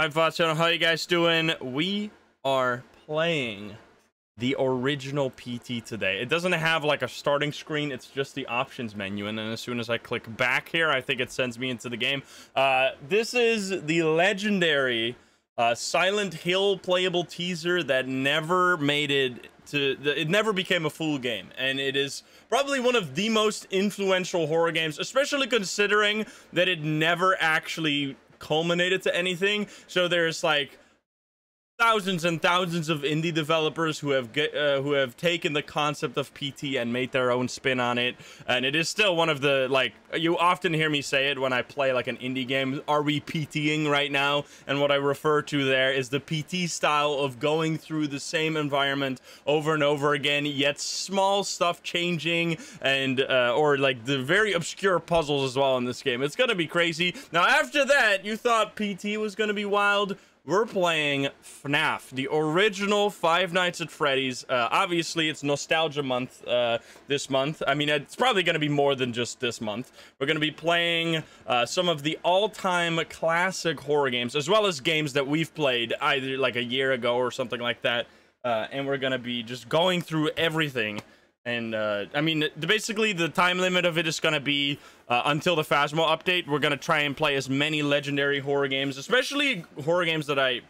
Hi, Fox Channel. How you guys doing? We are playing the original PT today. It doesn't have like a starting screen. It's just the options menu. And then as soon as I click back here, I think it sends me into the game. Uh, this is the legendary uh, Silent Hill playable teaser that never made it to... It never became a full game. And it is probably one of the most influential horror games, especially considering that it never actually culminated to anything. So there's like thousands and thousands of indie developers who have get, uh, who have taken the concept of PT and made their own spin on it. And it is still one of the like you often hear me say it when I play like an indie game are we PTing right now? And what I refer to there is the PT style of going through the same environment over and over again yet small stuff changing and uh, or like the very obscure puzzles as well in this game. It's gonna be crazy. Now after that you thought PT was gonna be wild we're playing FNAF, the original Five Nights at Freddy's. Uh, obviously, it's Nostalgia Month uh, this month. I mean, it's probably going to be more than just this month. We're going to be playing uh, some of the all-time classic horror games, as well as games that we've played either like a year ago or something like that. Uh, and we're going to be just going through everything and uh, I mean, basically, the time limit of it is going to be uh, until the Phasmo update. We're to try and play as many legendary horror games, especially horror games that I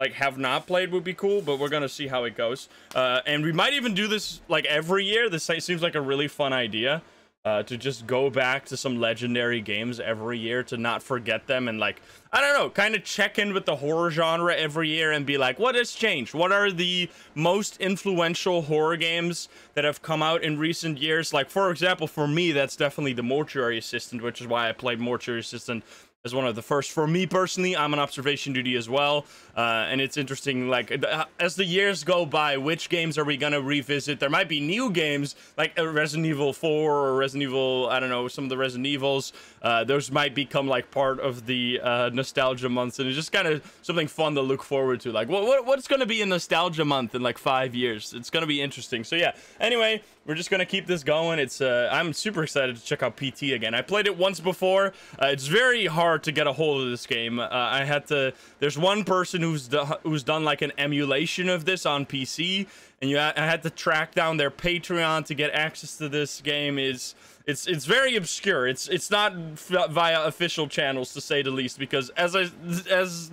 like have not played would be cool, but we're to see how it goes. Uh, and we might even do this like every year. This seems like a really fun idea uh, to just go back to some legendary games every year to not forget them and like I don't know, kind of check in with the horror genre every year and be like, what has changed? What are the most influential horror games that have come out in recent years? Like for example, for me, that's definitely the Mortuary Assistant, which is why I played Mortuary Assistant as one of the first. For me personally, I'm on observation duty as well, uh, and it's interesting. Like as the years go by, which games are we gonna revisit? There might be new games like uh, Resident Evil 4 or Resident Evil. I don't know some of the Resident Evils. Uh, those might become like part of the uh, nostalgia months, and it's just kind of something fun to look forward to. Like what, what what's gonna be a nostalgia month in like five years? It's gonna be interesting. So yeah. Anyway, we're just gonna keep this going. It's uh, I'm super excited to check out PT again. I played it once before. Uh, it's very hard to get a hold of this game. Uh, I had to. There's one person who's do, who's done like an emulation of this on PC, and you I had to track down their Patreon to get access to this game. Is it's it's very obscure. It's it's not via official channels to say the least. Because as I as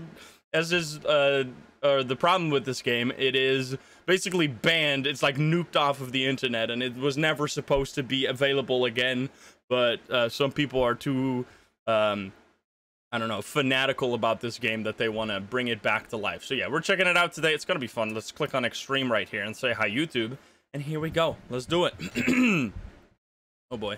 as is uh, uh the problem with this game, it is basically banned. It's like nuked off of the internet, and it was never supposed to be available again. But uh, some people are too, um, I don't know, fanatical about this game that they want to bring it back to life. So yeah, we're checking it out today. It's gonna be fun. Let's click on Extreme right here and say hi YouTube, and here we go. Let's do it. oh boy.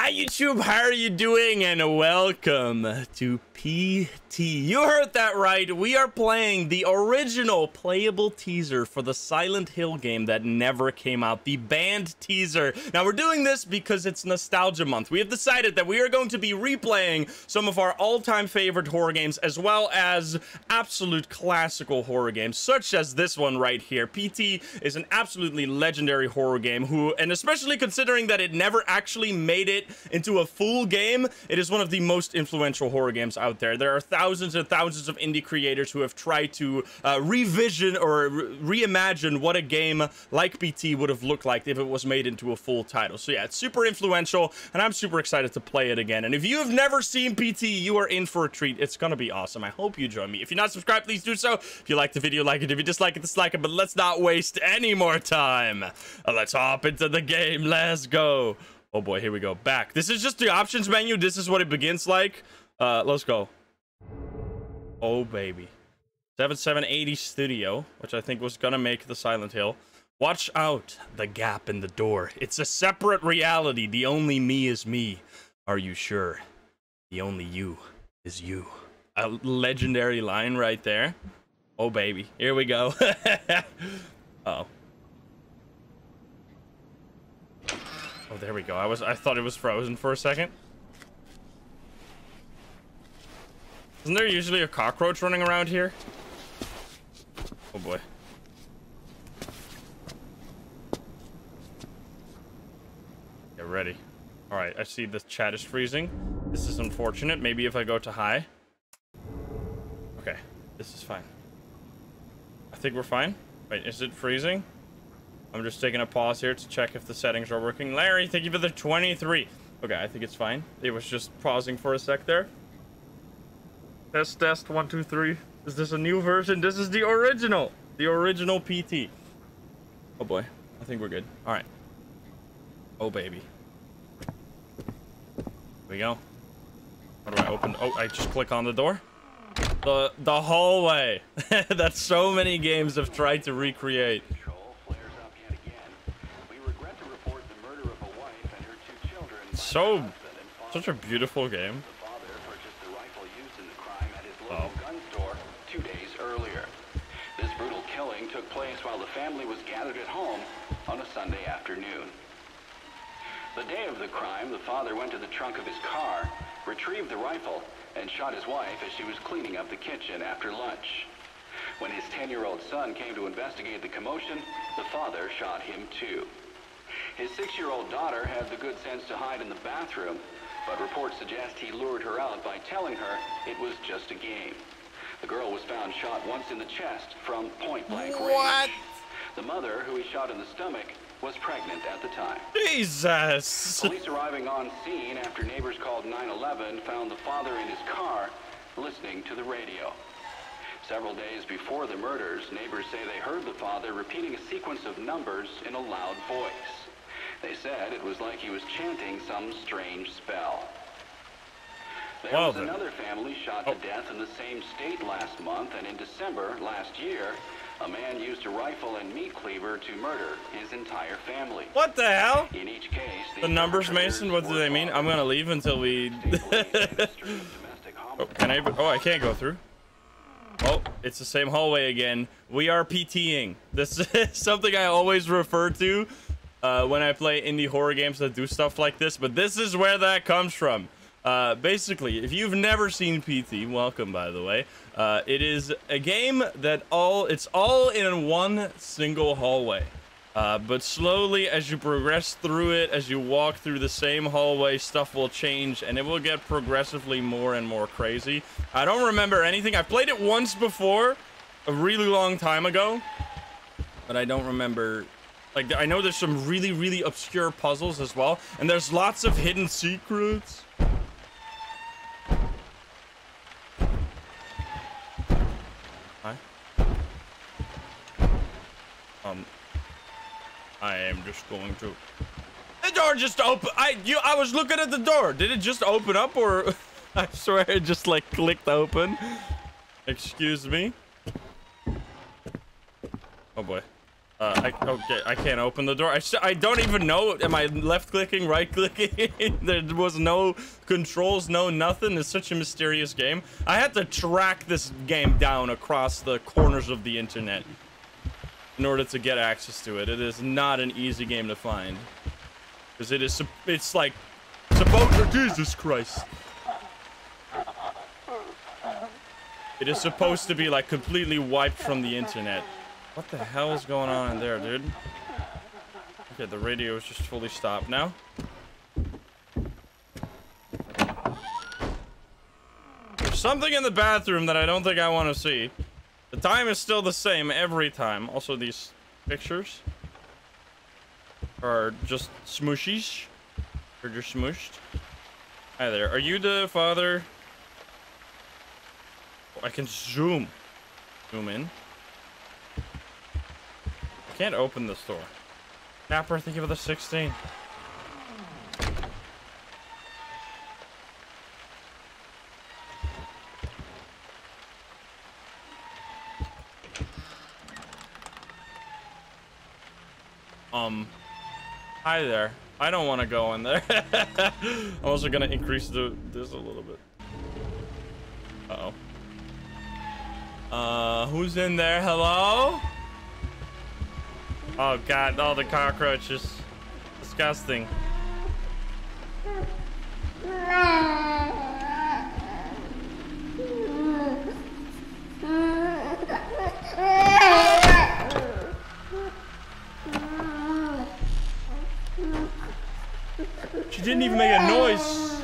Hi YouTube, how are you doing? And welcome to PT. You heard that right. We are playing the original playable teaser for the Silent Hill game that never came out, the banned teaser. Now we're doing this because it's nostalgia month. We have decided that we are going to be replaying some of our all-time favorite horror games as well as absolute classical horror games such as this one right here. PT is an absolutely legendary horror game who, and especially considering that it never actually made it into a full game, it is one of the most influential horror games out there. There are thousands and thousands of indie creators who have tried to uh, revision or re reimagine what a game like PT would have looked like if it was made into a full title. So yeah, it's super influential, and I'm super excited to play it again. And if you have never seen PT, you are in for a treat. It's gonna be awesome. I hope you join me. If you're not subscribed, please do so. If you like the video, like it. If you dislike it, dislike it. But let's not waste any more time. Uh, let's hop into the game. Let's go. Oh boy, here we go. Back. This is just the options menu. This is what it begins like. Uh, let's go. Oh baby. 7780 Studio, which I think was gonna make the Silent Hill. Watch out, the gap in the door. It's a separate reality. The only me is me. Are you sure? The only you is you. A legendary line right there. Oh baby, here we go. uh oh. Oh, there we go. I was I thought it was frozen for a second. Isn't there usually a cockroach running around here? Oh boy. Get ready. Alright, I see the chat is freezing. This is unfortunate. Maybe if I go to high. Okay, this is fine. I think we're fine. Wait, is it freezing? I'm just taking a pause here to check if the settings are working. Larry, thank you for the 23. Okay, I think it's fine. It was just pausing for a sec there. Test, test, one, two, three. Is this a new version? This is the original. The original PT. Oh boy, I think we're good. All right. Oh baby. Here we go. How do I open? Oh, I just click on the door. The the hallway. That so many games have tried to recreate. So, such a beautiful game. Oh. two days earlier. This brutal killing took place while the family was gathered at home on a Sunday afternoon. The day of the crime, the father went to the trunk of his car, retrieved the rifle, and shot his wife as she was cleaning up the kitchen after lunch. When his 10-year-old son came to investigate the commotion, the father shot him too. His six-year-old daughter had the good sense to hide in the bathroom, but reports suggest he lured her out by telling her it was just a game. The girl was found shot once in the chest from point-blank range. What? The mother, who he shot in the stomach, was pregnant at the time. Jesus. Police arriving on scene after neighbors called 911 found the father in his car listening to the radio. Several days before the murders, neighbors say they heard the father repeating a sequence of numbers in a loud voice. They said it was like he was chanting some strange spell. There Well was then. another family shot Oh. to death in the same state last month, and in December last year, a man used a rifle and meat cleaver to murder his entire family. What the hell? In each case, The numbers, perpetrators Mason. What do they mean? I'm gonna leave until we. State police say the string of domestic oh, can I? Oh, I can't go through. Oh, it's the same hallway again. We are PTing. This is something I always refer to uh, when I play indie horror games that do stuff like this. But this is where that comes from. Uh, basically, if you've never seen PT, welcome by the way. Uh, it is a game that all it's all in one single hallway. Uh, but slowly, as you progress through it, as you walk through the same hallway, stuff will change and it will get progressively more and more crazy. I don't remember anything. I played it once before, a really long time ago, but I don't remember. Like, I know there's some really, really obscure puzzles as well, and there's lots of hidden secrets. Hi. Um, I am just going to. The door just open. I you. I was looking at the door. Did it just open up, or I swear it just like clicked open? Excuse me. Oh boy. Uh, I, okay, I can't open the door. I, I don't even know. Am I left clicking, right clicking? there was no controls, no nothing. It's such a mysterious game. I had to track this game down across the corners of the internet in order to get access to it. It is not an easy game to find. Because it is, it's like, supposed to, Jesus Christ. It is supposed to be like completely wiped from the internet. What the hell is going on in there, dude? Okay, the radio is just fully stopped now. There's something in the bathroom that I don't think I want to see. The time is still the same every time. Also, these pictures are just smooshies. They're just smooshed. Hi there. Are you the father? Oh, I can zoom. Zoom in. Can't open this door. Capper, thank you for the 16. Um, hi there. I don't want to go in there. I'm also gonna increase the this a little bit. Uh oh. Uh, who's in there? Hello? Oh god, all the cockroaches. Disgusting. She didn't even make a noise.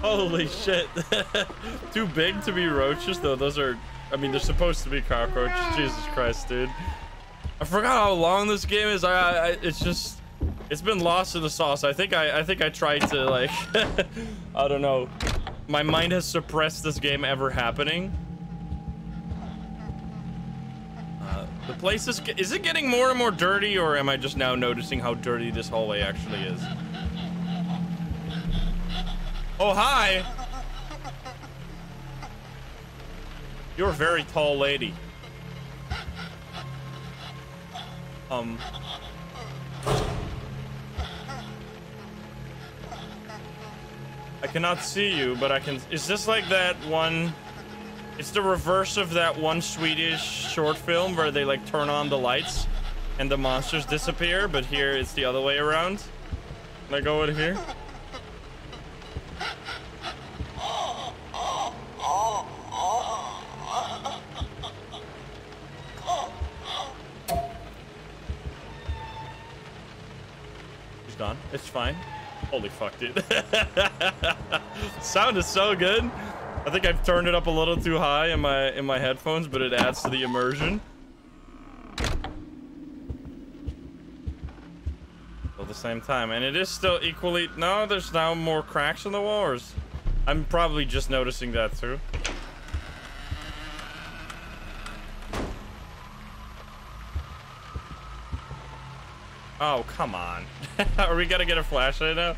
Holy shit. Too big to be roaches, though. Those are, I mean, they're supposed to be cockroaches. Jesus Christ, dude. I forgot how long this game is. I, I it's just, it's been lost in the sauce. I think I, I think I tried to like, I don't know. My mind has suppressed this game ever happening. Uh, the place is, is it getting more and more dirty or am I just now noticing how dirty this hallway actually is? Oh, hi. You're a very tall lady. Um. I cannot see you, but I can. Is this like that one? It's the reverse of that one Swedish short film where they like turn on the lights and the monsters disappear, but here it's the other way around. Can I go in here? It's fine. Holy fuck, dude. Sound is so good. I think I've turned it up a little too high in my in my headphones, but it adds to the immersion. At the same time, and it is still equally. No, there's now more cracks in the walls. I'm probably just noticing that too. Oh, come on. Are we gonna get a flashlight now?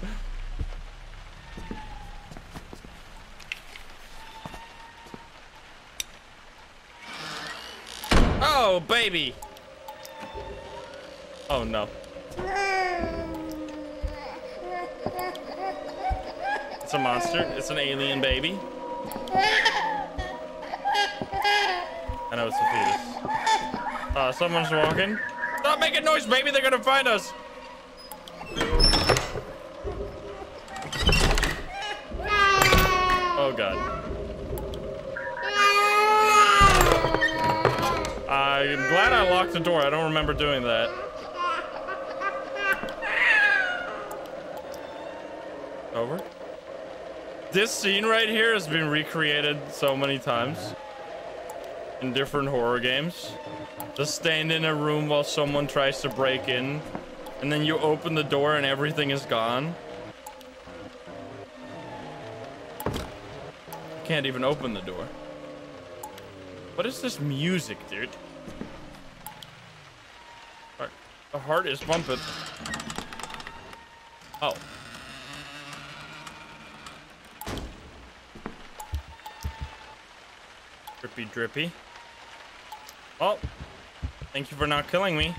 Oh, baby! Oh, no. It's a monster. It's an alien baby. I know it's a fetus. Uh, someone's walking. Stop making noise, baby. They're gonna find us. Oh, God. I'm glad I locked the door. I don't remember doing that. Over. This scene right here has been recreated so many times in different horror games. Just stand in a room while someone tries to break in. And then you open the door and everything is gone. Can't even open the door. What is this music, dude? The heart is pumping. Oh. Drippy drippy. Oh. Thank you for not killing me.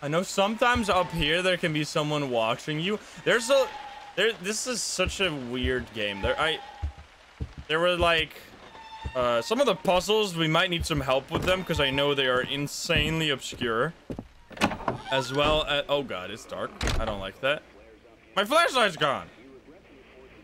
I know sometimes up here there can be someone watching you. There's a there this is such a weird game. There I there were like uh some of the puzzles we might need some help with them because I know they are insanely obscure. As well as oh god, it's dark. I don't like that. My flashlight's gone.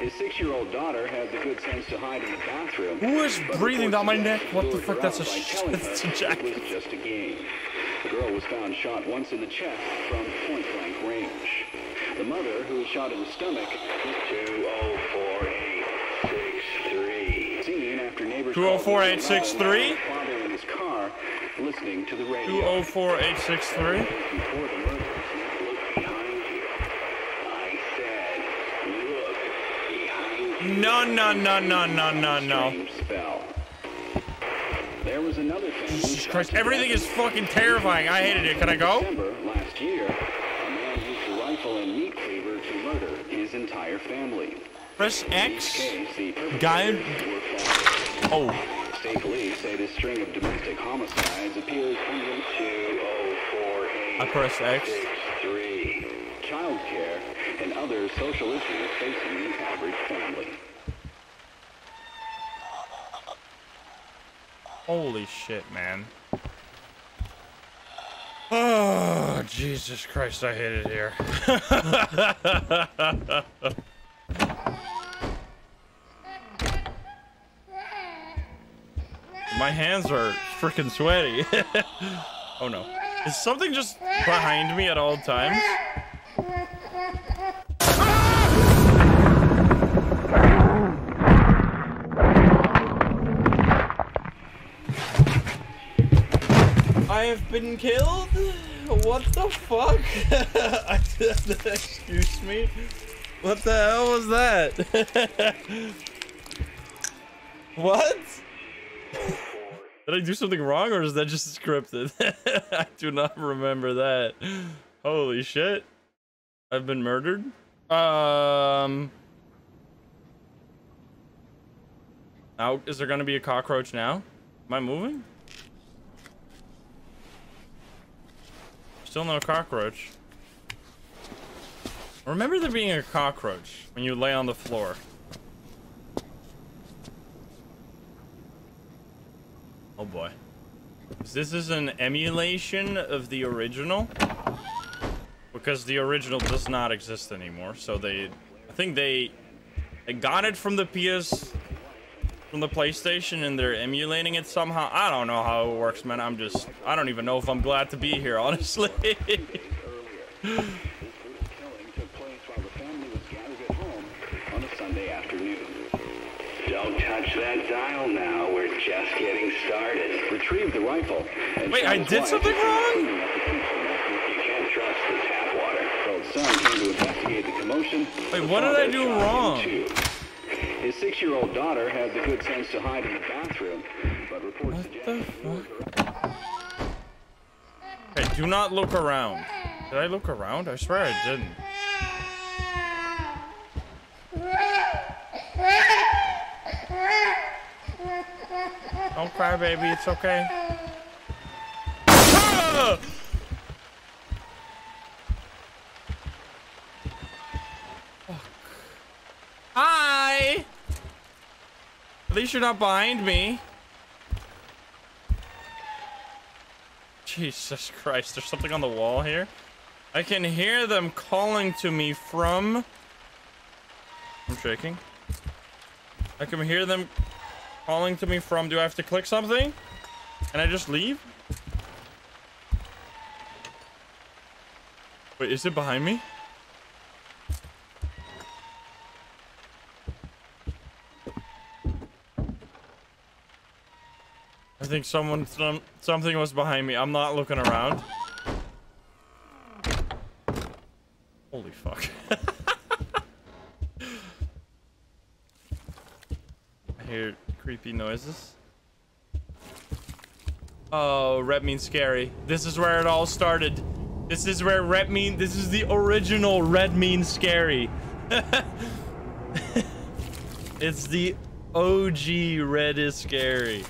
His six-year-old daughter had the good sense to hide in the bathroom. Who is breathing down my neck? What the fuck? That's a, that's a jacket. It was just a game. The girl was found shot once in the chest from point-blank range. The mother, who was shot in the stomach, was 204863. Seen after neighbors 204863? Father in his car, listening to the radio. 204863? Before the murders, look behind you. I said, look behind you. No, no, no, no, no, no, no. There was another family Jesus Christ, everything is fucking terrifying. I hated it. Can I go? December last year, a man used a rifle and meat cleaver to murder his entire family. Press X. Guy. perpetrators were found. Oh. State police say this string of domestic homicides appears under 2048. I press X. Child care other social issues facing the average family. Holy shit, man. Oh, Jesus Christ, I hate it here. My hands are freaking sweaty. oh no. Is something just behind me at all times? I have been killed? What the fuck? Excuse me? What the hell was that? what? Did I do something wrong or is that just scripted? I do not remember that. Holy shit. I've been murdered? Um... Now, is there gonna be a cockroach now? Am I moving? Still no cockroach. Remember there being a cockroach when you lay on the floor. Oh boy. This is an emulation of the original. Because the original does not exist anymore. So they, I think they, they got it from the PS, from the PlayStation and they're emulating it somehow. I don't know how it works, man. I'm just, I don't even know if I'm glad to be here, honestly. Don't touch that dial now. We're just getting started. Retrieve the rifle. Wait, I did something wrong? Wait, what did I do wrong? Too. His six-year-old daughter had the good sense to hide in the bathroom, but reports What suggest the fuck? Hey, do not look around. Did I look around? I swear I didn't. Don't cry, baby. It's okay. At least you're not behind me. Jesus Christ, there's something on the wall here. I can hear them calling to me from... I'm shaking. I can hear them calling to me from... Do I have to click something? Can I just leave? Wait, is it behind me? I think someone, some, something was behind me. I'm not looking around. Holy fuck. I hear creepy noises. Oh, red means scary. This is where it all started. This is where red mean. This is the original red means scary. it's the OG red is scary.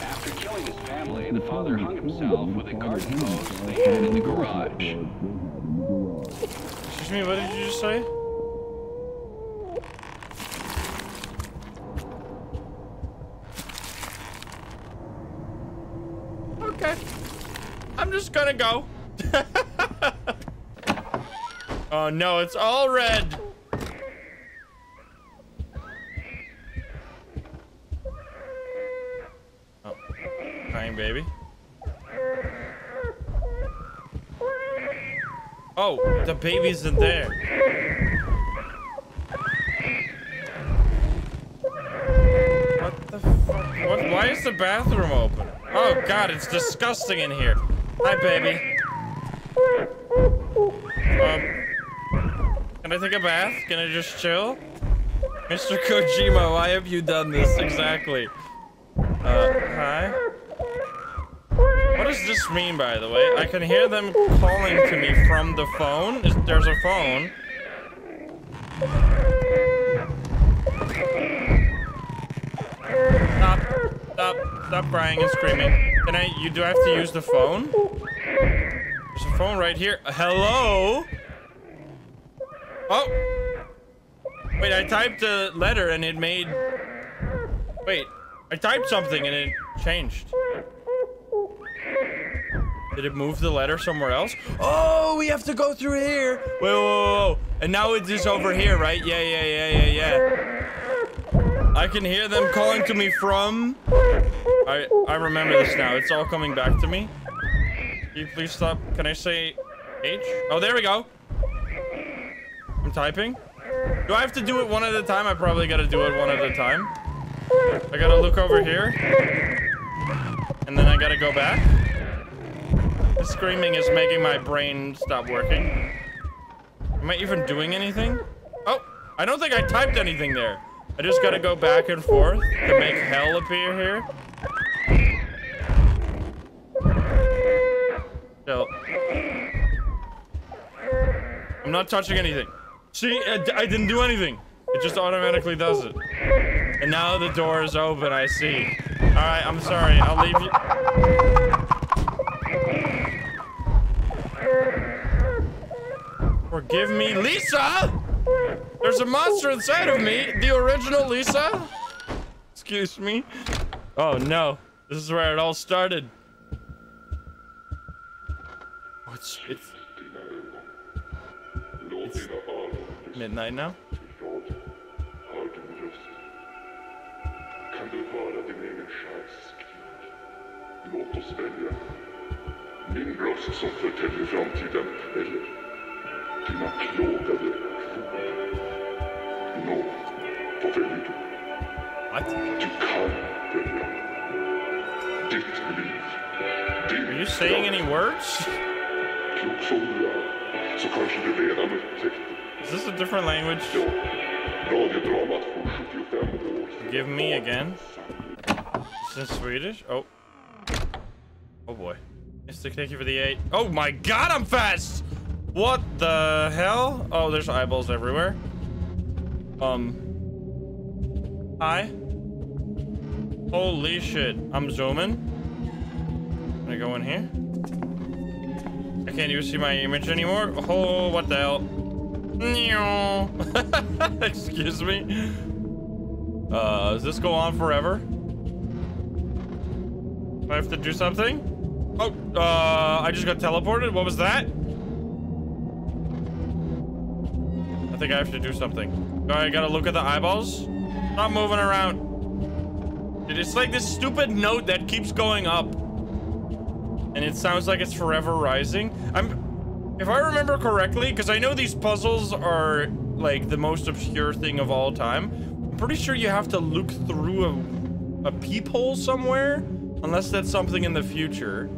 After killing his family, the father hung himself with a garden hose they had in the garage. Excuse me, what did you just say? Okay. I'm just gonna go. oh no, it's all red. Oh, crying baby. Oh, the baby's in there. What the fuck? What? Why is the bathroom open? Oh god, it's disgusting in here. Hi, baby. Um, can I take a bath? Can I just chill? Mr. Kojima, why have you done this exactly? Uh, hi? What does this mean, by the way? I can hear them calling to me from the phone. There's a phone. Stop. Stop. Stop crying and screaming. Can I, you do I have to use the phone? There's a phone right here. Hello? Oh. Wait, I typed a letter and it made... Wait, I typed something and it changed. Did it move the letter somewhere else? Oh, we have to go through here. Wait, Whoa, whoa, whoa. And now it is just over here, right? Yeah, yeah, yeah, yeah, yeah. I can hear them calling to me from... I, I remember this now. It's all coming back to me. Can you please stop? Can I say H? Oh, there we go. I'm typing. Do I have to do it one at a time? I probably gotta do it one at a time. I gotta look over here. And then I gotta go back. The screaming is making my brain stop working. Am I even doing anything? Oh, I don't think I typed anything there. I just gotta go back and forth to make hell appear here. Chill. I'm not touching anything. See, I, I didn't do anything. It just automatically does it. And now the door is open, I see. Alright, I'm sorry. I'll leave you. Forgive me, Lisa! There's a monster inside of me. The original Lisa? Excuse me. Oh no. This is where it all started. What's it's midnight now? Låt oss välja. Min röst som förtäljer What? Are you saying any words? Is this a different language? Ja, radiodramat från 75 år. Give me again. Is this Swedish? Oh. Oh boy. Mystic, thank you for the eight. Oh my god, I'm fast! What the hell? Oh, there's eyeballs everywhere. Um. Hi. Holy shit. I'm zooming. Can I go in here? I can't even see my image anymore. Oh, what the hell? Excuse me. Uh, does this go on forever? Do I have to do something? Oh, uh, I just got teleported. What was that? I think I have to do something. All right, gotta look at the eyeballs. Stop moving around. It's like this stupid note that keeps going up. And it sounds like it's forever rising. I'm, if I remember correctly, because I know these puzzles are like the most obscure thing of all time. I'm pretty sure you have to look through a, a peephole somewhere, unless that's something in the future.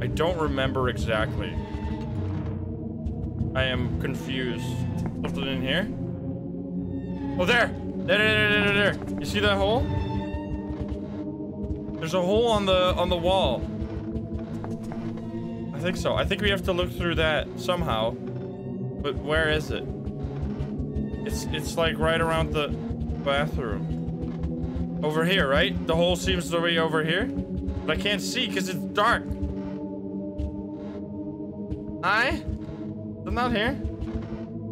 I don't remember exactly. I am confused. Something in here? Oh, there! There, there, there, there, there. You see that hole? There's a hole on the on the wall. I think so. I think we have to look through that somehow. But where is it? It's it's like right around the bathroom. Over here, right? The hole seems to be over here. But I can't see because it's dark. Hi? I'm not here?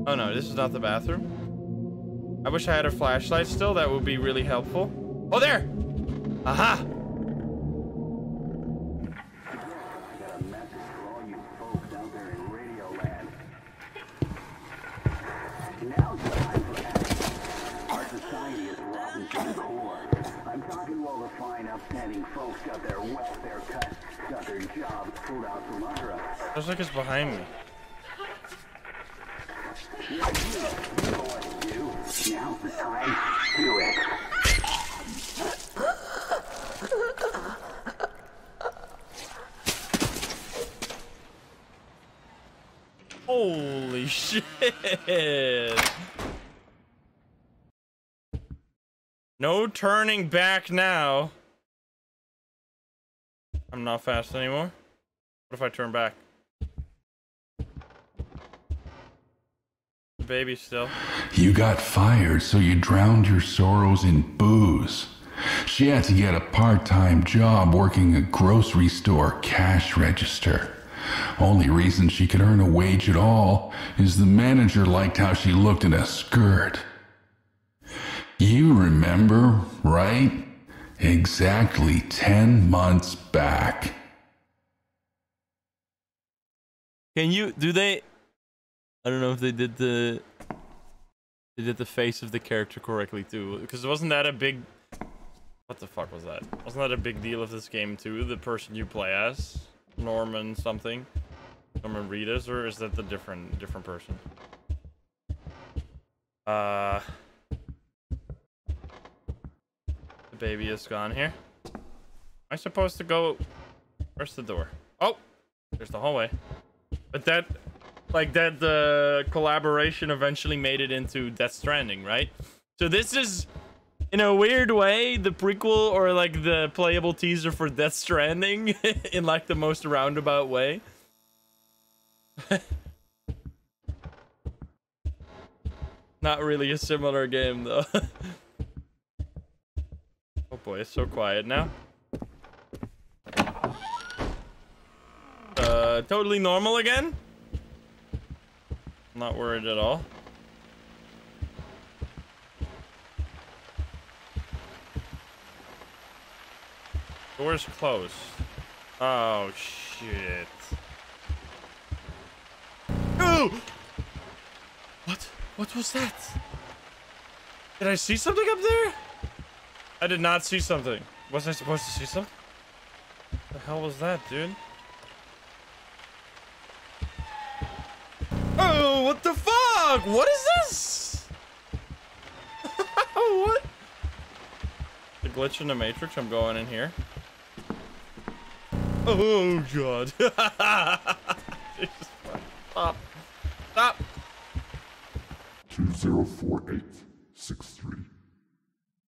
Oh no, this is not the bathroom. I wish I had a flashlight still. That would be really helpful. Oh, there! Aha! Looks like it's behind me. Holy shit! No turning back now. I'm not fast anymore. What if I turn back? Baby still. You got fired, so you drowned your sorrows in booze. she had to get a part time job working a grocery store cash register. Only reason she could earn a wage at all is the manager liked how she looked in a skirt. You remember, right? Exactly 10 months back. Can you do they? I don't know if they did the they did the face of the character correctly too, because wasn't that a big? What the fuck was that? Wasn't that a big deal of this game too? The person you play as, Norman something, Norman Reedus, or is that the different different person? Uh, the baby is gone here. Am I supposed to go? Where's the door? Oh, there's the hallway. But that, like that, the collaboration eventually made it into Death Stranding, right? So this is, in a weird way, the prequel or like the playable teaser for Death Stranding in like the most roundabout way. Not really a similar game though. oh boy, it's so quiet now. Uh, totally normal again? Not worried at all. Door's closed. Oh, shit. Oh! What? What was that? Did I see something up there? I did not see something. Was I supposed to see something? The hell was that, dude? What the fuck? What is this? what? The glitch in the matrix. I'm going in here. Oh god. Jesus, Stop. Stop. 204863.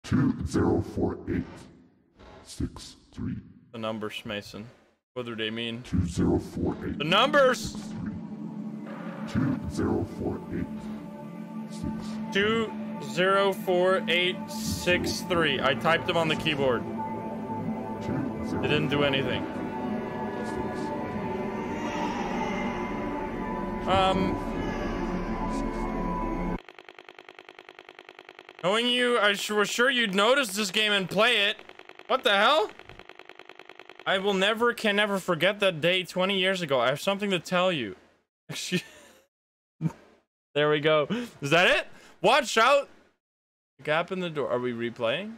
204863. The numbers, Mason. What do they mean? 2048. The numbers! 204863. Two zero four eight six three. I typed them on the keyboard. It didn't do anything. Um. Knowing you, I was sure you'd notice this game and play it. What the hell? I will never, can never forget that day 20 years ago. I have something to tell you. there we go. Is that it? Watch out! Gap in the door. Are we replaying?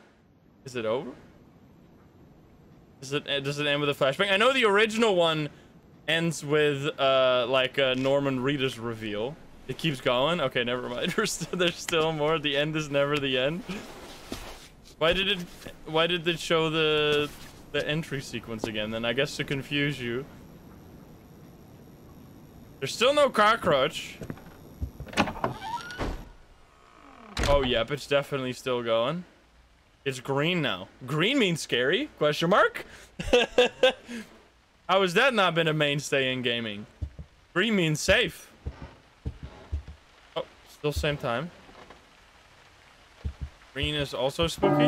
Is it over? Does it does it end with a flashbang? I know the original one ends with uh like Norman Reedus reveal. It keeps going. Okay, never mind. There's still, there's still more. The end is never the end. Why did it? Why did it show the the entry sequence again? Then I guess to confuse you. There's still no cockroach. Oh, yep, it's definitely still going. It's green now. Green means scary? Question mark? How has that not been a mainstay in gaming? Green means safe. Oh, still same time. Green is also spooky?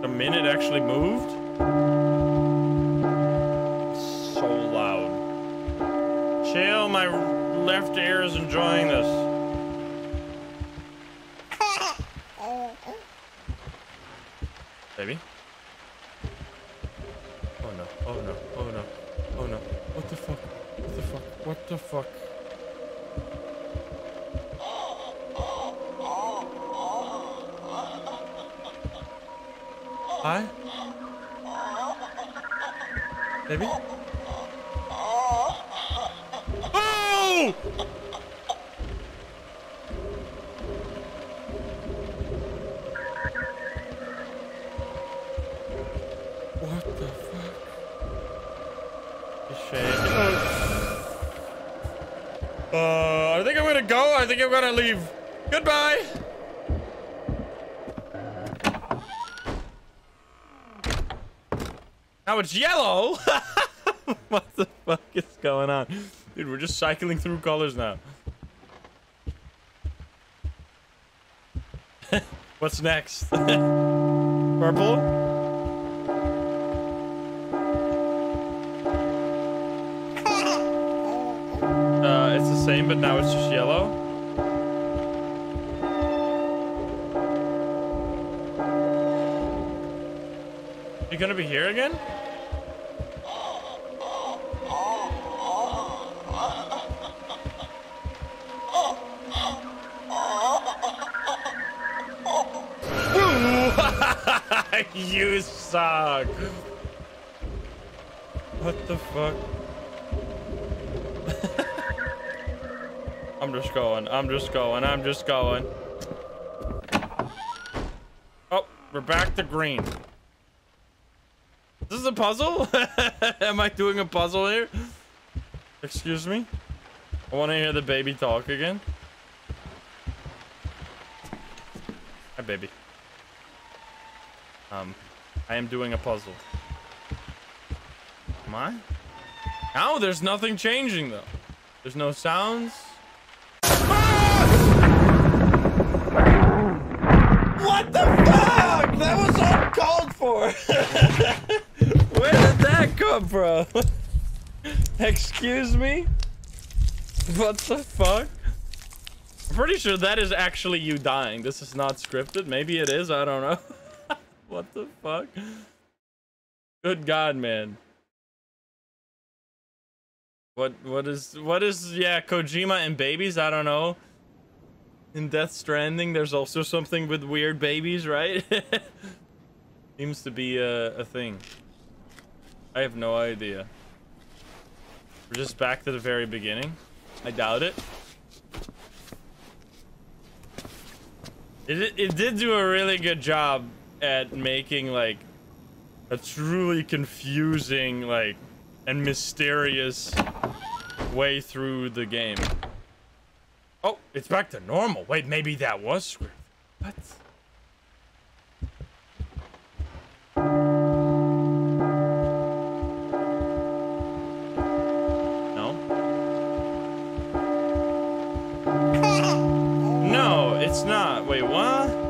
The minute actually moved? My left ear is enjoying this. Baby? Oh no, oh no, oh no, oh no. What the fuck? What the fuck? What the fuck? Hi? Baby? What the fuck? A shame. Uh, I think I'm gonna go. I think I'm gonna leave. Goodbye. Now it's yellow. what the fuck is going on? Dude, we're just cycling through colors now. What's next? Purple? Uh, it's the same, but now it's just yellow. You gonna be here again? you suck. What the fuck? I'm just going. I'm just going. I'm just going. Oh, we're back to green. This is a puzzle? Am I doing a puzzle here? Excuse me? I want to hear the baby talk again. Hi, baby. Um, I am doing a puzzle. Am I? Now there's nothing changing though. There's no sounds. What the fuck? That was uncalled for. Where did that come from? Excuse me? What the fuck? I'm pretty sure that is actually you dying. This is not scripted. Maybe it is. I don't know. what the fuck? Good God, man. What what is what is yeah Kojima and babies? I don't know. In Death Stranding, there's also something with weird babies, right? Seems to be a, a thing. I have no idea. We're just back to the very beginning. I doubt it. It, it did do a really good job at making like a truly confusing like and mysterious way through the game. Oh, it's back to normal. Wait, maybe that was script. What? No? No, it's not. Wait, what?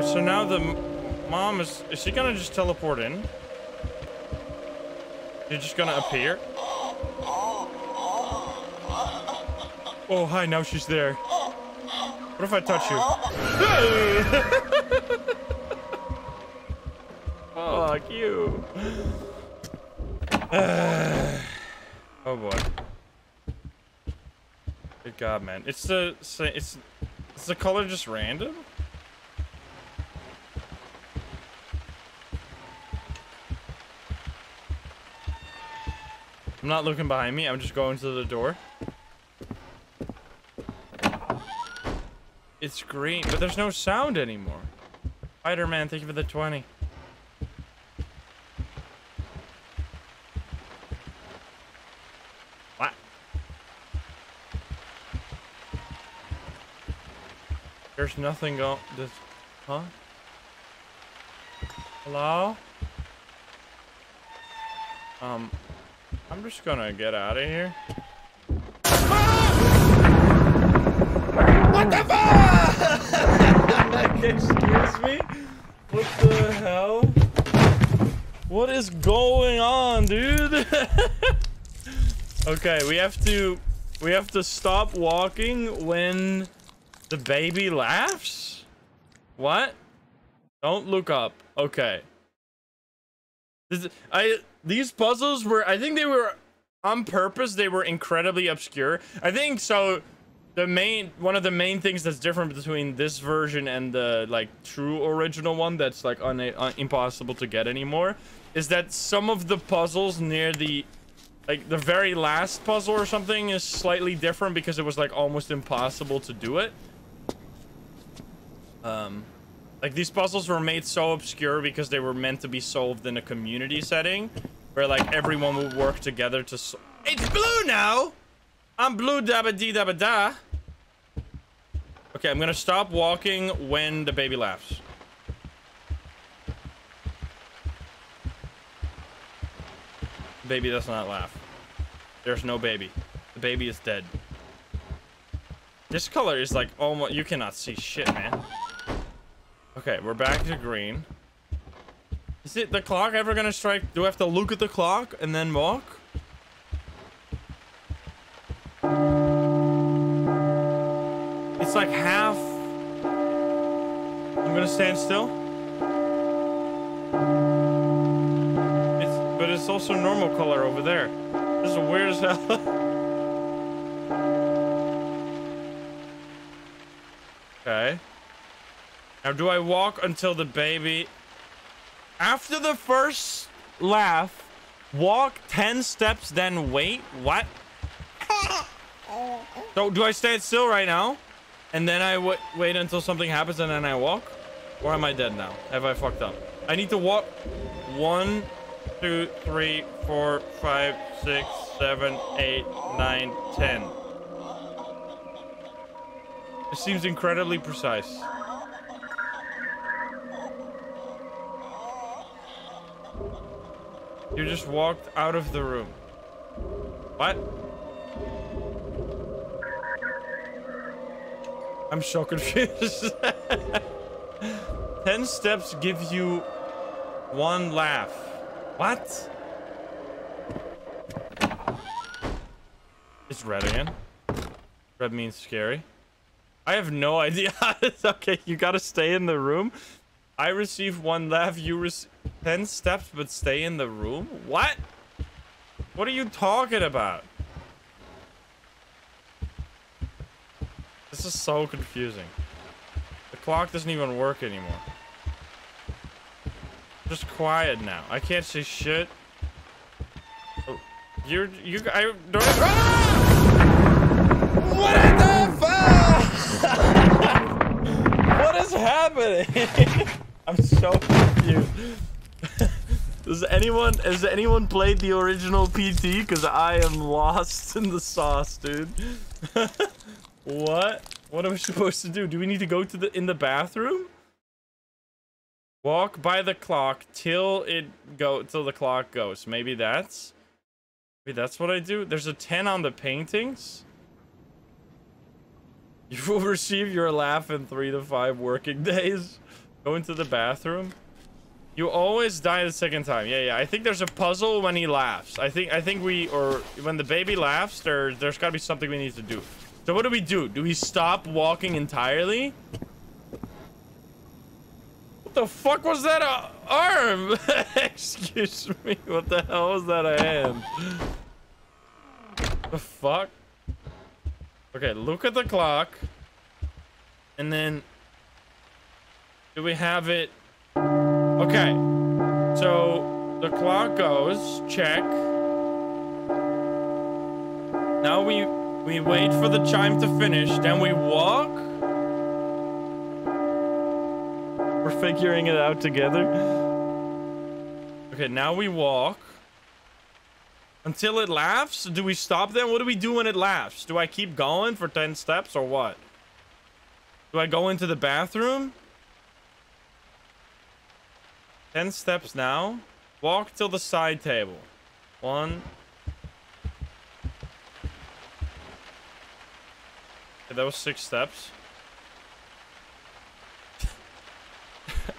Wait, so now the mom is... Is she gonna just teleport in? You're just gonna appear? Oh, hi, now she's there. What if I touch you? Oh. Fuck you. oh boy. Good God, man. It's the it's is the color just random? Not looking behind me. I'm just going to the door. It's green, but there's no sound anymore. Spider-Man, thank you for the 20. What? There's nothing going. This, huh? Hello? Um, I'm just gonna get out of here. What the fuck? Excuse me? What the hell? What is going on, dude? okay, we have to we have to stop walking when the baby laughs? What? Don't look up. Okay. This, I these puzzles were I think they were on purpose they were incredibly obscure. I think so the main one of the main things that's different between this version and the like true original one that's like un, un impossible to get anymore is that some of the puzzles near the like the very last puzzle or something is slightly different because it was like almost impossible to do it um like these puzzles were made so obscure because they were meant to be solved in a community setting where like everyone would work together to so it's blue now I'm blue dabba dee dabba da. Okay, I'm gonna stop walking when the baby laughs. Baby does not laugh. There's no baby. The baby is dead. This color is like almost, you cannot see shit, man. Okay, we're back to green. Is it the clock ever gonna strike? Do I have to look at the clock and then walk? It's like half. I'm gonna stand still. It's, but it's also normal color over there. This is weird as hell. okay. Now, do I walk until the baby... After the first laugh, walk 10 steps, then wait? What? So, do I stand still right now? And then I wait until something happens and then I walk? Or am I dead now? Have I fucked up? I need to walk one, two, three, four, five, six, seven, eight, nine, ten. It seems incredibly precise. You just walked out of the room. What? I'm so confused. 10 steps give you one laugh. What? It's red again. Red means scary. I have no idea. okay, you gotta stay in the room. I receive one laugh. You receive 10 steps, but stay in the room? What? What are you talking about? This is so confusing. The clock doesn't even work anymore. Just quiet now. I can't say shit. Oh, you're you. I don't. Ah! What the fuck? what is happening? I'm so confused. Does anyone has anyone played the original PT? Because I am lost in the sauce, dude. What? What am I supposed to do? Do we need to go to the in the bathroom? Walk by the clock till it go till the clock goes. Maybe that's maybe that's what I do. There's a 10 on the paintings. You will receive your laugh in three to five working days. Go into the bathroom. You always die the second time. Yeah, yeah. I think there's a puzzle when he laughs. I think I think we or when the baby laughs, there there's gotta be something we need to do. So what do we do? Do we stop walking entirely? What the fuck was that a arm? Excuse me. What the hell was that a hand? The fuck? Okay, look at the clock. And then... Do we have it... Okay. So, the clock goes. Check. Now we we wait for the chime to finish, then we walk. We're figuring it out together. Okay, now we walk. Until it laughs? Do we stop then? What do we do when it laughs? Do I keep going for 10 steps or what? Do I go into the bathroom? 10 steps now. Walk till the side table. One, Okay, that was six steps.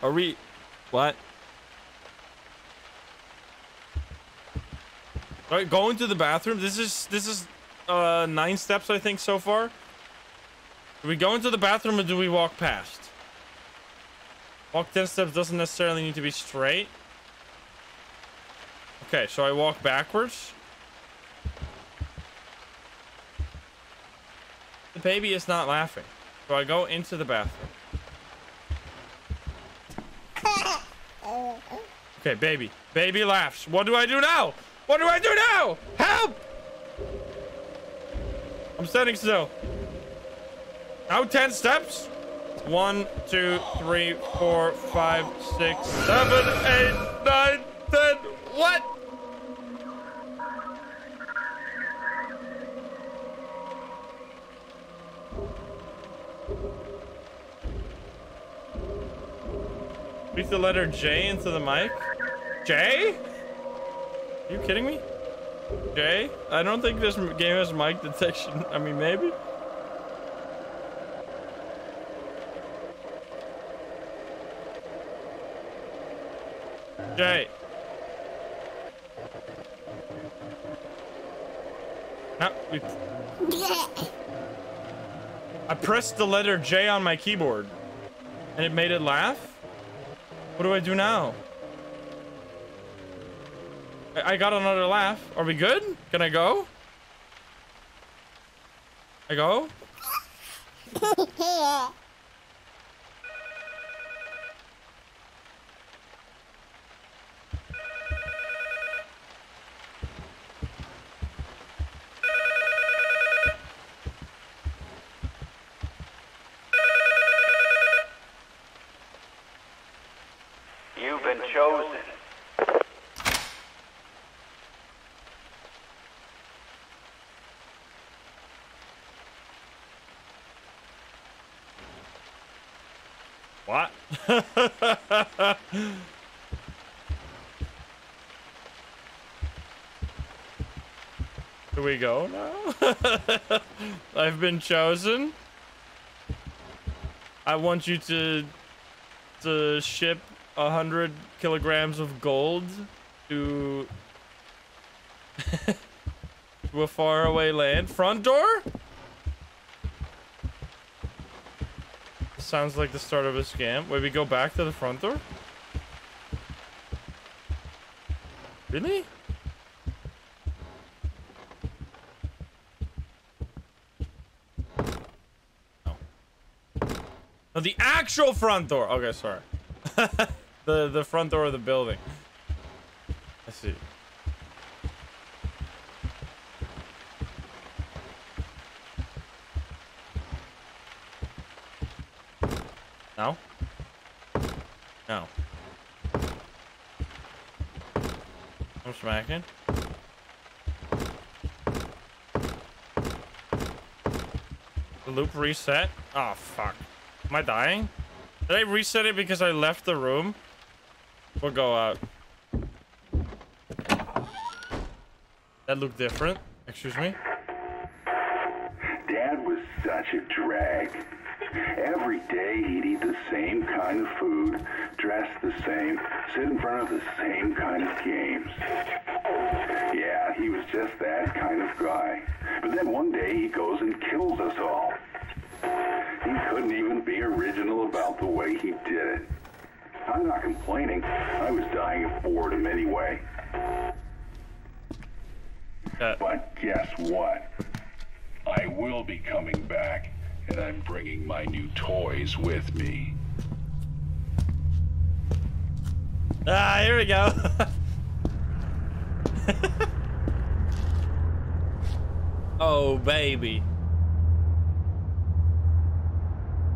Are we... What? Alright, going to the bathroom. This is... This is... Uh, nine steps, I think, so far. Do we go into the bathroom or do we walk past? Walk 10 steps doesn't necessarily need to be straight. Okay, so I walk backwards. The baby is not laughing. So I go into the bathroom. Okay, baby. Baby laughs. What do I do now? What do I do now? Help! I'm standing still. Now 10 steps. One, two, three, four, five, six, seven, eight, nine, ten. What? Speak the letter J into the mic. J? Are you kidding me? J? I don't think this game has mic detection. I mean, maybe. No, ah, we... I pressed the letter J on my keyboard and it made it laugh. What do I do now? I, I got another laugh. Are we good? Can I go? I go? You've been chosen. What? Do we go now? I've been chosen. I want you to to ship a hundred kilograms of gold to to a faraway land. Front door? Sounds like the start of a scam. Wait, we go back to the front door? Really? No. No, the actual front door. Okay, sorry. the the front door of the building. I see. No? No. I'm smacking. The loop reset? Oh, fuck. Am I dying? Did I reset it because I left the room? We'll go out. That looked different. Excuse me? Dad was such a drag. Every day he'd eat the same kind of food, dress the same, sit in front of the same kind of games. Yeah, he was just that kind of guy. But then one day he goes and kills us all. Way he did it. I'm not complaining. I was dying of boredom anyway. Uh, But guess what? I will be coming back, and I'm bringing my new toys with me. ah, here we go. oh, baby.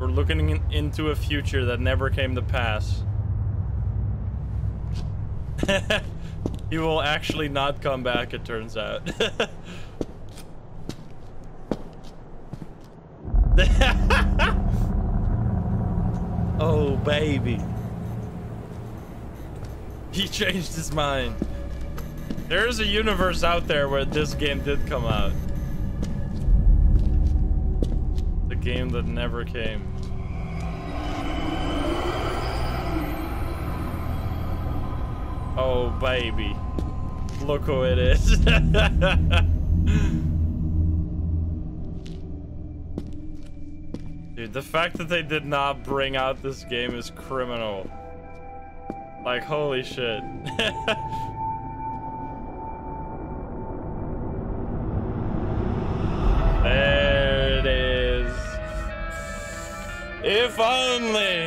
We're looking in- into a future that never came to pass. he will actually not come back, it turns out. oh, baby. He changed his mind. There is a universe out there where this game did come out. The game that never came. Oh, baby. Look who it is. Dude, the fact that they did not bring out this game is criminal. Like, holy shit. there it is. If only.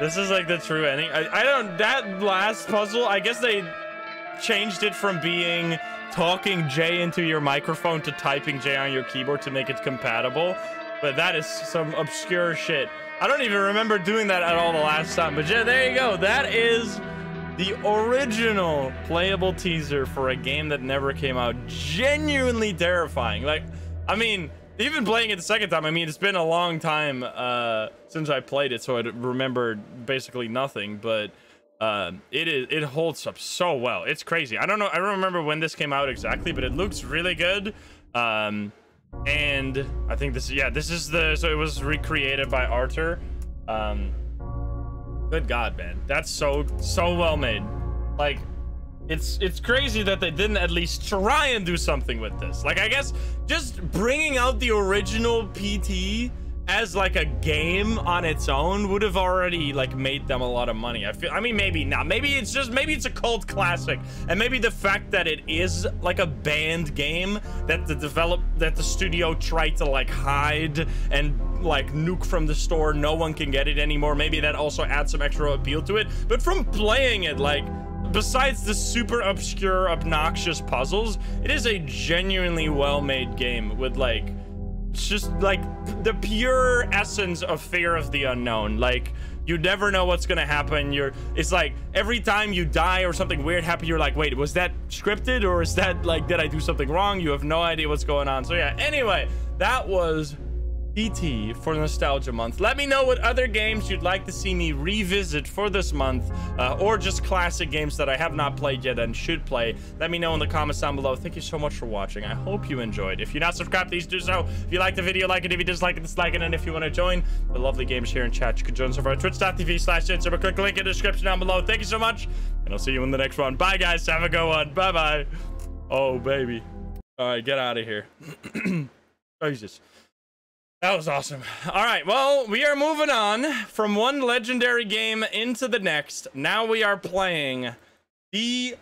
This is like the true ending. I, I don't, that last puzzle, I guess they changed it from being talking J into your microphone to typing J on your keyboard to make it compatible. But that is some obscure shit. I don't even remember doing that at all the last time. But yeah, there you go. That is the original playable teaser for a game that never came out. Genuinely terrifying. Like, I mean, even playing it the second time, I mean, it's been a long time uh, since I played it, so I remembered basically nothing. But uh, it is it holds up so well. It's crazy. I don't know. I don't remember when this came out exactly, but it looks really good. Um, and I think this, is yeah, this is the so it was recreated by Arthur. Um, good God, man, that's so so well made. Like, it's it's crazy that they didn't at least try and do something with this. Like, I guess just bringing out the original PT as like a game on its own would have already like made them a lot of money. I feel I mean maybe not. Maybe it's just maybe it's a cult classic. And maybe the fact that it is like a banned game that the develop that the studio tried to like hide and like nuke from the store, no one can get it anymore. Maybe that also adds some extra appeal to it. But from playing it like besides the super obscure obnoxious puzzles, it is a genuinely well-made game with like it's just like the pure essence of fear of the unknown. Like you never know what's gonna happen. You're it's like every time you die or something weird happens, you're like, wait, was that scripted or is that like did I do something wrong? You have no idea what's going on. So yeah, anyway, that was PT for Nostalgia Month. Let me know what other games you'd like to see me revisit for this month, uh, or just classic games that I have not played yet and should play. Let me know in the comments down below. Thank you so much for watching. I hope you enjoyed. If you're not subscribed, please do so. If you like the video, like it. If you dislike it, dislike it. And if you want to join the lovely games here in chat, you can join us over at twitch.tv slash But click link in the description down below. Thank you so much, and I'll see you in the next one. Bye, guys. Have a good one. Bye-bye. Oh, baby. All right, get out of here. Jesus. That was awesome. All right, well, we are moving on from one legendary game into the next. Now we are playing the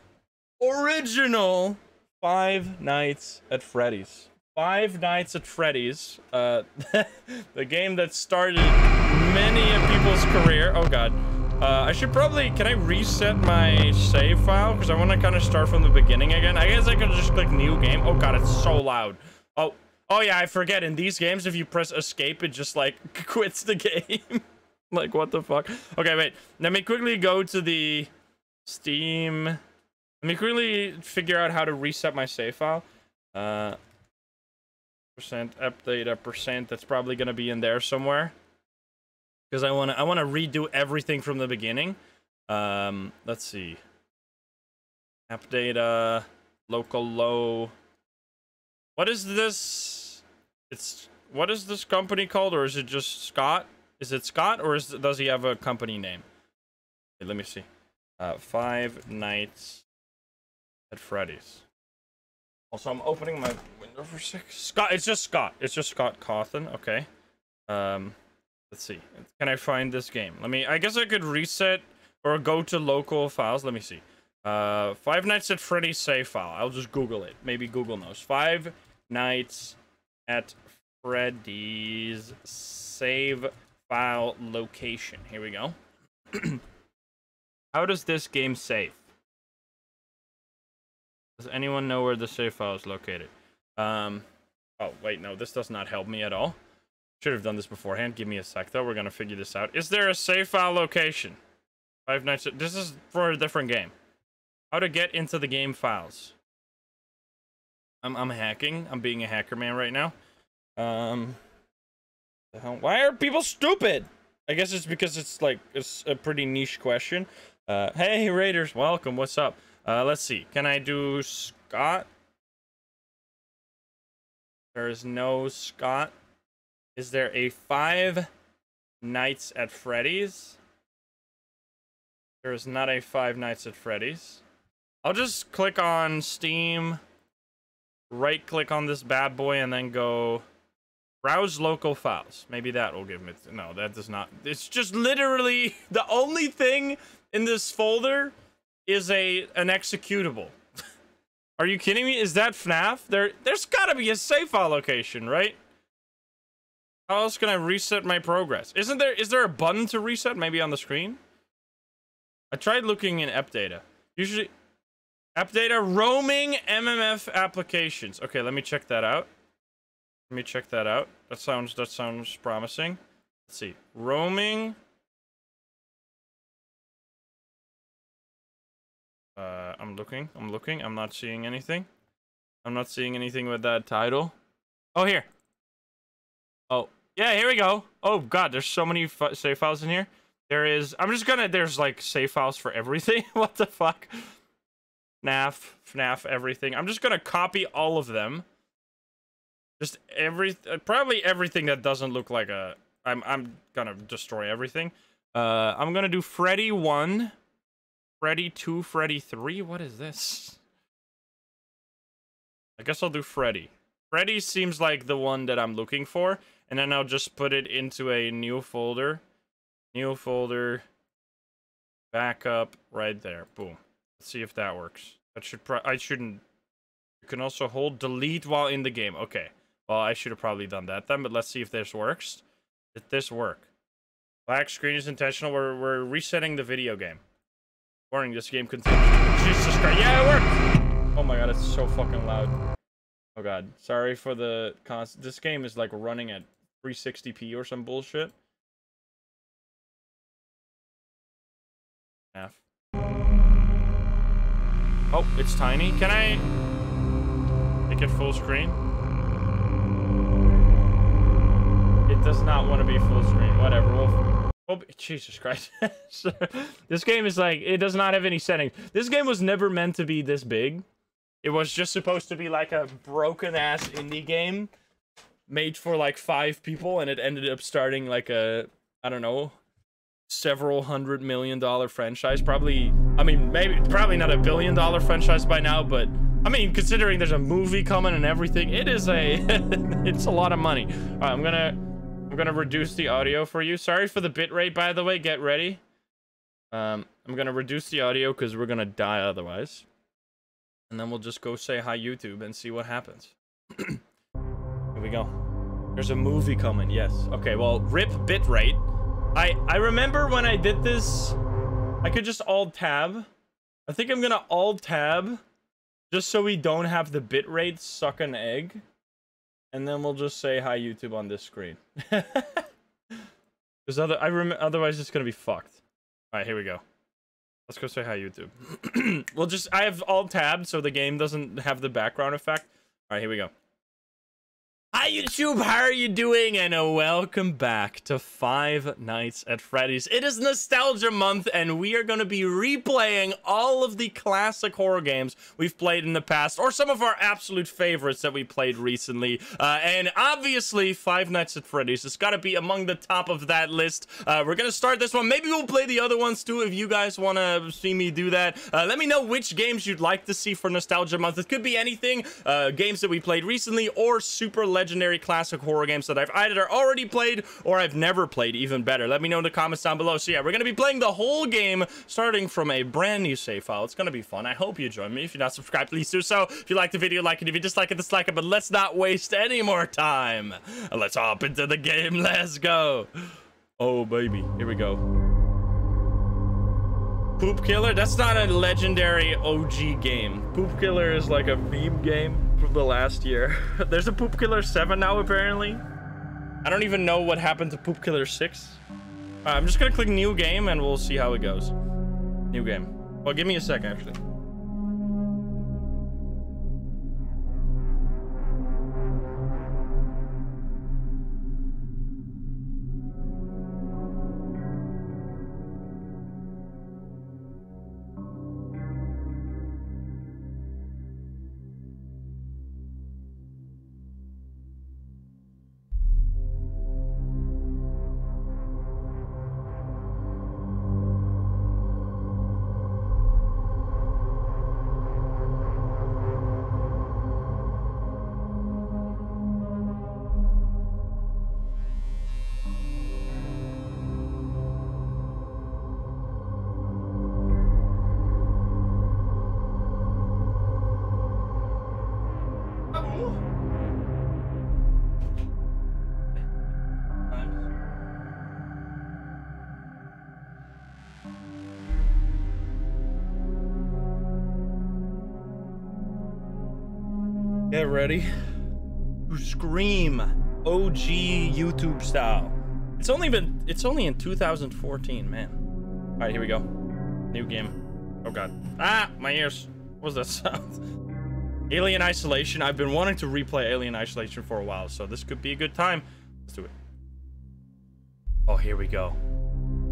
original Five Nights at Freddy's. Five Nights at Freddy's, uh, the game that started many of people's career. Oh god. Uh, I should probably, can I reset my save file? Because I want to kind of start from the beginning again. I guess I could just click new game. Oh god, it's so loud. Oh, Oh yeah, I forget. In these games, if you press escape, it just like quits the game. like what the fuck? Okay, wait. Let me quickly go to the Steam. Let me quickly figure out how to reset my save file. Uh, percent update a percent. That's probably gonna be in there somewhere. Because I wanna I wanna redo everything from the beginning. Um, let's see. App data, local low. What is this? It's what is this company called, or is it just Scott? Is it Scott, or is does he have a company name? Okay, let me see. Uh, Five Nights at Freddy's. Also, I'm opening my window for six. Scott, it's just Scott. It's just Scott Cawthon. Okay. Um, let's see. Can I find this game? Let me. I guess I could reset or go to local files. Let me see. Uh, Five Nights at Freddy's save file. I'll just Google it. Maybe Google knows. Five Nights at Freddy's save file location. Here we go. How does this game save? Does anyone know where the save file is located? Um, oh, wait, no, this does not help me at all. Should have done this beforehand. Give me a sec, though. We're going to figure this out. Is there a save file location? Five Nights... This is for a different game. How to get into the game files. I'm, I'm hacking. I'm being a hacker man right now. Um, why are people stupid? I guess it's because it's like it's a pretty niche question. Uh, hey Raiders, welcome. What's up? Uh, let's see. Can I do Scott? There is no Scott. Is there a Five Nights at Freddy's? There is not a Five Nights at Freddy's. I'll just click on Steam, right click on this bad boy, and then go Browse local files. Maybe that will give me... No, that does not... It's just literally... The only thing in this folder is a an executable. Are you kidding me? Is that FNAF? There, There's gotta be a save file location, right? How else can I reset my progress? Isn't there... Is there a button to reset? Maybe on the screen? I tried looking in app data. Usually... App data, roaming MMF applications. Okay, let me check that out. Let me check that out. That sounds that sounds promising. Let's see. Roaming. Uh, I'm looking. I'm looking. I'm not seeing anything. I'm not seeing anything with that title. Oh, here. Oh, yeah, here we go. Oh, God, there's so many save files in here. There is... I'm just gonna... There's, like, save files for everything. what the fuck? FNAF, FNAF, everything. I'm just gonna copy all of them. Just every, uh, probably everything that doesn't look like a, I'm, I'm gonna destroy everything. Uh, I'm gonna do Freddy 1, Freddy 2, Freddy 3? What is this? I guess I'll do Freddy. Freddy seems like the one that I'm looking for. And then I'll just put it into a new folder. New folder. Backup right there. Boom. Let's see if that works. That should I shouldn't. You can also hold delete while in the game. Okay. Well, I should have probably done that then, but let's see if this works. Did this work? Black screen is intentional. We're, we're resetting the video game. Warning, this game continues. Jesus Christ. Yeah, it worked! Oh my god, it's so fucking loud. Oh god. Sorry for the const- This game is like running at 360p or some bullshit. Half. Oh, it's tiny. Can I make it full screen? It does not want to be full screen. Whatever. We'll, Jesus Christ. this game is like, it does not have any settings. This game was never meant to be this big. It was just supposed to be like a broken ass indie game made for like five people, and it ended up starting like a, I don't know, several hundred million dollar franchise. Probably, I mean, maybe, probably not a billion dollar franchise by now, but I mean, considering there's a movie coming and everything, it is a, it's a lot of money. All right, I'm gonna, I'm gonna reduce the audio for you. Sorry for the bitrate, by the way. Get ready. Um, I'm gonna reduce the audio because we're gonna die otherwise. And then we'll just go say hi YouTube and see what happens. Here we go. There's a movie coming, yes. Okay, well, rip bitrate. I I remember when I did this, I could just alt tab. I think I'm gonna alt tab just so we don't have the bitrate suck an egg. And then we'll just say hi YouTube on this screen. Because other I rem otherwise it's gonna be fucked. Alright, here we go. Let's go say hi YouTube. we'll just I have alt tab so the game doesn't have the background effect. Alright, here we go. Hi YouTube, how are you doing? And uh, welcome back to Five Nights at Freddy's. It is Nostalgia Month, and we are going to be replaying all of the classic horror games we've played in the past, or some of our absolute favorites that we played recently. Uh, and obviously, Five Nights at Freddy's has got to be among the top of that list. Uh, we're going to start this one. Maybe we'll play the other ones too if you guys want to see me do that. Uh, let me know which games you'd like to see for Nostalgia Month. It could be anything, uh, games that we played recently, or super legendary classic horror games that I've either already played or I've never played, even better. Let me know in the comments down below. So yeah, we're going to be playing the whole game starting from a brand new save file. It's going to be fun. I hope you join me. If you're not subscribed, please do so. If you like the video, like it. If you dislike it, dislike it. But let's not waste any more time. Let's hop into the game. Let's go. Oh, baby. Here we go. Poop Killer? That's not a legendary OG game. Poop Killer is like a meme game from the last year. There's a Poop Killer 7 now, apparently. I don't even know what happened to Poop Killer 6. Uh, I'm just gonna click new game and we'll see how it goes. New game. Well, give me a sec, actually. Ready to scream OG YouTube style. It's only been it's only in 2014, man. All right, here we go. New game. Oh god. Ah, my ears. What's that sound? Alien Isolation. I've been wanting to replay Alien Isolation for a while, so this could be a good time. Let's do it. Oh, here we go.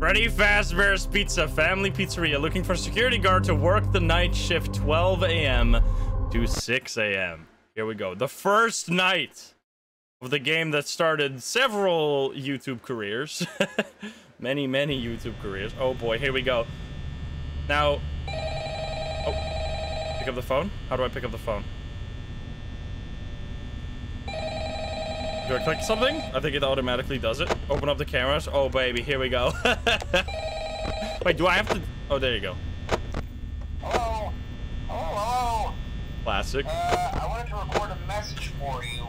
Freddy Fazbear's Pizza, family pizzeria, looking for security guard to work the night shift 12 a.m. to 6 a.m. Here we go. The first night of the game that started several YouTube careers. many, many YouTube careers. Oh boy, here we go. Now, oh, pick up the phone. How do I pick up the phone? Do I click something? I think it automatically does it. Open up the cameras. Oh, baby, here we go. Wait, do I have to? Oh, there you go. Hello? Hello? Classic. Uh, I wanted to record a message for you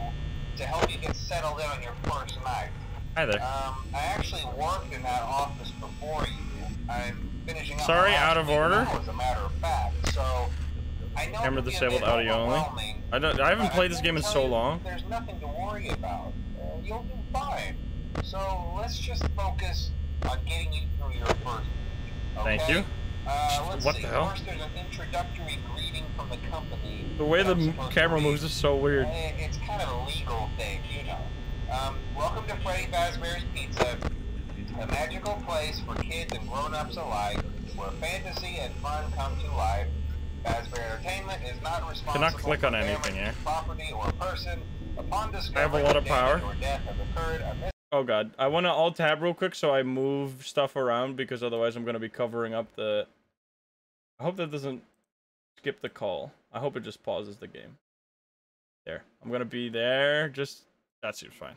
to help you get settled in on your first night. Hi there. Um, I actually worked in that office before you. I'm finishing up Sorry, out of order? now, as a matter of fact. So, I know Camera it can be a disabled, audio only. I don't. I haven't played this game in so long. There's nothing to worry about. Uh, you'll do fine. So let's just focus on getting you through your first. Okay? Thank you. Uh, let's What see. the hell? First, there's an introductory greeting from the company. The way the that I'm m- supposed camera moves is so weird. Uh, It's kind of a legal thing, you know. Um, welcome to Freddy Fazbear's Pizza, a magical place for kids and grown-ups alike, where fantasy and fun come to life. Fazbear Entertainment is not responsible click for on anything here. property or person. Upon I have a discovery lot of power. or death has occurred, a Oh god, I want to alt tab real quick so I move stuff around because otherwise I'm gonna be covering up the. I hope that doesn't skip the call. I hope it just pauses the game. There, I'm gonna be there. Just that seems fine.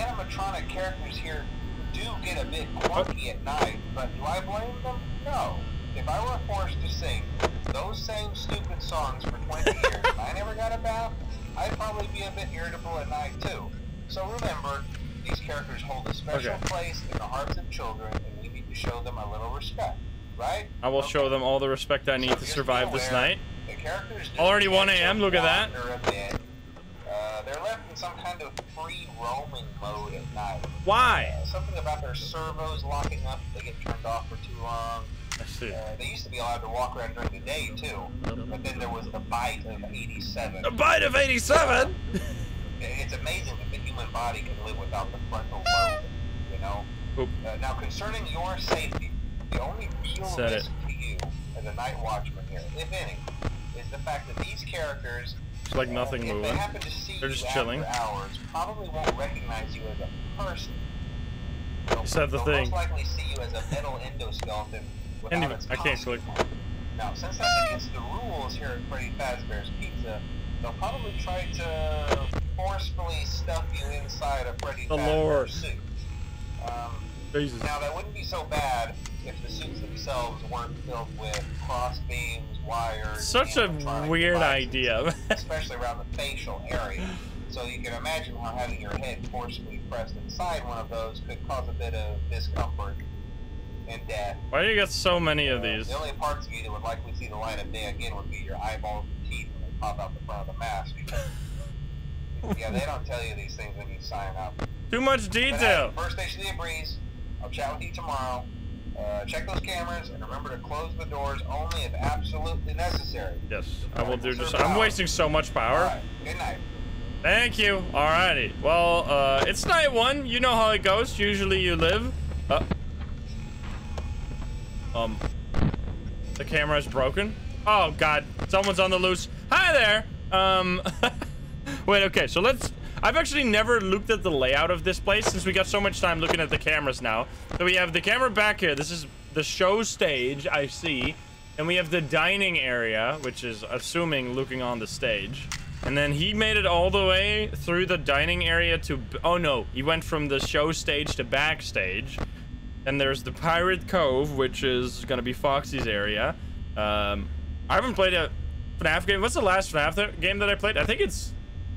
animatronic characters here do get a bit quirky at night, but do I blame them? No. If I were forced to sing those same stupid songs for 20 years and I never got a bath, I'd probably be a bit irritable at night too. So remember, these characters hold a special Okay. place in the hearts of children and we need to show them a little respect, right? I will show them all the respect I need So to survive be this night. The characters Already 1 a.m., look at that. wander a bit. Uh, they're left in some kind of free roaming mode at night. Why? Uh, something about their servos locking up if they get turned off for too long. I see. Uh, they used to be allowed to walk around during the day too, but then there was the bite of 87. A bite of 87. It's amazing that the human body can live without the frontal lobe, you know? Uh, now, concerning your safety, the only real Said it. to you as a night watchman here, if any, is the fact that these characters, It's like nothing uh, if moving. they happen to see They're you just after chilling. hours, probably won't recognize you as a person. They'll, said the thing. most likely see you as a metal endoskeleton its I can't click. Now, since that's against the rules here at Freddy Fazbear's Pizza, they'll probably try to forcefully stuff you inside a Freddy The Lord. suit. Um, Jesus. now, that wouldn't be so bad if the suits themselves weren't filled with cross beams, wires, Such a weird devices, idea. especially around the facial area. So you can imagine how having your head forcibly pressed inside one of those could cause a bit of discomfort and death. Why do you got so many of Uh, these? The only parts of you that would likely see the light of day again would be your eyeballs and teeth when they pop out the front of the mask. Yeah, they don't tell you these things when you sign up. Too much But detail. first station of the breeze. I'll chat with you tomorrow. Uh, check those cameras and remember to close the doors only if absolutely necessary. Yes, I will do just. I'm wasting so much power. Right. Good night. Thank you. Alrighty. Well, uh, it's night one. You know how it goes. Usually you live. Uh, um, the camera is broken. Oh God, someone's on the loose. Hi there. Um, wait. Okay, so let's. I've actually never looked at the layout of this place since we got so much time looking at the cameras now. So we have the camera back here. This is the show stage. I see. And we have the dining area, which is assuming looking on the stage. And then he made it all the way through the dining area to. Oh no, he went from the show stage to backstage. And there's the Pirate Cove, which is gonna be Foxy's area. Um, I haven't played a FNAF game. What's the last FNAF game that I played? I think it's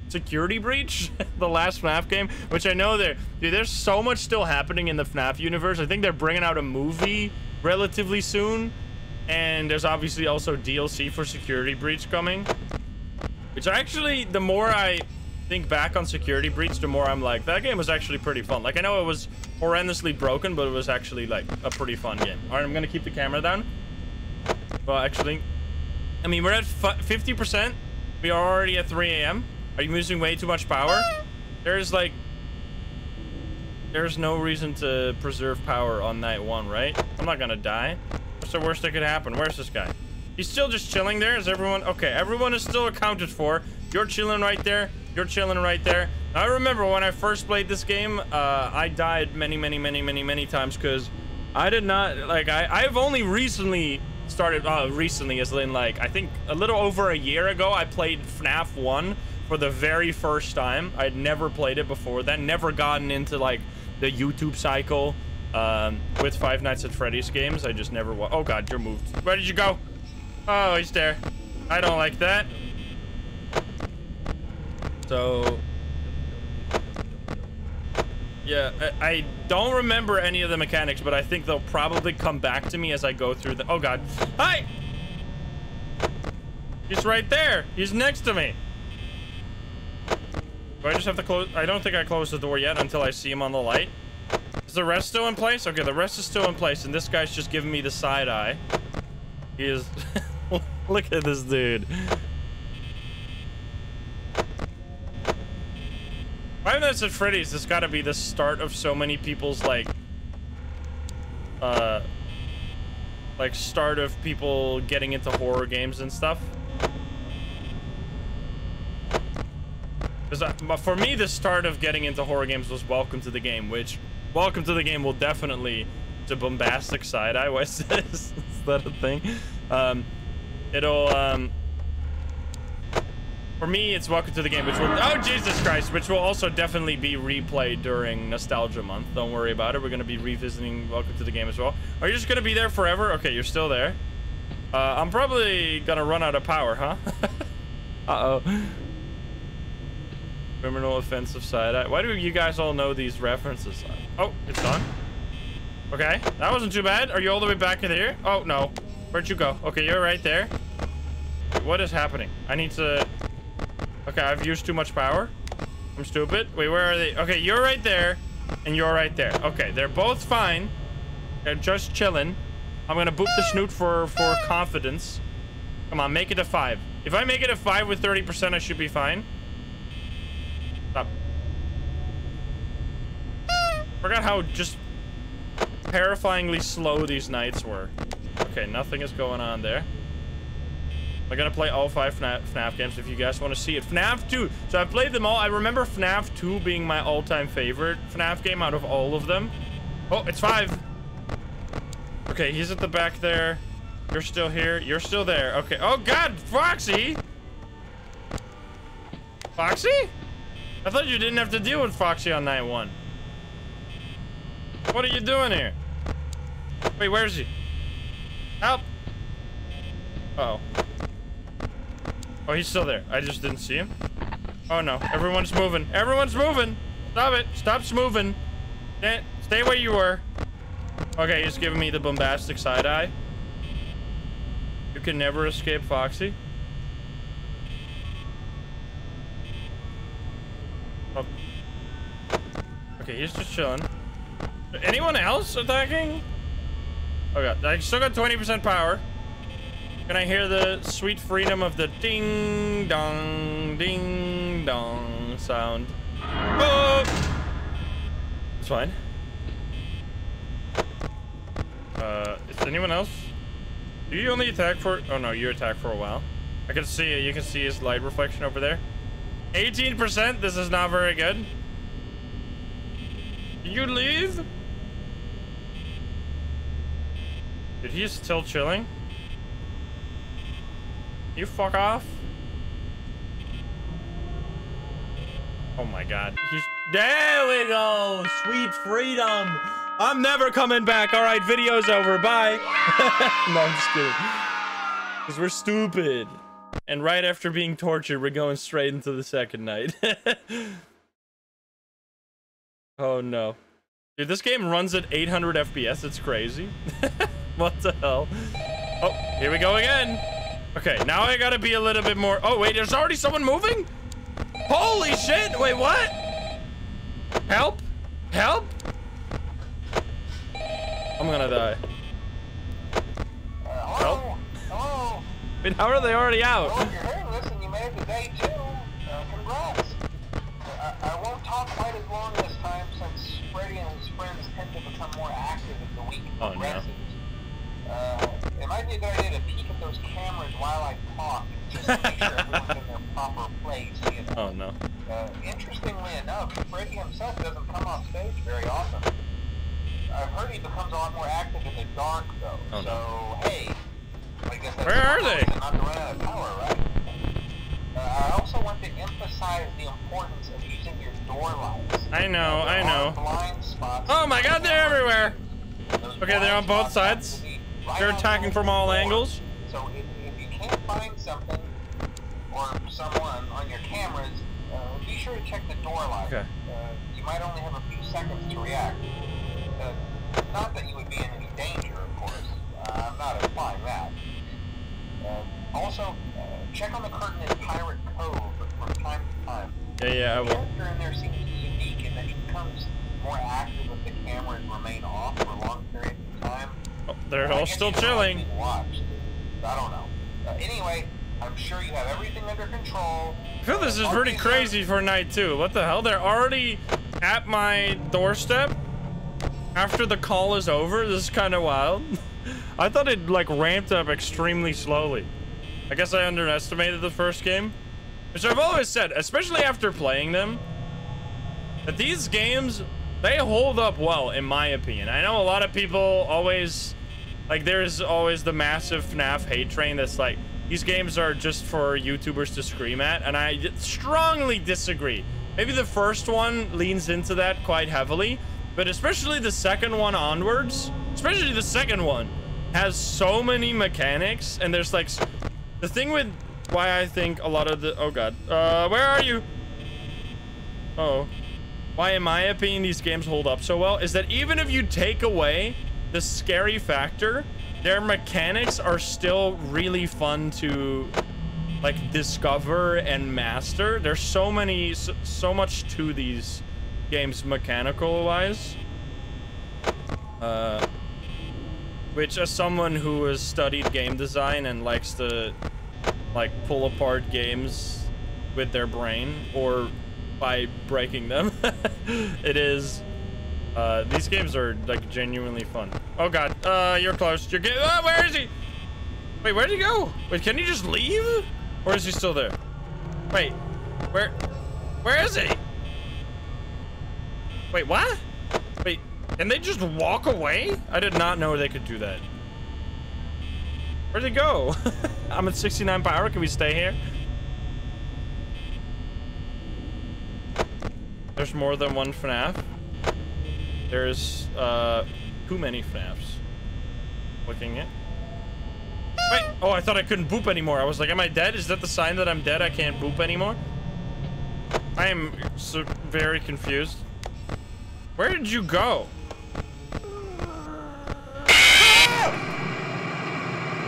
Security Breach, the last FNAF game, which I know there. Dude, there's so much still happening in the FNAF universe. I think they're bringing out a movie relatively soon, and there's obviously also DLC for Security Breach coming. Which actually, the more I think back on Security Breach, the more I'm like, that game was actually pretty fun. Like, I know it was horrendously broken, but it was actually, like, a pretty fun game. All right, I'm gonna keep the camera down. Well, actually, I mean, we're at 50%. We are already at 3 a.m. Are you using way too much power? There's, like... There's no reason to preserve power on night one, right? I'm not gonna die. What's the worst that could happen? Where's this guy? He's still just chilling there. Is everyone okay? Everyone is still accounted for. You're chilling right there. You're chilling right there. I remember when I first played this game, uh, I died many, many, many, many, many times because I did not like I I've only recently started uh recently as in like I think a little over a year ago I played FNAF 1 for the very first time. I'd never played it before then, never gotten into like the YouTube cycle um, with Five Nights at Freddy's games. I just never wa- Oh god, you're moved. Where did you go? Oh, he's there. I don't like that. So yeah, I, I don't remember any of the mechanics, but I think they'll probably come back to me as I go through the... Oh, God. Hi! He's right there. He's next to me. Do I just have to close... I don't think I closed the door yet until I see him on the light. Is the rest still in place? Okay, the rest is still in place, and this guy's just giving me the side eye. He is... Look at this dude. Five Nights at Freddy's has got to be the start of so many people's like, uh, like start of people getting into horror games and stuff. Because for me, the start of getting into horror games was Welcome to the Game, which Welcome to the Game will definitely to bombastic side eye. This? Is that a thing? Um, it'll um for me, it's Welcome to the Game, which will... Oh, Jesus Christ! Which will also definitely be replayed during Nostalgia Month. Don't worry about it. We're going to be revisiting Welcome to the Game as well. Are you just going to be there forever? Okay, you're still there. Uh, I'm probably going to run out of power, huh? Uh-oh. Criminal offensive side. Why do you guys all know these references? Oh, it's done. Okay, that wasn't too bad. Are you all the way back in here? Oh, no. Where'd you go? Okay, you're right there. What is happening? I need to... Okay, I've used too much power. I'm stupid. Wait, where are they? Okay, you're right there, and you're right there. Okay, they're both fine. They're just chilling. I'm gonna boot the snoot for for confidence. Come on, make it a five. If I make it a five with 30%, I should be fine. Forgot how just terrifyingly slow these nights were. Okay, nothing is going on there. I'm gonna play all five FNAF, FNAF, games if you guys want to see it. FNAF 2. So I've played them all. I remember FNAF 2 being my all-time favorite FNAF game out of all of them. Oh, it's five. Okay, he's at the back there. You're still here. You're still there. Okay. Oh, God. Foxy. Foxy? I thought you didn't have to deal with Foxy on night one. What are you doing here? Wait, where's he? Help. Uh oh. Oh, he's still there. I just didn't see him. Oh, no. Everyone's moving. Everyone's moving. Stop it. Stop moving. Stay, stay where you were. Okay, he's giving me the bombastic side eye. You can never escape Foxy. Oh. Okay, he's just chilling. Anyone else attacking? Oh god, I still got 20% power. Can I hear the sweet freedom of the ding dong, ding dong sound? Oh! It's fine. Uh, is anyone else? Do you only attack for... Oh no, you attack for a while. I can see it. You can see his light reflection over there. 18%? This is not very good. You leave? Dude, he's still chilling. You fuck off. Oh my god. He's there we go. Sweet freedom. I'm never coming back. All right, video's over. Bye. no, I'm just kidding. Because we're stupid. And right after being tortured, we're going straight into the second night. oh no. Dude, this game runs at 800 FPS. It's crazy. what the hell? Oh, here we go again. Okay, now I gotta be a little bit more. Oh, wait, there's already someone moving? Holy shit! Wait, what? Help? Help? I'm gonna die. Uh, Help? hello? Hello? Wait, how are they already Well, out? if you're hearing this and you made to day two, uh, congrats. I, I won't talk quite as long this time since Freddy and his friends tend to become more active as the week Oh, no. Uh, it might be a good idea to peek at those cameras while I talk, just to make sure everyone's in their proper place. You know? Oh no. Uh, interestingly enough, Freddy himself doesn't come on stage very often. I've heard he becomes a lot more active in the dark, though. Oh, so no. hey, I guess where are they? Power, right? Uh, I also want to emphasize the importance of using your door lights. I know, I know. Oh my God, they're everywhere. Okay, they're on both sides to be right They're attacking from all angles. So if, if you can't find something or someone on your cameras, uh, be sure to check the door light. Okay. Uh, you might only have a few seconds to react. Uh, not that you would be in any danger, of course. Uh, I'm not implying that. Uh, also, uh, check on the curtain in Pirate Cove from time to time. Yeah, yeah, I will. The character in there seems unique in that he becomes more active if the cameras remain off for long periods of time. Oh, they're all still chilling. watched. I don't know. Uh, anyway, I'm sure you have everything under control. I feel this is pretty crazy for night two. What the hell? They're already at my doorstep after the call is over. This is kind of wild. I thought it like ramped up extremely slowly. I guess I underestimated the first game, which I've always said, especially after playing them, that these games they hold up well in my opinion. I know a lot of people always like there's always the massive FNAF hate train that's like these games are just for YouTubers to scream at, and I strongly disagree. Maybe the first one leans into that quite heavily, but especially the second one onwards, especially the second one, has so many mechanics, and there's like the thing with why I think a lot of the oh god, uh, where are you? Oh, why in my opinion these games hold up so well is that even if you take away the scary factor, their mechanics are still really fun to like discover and master. There's so many, so, so much to these games mechanical wise. Uh, which as someone who has studied game design and likes to like pull apart games with their brain or by breaking them, it is uh, these games are like genuinely fun. Oh god, uh, you're close. You're getting. Oh, where is he? Wait, where'd he go? Wait, can he just leave? Or is he still there? Wait, where? Where is he? Wait, what? Wait, can they just walk away? I did not know they could do that. Where'd he go? I'm at 69 power. Can we stay here? There's more than one FNAF. There's uh too many FNAFs. Looking at. Wait. Oh, I thought I couldn't boop anymore. I was like, am I dead? Is that the sign that I'm dead? I can't boop anymore. I am so very confused. Where did you go?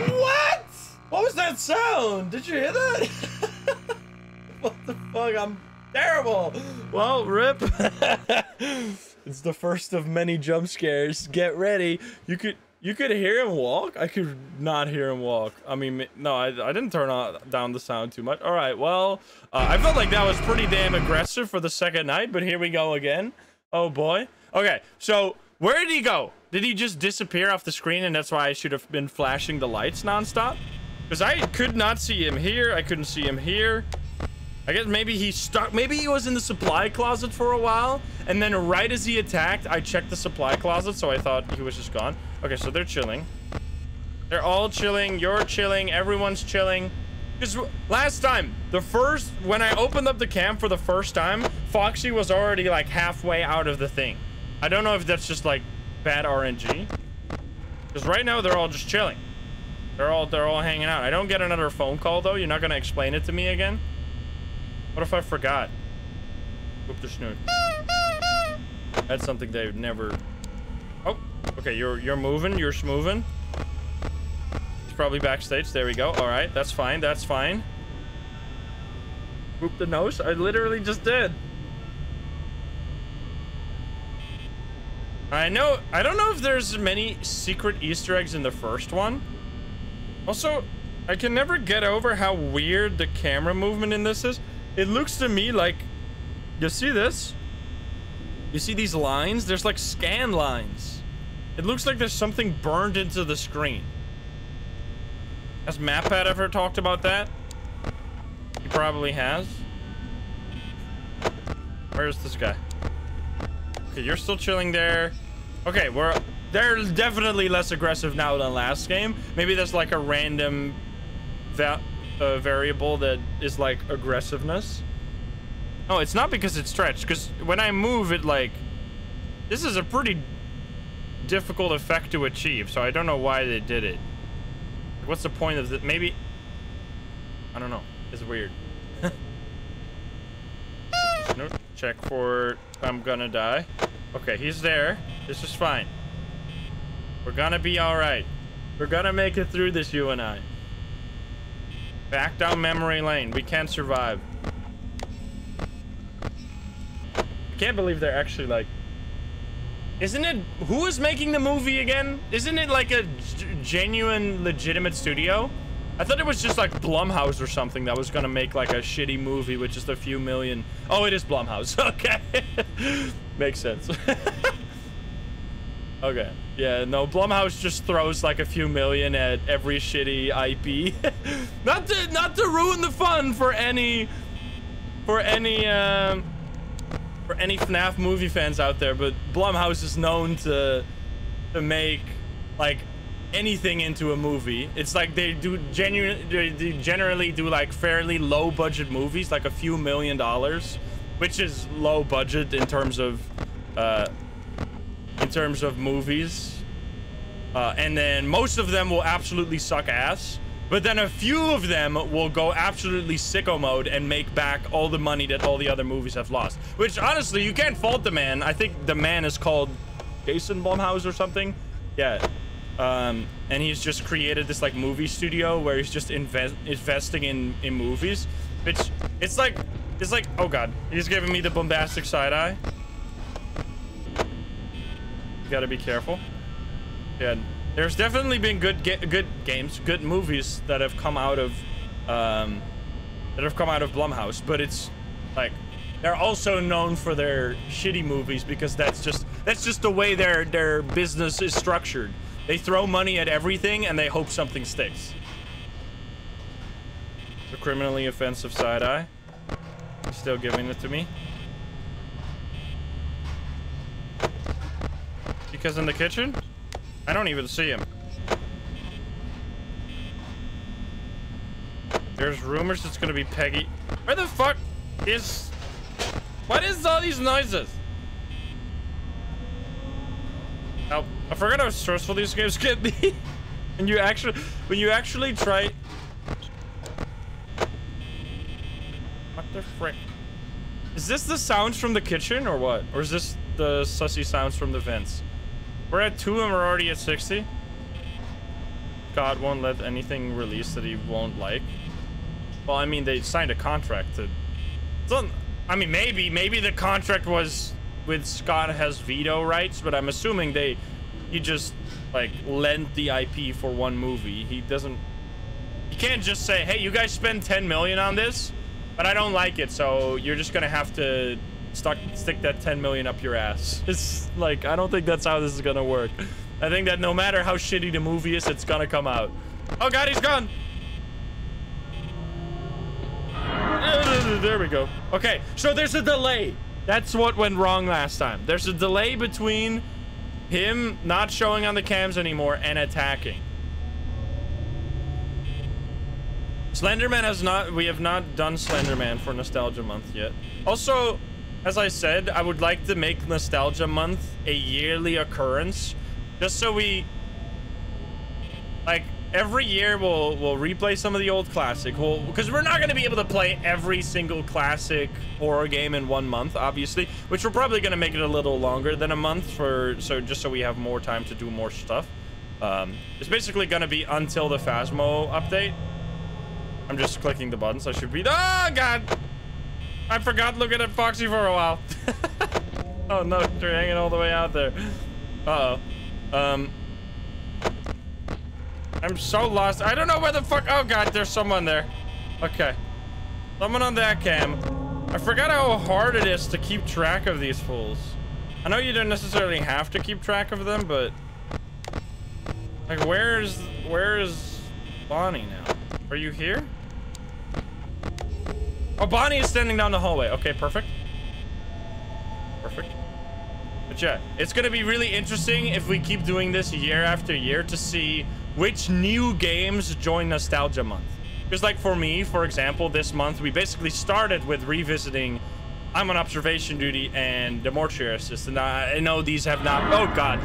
What? What was that sound? Did you hear that? what the fuck? I'm terrible. Well, rip. it's the first of many jump scares. Get ready. You could you could hear him walk. I could not hear him walk. I mean, no, I, I didn't turn on, down the sound too much. All right, well, uh, I felt like that was pretty damn aggressive for the second night, but here we go again. Oh boy. Okay, so where did he go? Did he just disappear off the screen and that's why I should have been flashing the lights nonstop? Because I could not see him here. I couldn't see him here. I guess maybe he stuck. Maybe he was in the supply closet for a while, and then right as he attacked, I checked the supply closet, so I thought he was just gone. Okay, so they're chilling. They're all chilling. You're chilling. Everyone's chilling. Because last time, the first when I opened up the cam for the first time, Foxy was already like halfway out of the thing. I don't know if that's just like bad RNG. Because right now they're all just chilling. They're all they're all hanging out. I don't get another phone call though. You're not gonna explain it to me again. What if I forgot? Whoop the snoot. That's something they've never. Oh, okay. You're you're moving. You're moving. He's probably backstage. There we go. All right, that's fine. That's fine. Whoop the nose. I literally just did. I know. I don't know if there's many secret Easter eggs in the first one. Also, I can never get over how weird the camera movement in this is. It looks to me like, you see this? You see these lines? There's like scan lines. It looks like there's something burned into the screen. Has MatPat ever talked about that? He probably has. Where's this guy? Okay, you're still chilling there. Okay, we're they're definitely less aggressive now than last game. Maybe there's like a random va uh, variable that is like aggressiveness. No, it's not because it's stretched. Because when I move, it like... This is a pretty difficult effect to achieve, so I don't know why they did it. What's the point of it? Maybe... I don't know. It's weird. no, check for I'm gonna die. Okay, he's there. This is fine. We're gonna be alright. We're gonna make it through this, you and I. Back down memory lane. We can't survive. I can't believe they're actually like... Isn't it... Who is making the movie again? Isn't it like a genuine, legitimate studio? I thought it was just like Blumhouse or something that was gonna make like a shitty movie with just a few million. Oh, it is Blumhouse. Okay. Makes sense. okay. Yeah, no, Blumhouse just throws like a few million at every shitty IP. not to not to ruin the fun for any for any um for any FNAF movie fans out there, but Blumhouse is known to to make like anything into a movie. It's like they do genuine they generally do like fairly low budget movies, like a few million dollars, which is low budget in terms of uh in terms of movies. Uh, and then most of them will absolutely suck ass. But then a few of them will go absolutely sicko mode and make back all the money that all the other movies have lost. Which, honestly, you can't fault the man. I think the man is called Jason Blumhouse or something. Yeah. Um, and he's just created this, like, movie studio where he's just invest investing in, in movies. Which, it's like, it's like, oh god. He's giving me the bombastic side eye. You gotta be careful. Yeah. There's definitely been good ga good games, good movies that have come out of um, that have come out of Blumhouse, but it's like they're also known for their shitty movies because that's just that's just the way their their business is structured. They throw money at everything and they hope something sticks. The criminally offensive side eye. Still giving it to me. Because in the kitchen? I don't even see him. There's rumors it's gonna be Peggy. Where the fuck is... What is all these noises? Oh, I forgot how stressful these games can be. and you actually, when you actually try... What the frick? Is this the sounds from the kitchen or what? Or is this the sussy sounds from the vents? We're at two and we're already at 60. God won't let anything release that he won't like. Well, I mean, they signed a contract to... I mean, maybe, maybe the contract was with Scott has veto rights, but I'm assuming they, he just, like, lent the IP for one movie. He doesn't, you can't just say, hey, you guys spend 10 million on this, but I don't like it, so you're just gonna have to stuck, stick that 10 million up your ass. It's like, I don't think that's how this is gonna work. I think that no matter how shitty the movie is, it's gonna come out. Oh god, he's gone! There we go. Okay, so there's a delay. That's what went wrong last time. There's a delay between him not showing on the cams anymore and attacking. Slenderman has not, we have not done Slenderman for Nostalgia Month yet. Also, as I said, I would like to make Nostalgia Month a yearly occurrence, just so we, like, every year we'll we'll replay some of the old classic. We'll because we're not gonna be able to play every single classic horror game in one month, obviously, which we're probably gonna make it a little longer than a month for so just so we have more time to do more stuff. Um, it's basically gonna be until the Phasmo update. I'm just clicking the buttons. I should be. Oh God! I forgot looking at Foxy for a while. oh no, you're hanging all the way out there. Uh oh. Um. I'm so lost. I don't know where the fuck. Oh god, there's someone there. Okay. Someone on that cam. I forgot how hard it is to keep track of these fools. I know you don't necessarily have to keep track of them, but like where's where is Bonnie now? Are you here? Oh, Bonnie is standing down the hallway. Okay, perfect. Perfect. But yeah, it's gonna be really interesting if we keep doing this year after year to see which new games join Nostalgia Month. Because like for me, for example, this month we basically started with revisiting I'm on observation duty and the mortuary assistant. I, I know these have not. Oh God,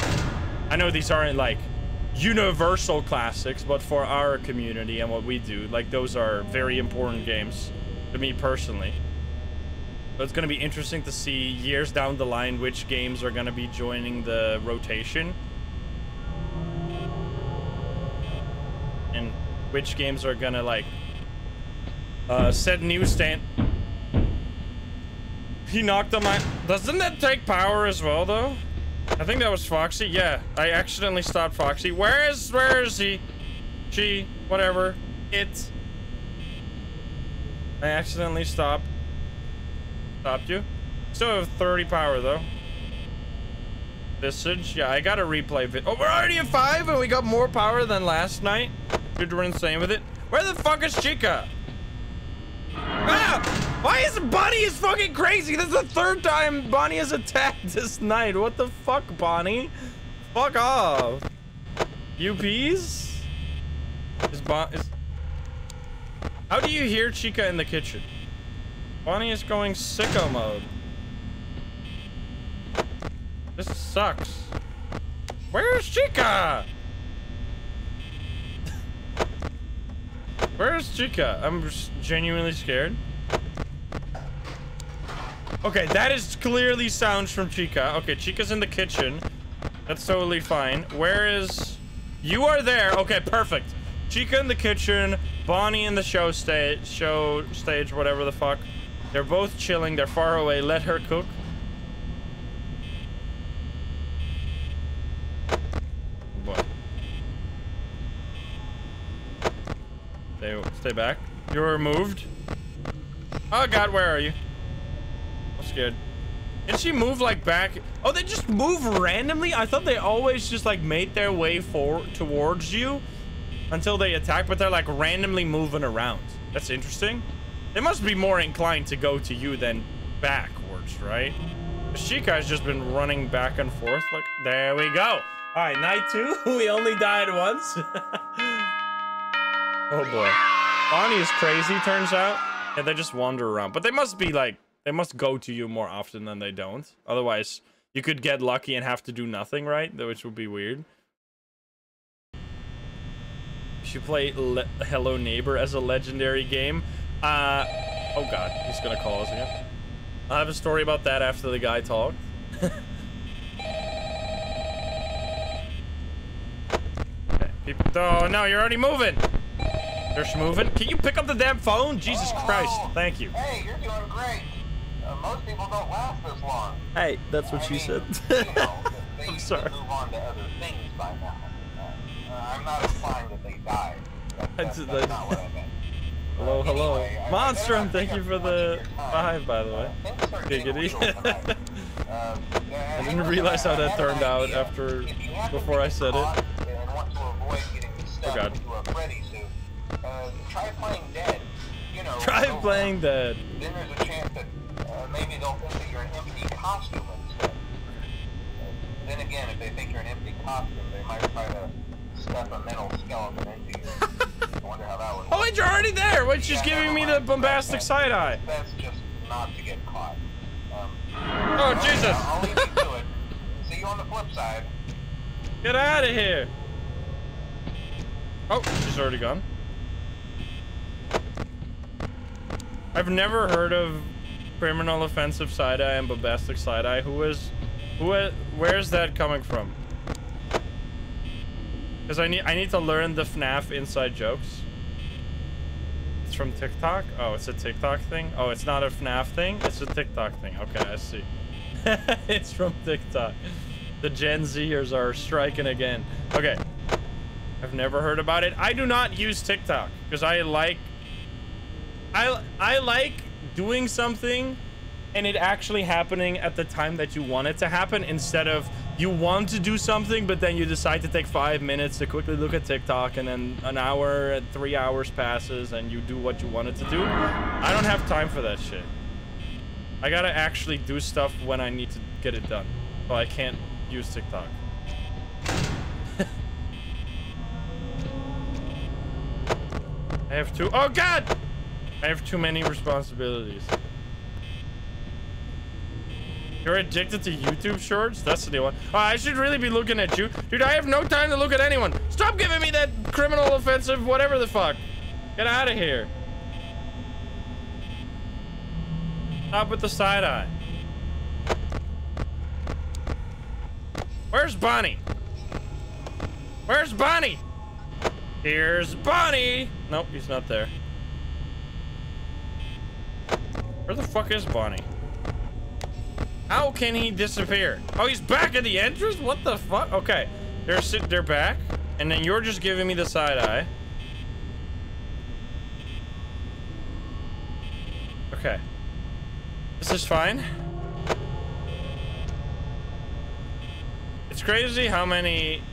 I know these aren't like universal classics, but for our community and what we do, like those are very important games to me personally. So it's going to be interesting to see years down the line which games are going to be joining the rotation. And which games are going to like uh, set new stand. He knocked on my... Doesn't that take power as well, though? I think that was Foxy. Yeah, I accidentally stopped Foxy. Where is... Where is he? She. Whatever. It. I accidentally stopped. Stopped you. Still have 30 power, though. Visage. Yeah, I got a replay. Oh, we're already at 5 and we got more power than last night. Doing the same with it. Where the fuck is Chica? Ah! Why is Bonnie is fucking crazy? This is the third time Bonnie has attacked this night. What the fuck, Bonnie? Fuck off. UPs? Is Bon is How do you hear Chica in the kitchen? Bonnie is going sicko mode. This sucks. Where's Chica? Where's Chica? I'm genuinely scared. Okay, that is clearly sounds from Chica. Okay, Chica's in the kitchen. That's totally fine. Where is... You are there. Okay, perfect. Chica in the kitchen. Bonnie in the show stage. Show stage, whatever the fuck. They're both chilling. They're far away. Let her cook. Boy. Stay, stay back. You're removed. Oh god, where are you? I'm scared. Can she move like back? Oh, they just move randomly? I thought they always just like made their way for towards you until they attack, but they're like randomly moving around. That's interesting. They must be more inclined to go to you than backwards, right? Chica has just been running back and forth. Like, there we go. All right, night two. we only died once. oh boy. Bonnie is crazy, turns out. Yeah, they just wander around. But they must be like, they must go to you more often than they don't. Otherwise, you could get lucky and have to do nothing, right? Which would be weird. You should play Le Hello Neighbor as a legendary game. Uh, oh god, he's gonna call us again. i have a story about that after the guy talked. okay, people, oh no, you're already moving. They're moving. Can you pick up the damn phone? Jesus oh, Christ, thank you. Hey, you're doing great. Uh, most people don't last this long. Hey, that's what I she mean, said. you know, I'm sorry. move on to other things by now. I'm not implying that they died. That, that's, That's- not what I meant. Hello, Uh, hello. anyway, Monstrum, thank you for the much of your time. five, by the way. Uh, things are getting Giggity. Um, I didn't realize how that turned out after before I said it. And want to avoid getting stuck God. into a Freddy suit, uh, try playing dead. You know, Try over. playing dead. Then there's a chance that uh, maybe they'll think that you're an empty costume instead. Uh, then again, if they think you're an empty costume, they might try to stuff a mental skeleton into you. I wonder how that would Oh wait, you're already there. Wait, she's Yeah, giving me the bombastic side eye. That's just not to get caught. Um, Oh Jesus! I'll leave you to it. See you on the flip side. Get out of here! Oh, she's already gone. I've never heard of criminal offensive side eye and bombastic side eye. Who is, who? Where's that coming from? Because I need, I need to learn the FNAF inside jokes. It's from TikTok. Oh, it's a TikTok thing. Oh, it's not a FNAF thing. It's a TikTok thing. Okay, I see. it's from TikTok. The Gen Zers are striking again. Okay. I've never heard about it. I do not use TikTok because I like I I like doing something and it actually happening at the time that you want it to happen instead of you want to do something but then you decide to take five minutes to quickly look at TikTok and then an hour three hours passes and you do what you wanted to do. I don't have time for that shit. I gotta actually do stuff when I need to get it done. So I can't use TikTok. I have too- Oh god! I have too many responsibilities. You're addicted to YouTube shorts? That's the new one. Oh, I should really be looking at you. Dude, I have no time to look at anyone. Stop giving me that criminal offensive whatever the fuck. Get out of here. Stop with the side eye. Where's Bonnie? Where's Bonnie? Here's Bonnie. Nope, he's not there. Where the fuck is Bonnie? How can he disappear? Oh, he's back at the entrance? What the fuck? Okay. They're sitting, they're back. And then you're just giving me the side eye. Okay. This is fine. It's crazy how many...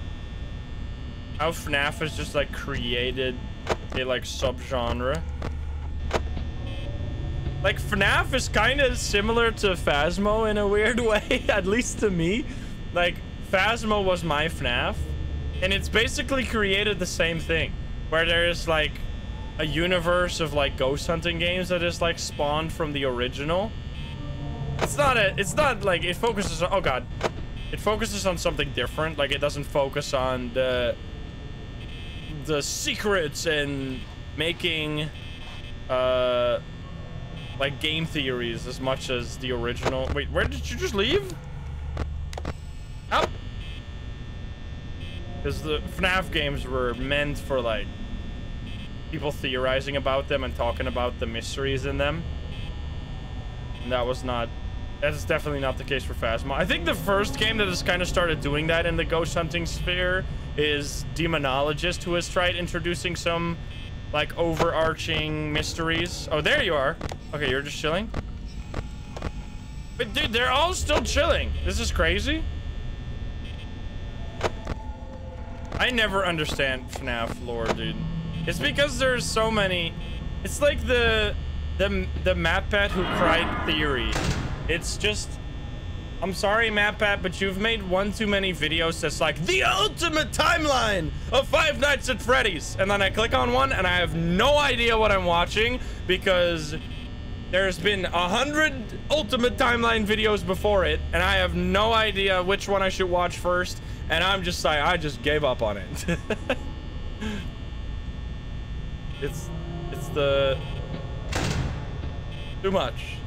How FNAF has just, like, created a, like, subgenre. Like, FNAF is kind of similar to Phasmo in a weird way, at least to me. Like, Phasmo was my FNAF, and it's basically created the same thing, where there's, like, a universe of, like, ghost hunting games that is, like, spawned from the original. It's not a, it's not, like, it focuses on, oh god. It focuses on something different, like, it doesn't focus on the, the secrets and making, uh like game theories as much as the original. Wait, where did you just leave? Out. Because the FNAF games were meant for like people theorizing about them and talking about the mysteries in them. And that was not, that is definitely not the case for Phasmo. I think the first game that has kind of started doing that in the ghost hunting sphere is Demonologist, who has tried introducing some like overarching mysteries. Oh, there you are. Okay, you're just chilling? But dude, they're all still chilling. This is crazy. I never understand FNAF lore, dude. It's because there's so many. It's like the the the MatPat who cried theory. It's just I'm sorry, MatPat, but you've made one too many videos that's like the ultimate timeline of Five Nights at Freddy's. And then I click on one and I have no idea what I'm watching because there's been a hundred ultimate timeline videos before it, and I have no idea which one I should watch first. And I'm just like, I just gave up on it. it's, it's the too much.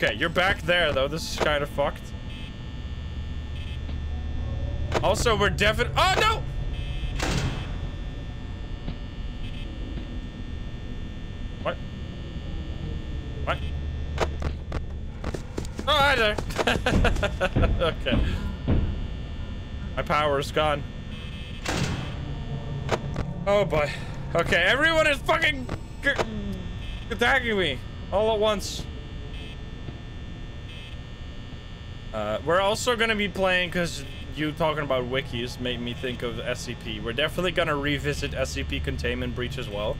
Okay, you're back there though. This is kind of fucked. Also, we're definitely. Oh no! What? Oh, hi there. okay. My power is gone. Oh boy. Okay, everyone is fucking attacking me all at once. Uh, we're also gonna be playing because you talking about wikis made me think of SCP. We're definitely gonna revisit SCP Containment Breach as well.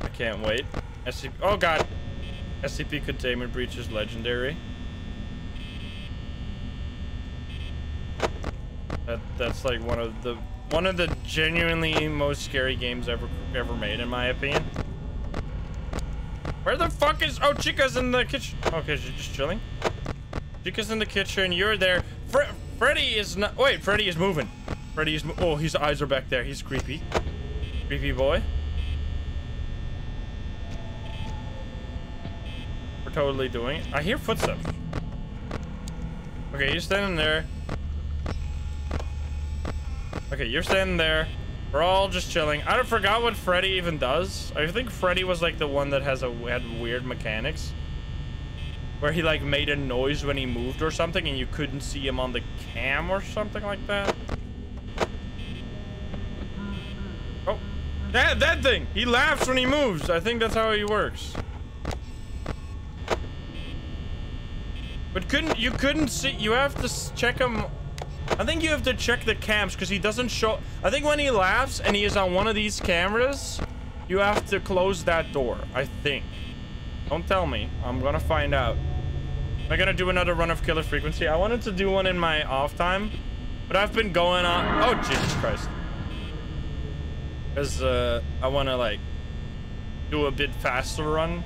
I can't wait. SCP. Oh god. SCP containment breach is legendary. That that's like one of the one of the genuinely most scary games ever ever made in my opinion. Where the fuck is Oh Chica's in the kitchen. Okay, she's just chilling. Chica's in the kitchen, you're there. Fre Freddy is not wait, Freddy is moving. Freddy is oh his eyes are back there. He's creepy. Creepy boy. We're totally doing it. I hear footsteps. Okay, you're standing there. Okay, you're standing there. We're all just chilling. I forgot what Freddy even does. I think Freddy was like the one that has a had weird mechanics. Where he like made a noise when he moved or something and you couldn't see him on the cam or something like that. Oh, that, that thing! He laughs when he moves. I think that's how he works. But couldn't you couldn't see? You have to check him. I think you have to check the cams because he doesn't show. I think when he laughs and he is on one of these cameras, you have to close that door. I think. Don't tell me. I'm gonna find out. Am I gonna do another run of Killer Frequency? I wanted to do one in my off time, but I've been going on. Oh Jesus Christ! Because uh, I want to like do a bit faster run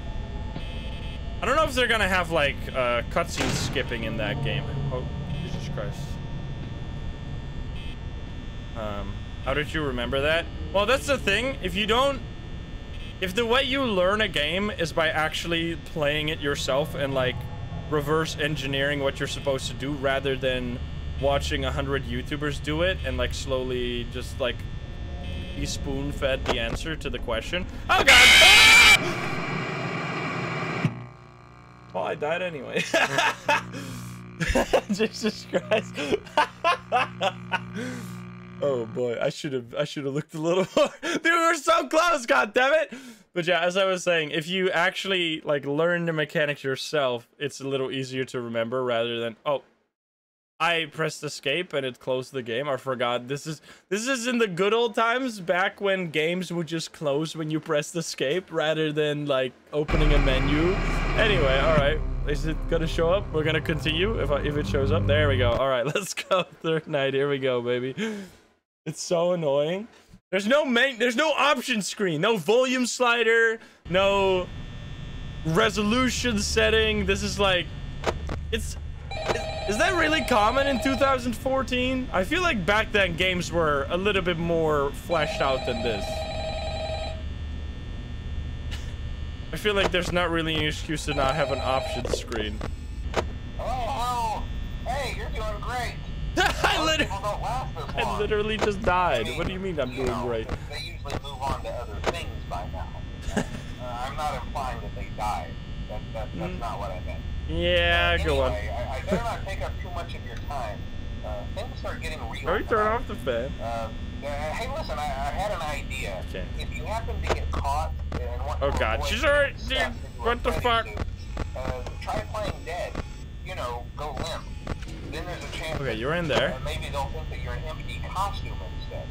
I don't know if they're gonna have like uh, cutscene skipping in that game. Oh, Jesus Christ. Um, how did you remember that? Well, that's the thing. If you don't, if the way you learn a game is by actually playing it yourself and like reverse engineering what you're supposed to do rather than watching a hundred YouTubers do it and like slowly just like be spoon fed the answer to the question. Oh god! Ah! Well, I died anyway. Jesus Christ. oh boy, I should have I should have looked a little more. Dude, we were so close, god damn it. But yeah, as I was saying, if you actually like learn the mechanics yourself, it's a little easier to remember rather than oh I pressed escape and it closed the game. I forgot. This is this is in the good old times back when games would just close when you pressed escape rather than like opening a menu. Anyway, all right. Is it gonna show up? We're gonna continue if I, if it shows up. There we go. All right, let's go. Third night. Here we go, baby. It's so annoying. There's no main. There's no option screen. No volume slider. No resolution setting. This is like, it's is that really common in 2014? I feel like back then games were a little bit more fleshed out than this. I feel like there's not really an excuse to not have an option screen. Oh, oh, hey, you're doing great. I, Most lit people don't last this I literally just died. What do you mean I'm you doing great? They usually move on to other things by now. uh, I'm not implying that they died. That, that, that's Mm. not what I meant. Yeah, uh, go on. I, I better not take up too much of your time. Uh, things are getting real. Let me turn off the fan. Uh, uh, hey, listen, I, I had an idea. Okay. If you happen to get caught and want Oh, God, she's already- dude, what the fuck? Uh, try playing dead. You know, go limp. Then there's a chance. Okay, you're in there. Maybe they'll think that you're an empty costume instead.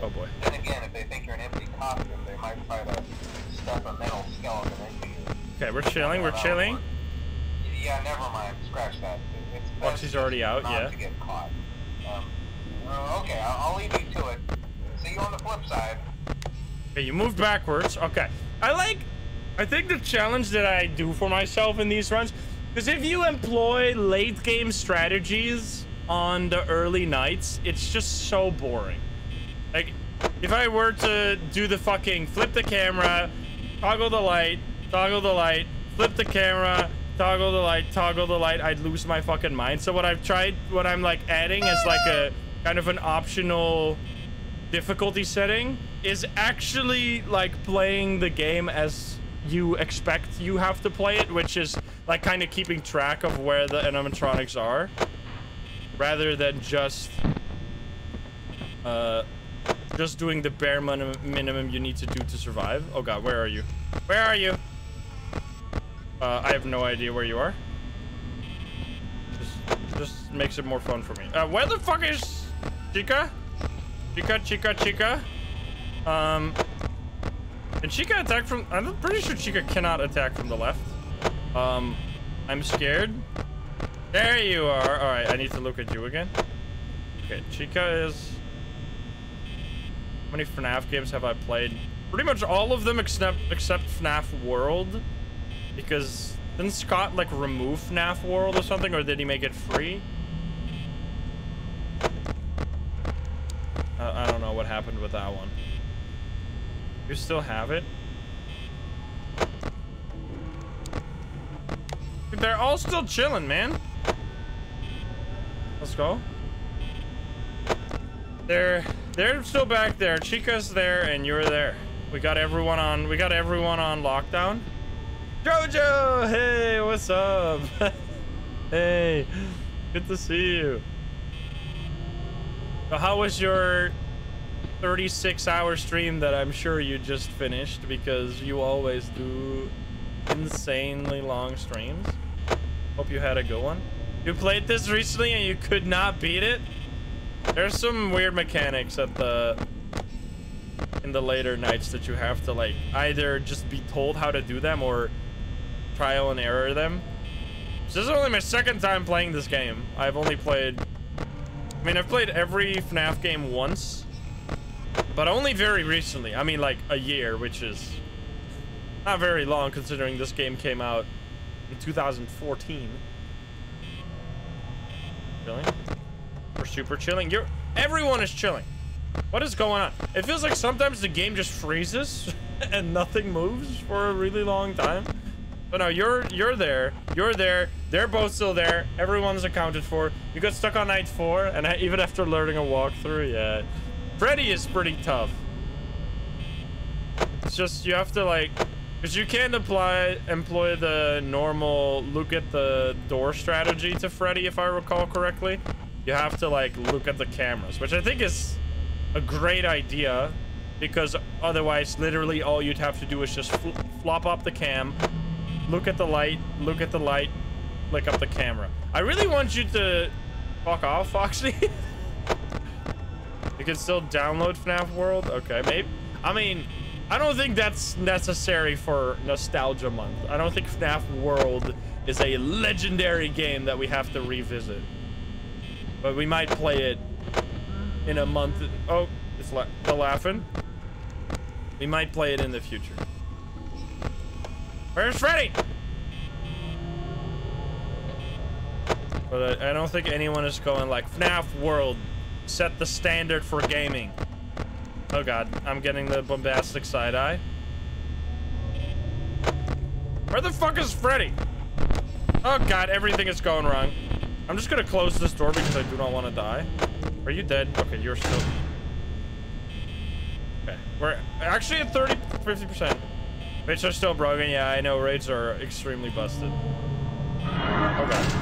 Oh boy. Then again, if they think you're an empty costume, they might try to stuff a metal skeleton into you. Okay, we're chilling. We're Uh, chilling. Yeah, never mind. Scratch that. It's Oh, best she's already out, yeah. to get caught. Um, uh, okay, I'll, I'll leave you to it. See you on the flip side. Okay, you moved backwards. Okay. I like... I think the challenge that I do for myself in these runs... Because if you employ late game strategies on the early nights, it's just so boring. Like, if I were to do the fucking flip the camera, toggle the light, toggle the light, flip the camera, toggle the light, toggle the light, I'd lose my fucking mind. So what I've tried, what I'm like adding is like a kind of an optional difficulty setting is actually like playing the game as you expect you have to play it, which is like kind of keeping track of where the animatronics are rather than just uh just doing the bare minimum minimum you need to do to survive. Oh god, where are you? Where are you? Uh, I have no idea where you are. Just, just makes it more fun for me. Uh, where the fuck is Chica? Chica, Chica, Chica. Um, can Chica attack from? I'm pretty sure Chica cannot attack from the left. Um, I'm scared. There you are. All right, I need to look at you again. Okay, Chica is. How many FNAF games have I played? Pretty much all of them except except FNAF World, because didn't Scott like remove FNAF World or something, or did he make it free? I don't know what happened with that one. You still have it? They're all still chilling, man. Let's go. They're they're still back there. Chica's there and you're there. We got everyone on we got everyone on lockdown. Jojo! Hey, what's up? hey, good to see you. So how was your 36 hour stream that I'm sure you just finished because you always do insanely long streams? Hope you had a good one. You played this recently and you could not beat it? There's some weird mechanics at the in the later nights that you have to like either just be told how to do them or trial and error them. This is only my second time playing this game. I've only played I mean I've played every FNAF game once, but only very recently. I mean like a year, which is Not very long considering this game came out in 2014. Chilling. We're super chilling. You're everyone is chilling. What is going on? It feels like sometimes the game just freezes and nothing moves for a really long time. But no, you're you're there. You're there. They're both still there. Everyone's accounted for. You got stuck on night four, and even after learning a walkthrough, yeah. Freddy is pretty tough. It's just you have to like, because you can't apply employ the normal look at the door strategy to Freddy, if I recall correctly. You have to like look at the cameras, which I think is a great idea because otherwise literally all you'd have to do is just fl flop up the cam look at the light look at the light flick up the camera i really want you to fuck off foxy you can still download fnaf world okay maybe i mean i don't think that's necessary for nostalgia month i don't think fnaf world is a legendary game that we have to revisit but we might play it in a month. Oh, it's la the laughing. We might play it in the future. Where's Freddy? But I don't think anyone is going like FNAF World. Set the standard for gaming. Oh god, I'm getting the bombastic side eye. Where the fuck is Freddy? Oh god, everything is going wrong. I'm just gonna close this door because I do not want to die. Are you dead? Okay, you're still... Okay, we're actually at 30, 50%. Rates are still broken. Yeah, I know rates are extremely busted. Oh god.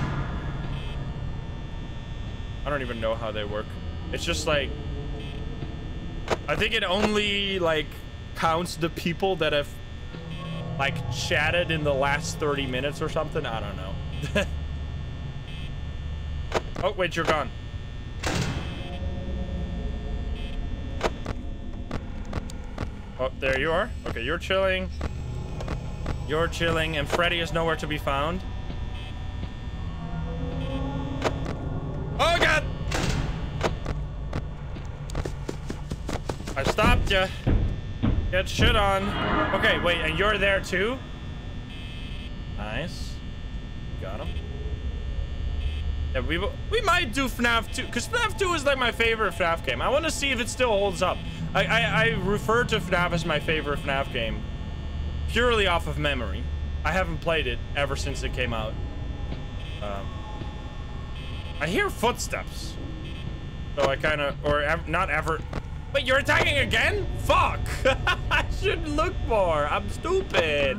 I don't even know how they work. It's just like... I think it only, like, counts the people that have, like, chatted in the last 30 minutes or something. I don't know. oh, wait, you're gone. Oh, there you are. Okay, you're chilling. You're chilling, and Freddy is nowhere to be found. Oh, I stopped you. Get shit on. Okay, wait, and you're there too? Nice. Got him. Yeah, we, we might do FNAF 2, because FNAF 2 is like my favorite FNAF game. I want to see if it still holds up. I, I, I refer to FNAF as my favorite FNAF game purely off of memory. I haven't played it ever since it came out. Um, I hear footsteps. So I kind of, or ev not ever. Wait, you're attacking again? Fuck! I should look more. I'm stupid.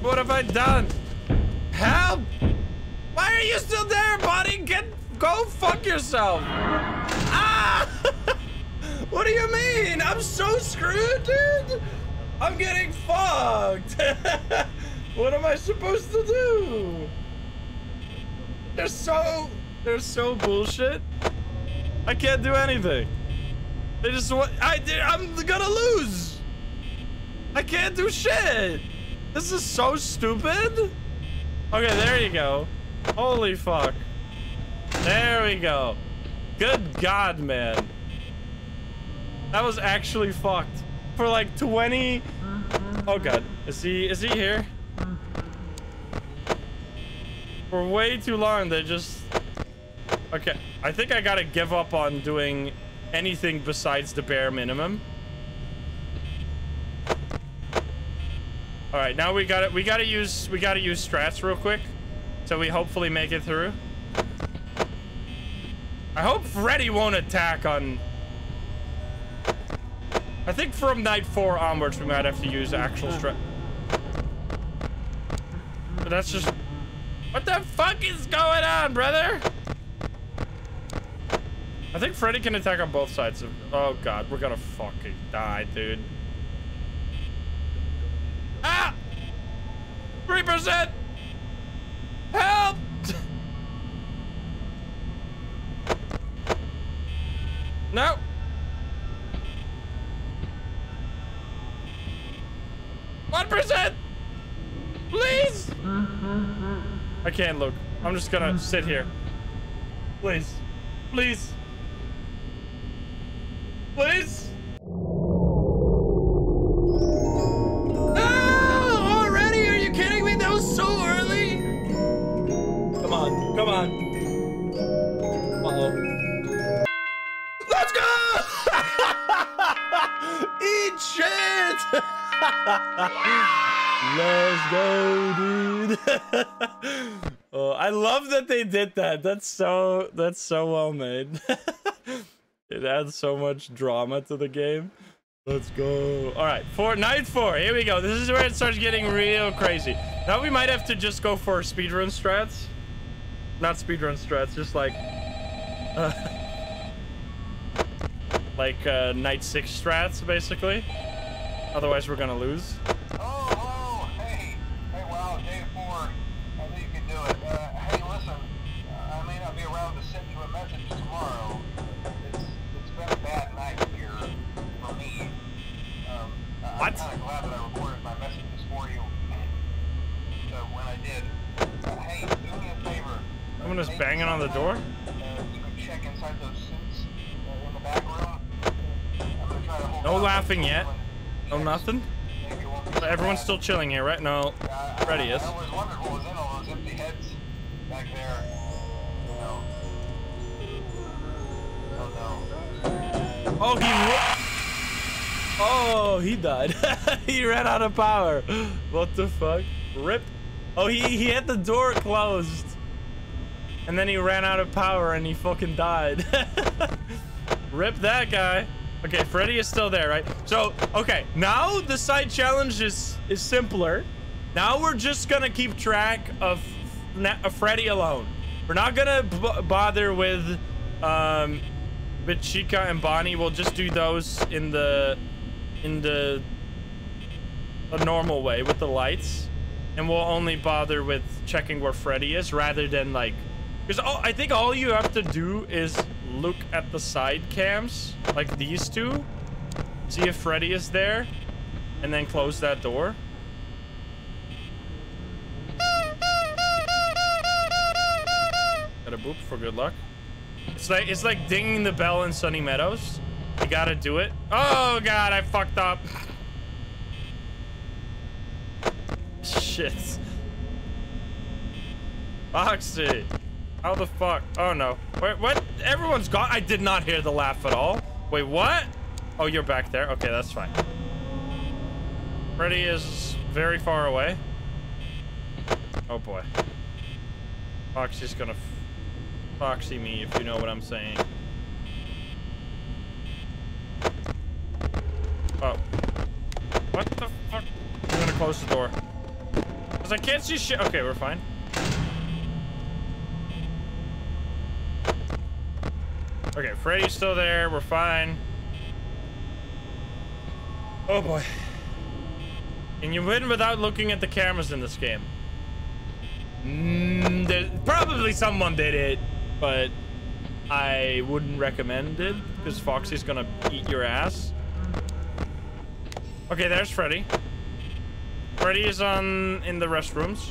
What have I done? Help! Why are you still there, buddy? Get, go fuck yourself. Ah! what do you mean? I'm so screwed, dude. I'm getting fucked. what am I supposed to do? They're so, they're so bullshit. I can't do anything. They just want, I, I'm gonna lose. I can't do shit. This is so stupid. Okay, there you go. Holy fuck. There we go. Good God, man. That was actually fucked. For like 20... Oh god. Is he, is he here? For way too long, they just... Okay, I think I gotta give up on doing anything besides the bare minimum. All right, now we got it. We gotta use we gotta use strats real quick, so we hopefully make it through. I hope Freddy won't attack on... I think from night four onwards, we might have to use actual strat. But that's just... What the fuck is going on, brother? I think Freddy can attack on both sides of... Oh, God. We're gonna fucking die, dude. Ah! 3%! Help! No. One percent. Please. I can't look. I'm just gonna sit here. Please. Please please? Oh, already? Are you kidding me? That was so early! Come on, come on. Let's go! Let's go, dude! oh, I love that they did that. That's so, that's so well made it adds so much drama to the game. Let's go. All right, four, night four. Here we go. This is where it starts getting real crazy. Now we might have to just go for speedrun strats. Not speedrun strats, just like... Uh, like uh, night six strats, basically. Otherwise, we're gonna lose. Oh, oh, hey, hey, wow, four. I knew you could do it. Uh, What? I'm glad that I recorded my messages for you. So when I did, hey, do me a favor. Someone is Maybe banging on the door? Uh, you could check inside those suits in the back room. I'm gonna try to hold No laughing yet. No nothing? Maybe it won't be so Everyone's still chilling here, right? No, Freddy is. I always wondered what was in all those empty heads back there. Oh. Oh, he. Oh, he died. he ran out of power. What the fuck? Rip. Oh, he he had the door closed, and then he ran out of power and he fucking died. Rip that guy. Okay, Freddy is still there, right? So, okay, now the side challenge is is simpler. Now we're just gonna keep track of, of Freddy alone. We're not gonna bother with um with Chica and Bonnie. We'll just do those in the in the a normal way with the lights, and we'll only bother with checking where Freddy is rather than like because I think all you have to do is look at the side cams like these two, see if Freddy is there, and then close that door. Got a boop for good luck. It's like it's like dinging the bell in Sunny Meadows. You gotta do it. Oh god, I fucked up. Shit. Foxy. How the fuck? Oh no. Wait, what? Everyone's gone. I did not hear the laugh at all. Wait, what? Oh, you're back there. Okay, that's fine. Freddy is very far away. Oh boy. Foxy's gonna Foxy me if you know what I'm saying. What the fuck? I'm gonna close the door. Cause I can't see shit. Okay, we're fine. Okay, Freddy's still there. We're fine. Oh boy. And you win without looking at the cameras in this game. Mm, probably someone did it, but I wouldn't recommend it because Foxy's gonna eat your ass. Okay, there's Freddy. Freddy is on in the restrooms.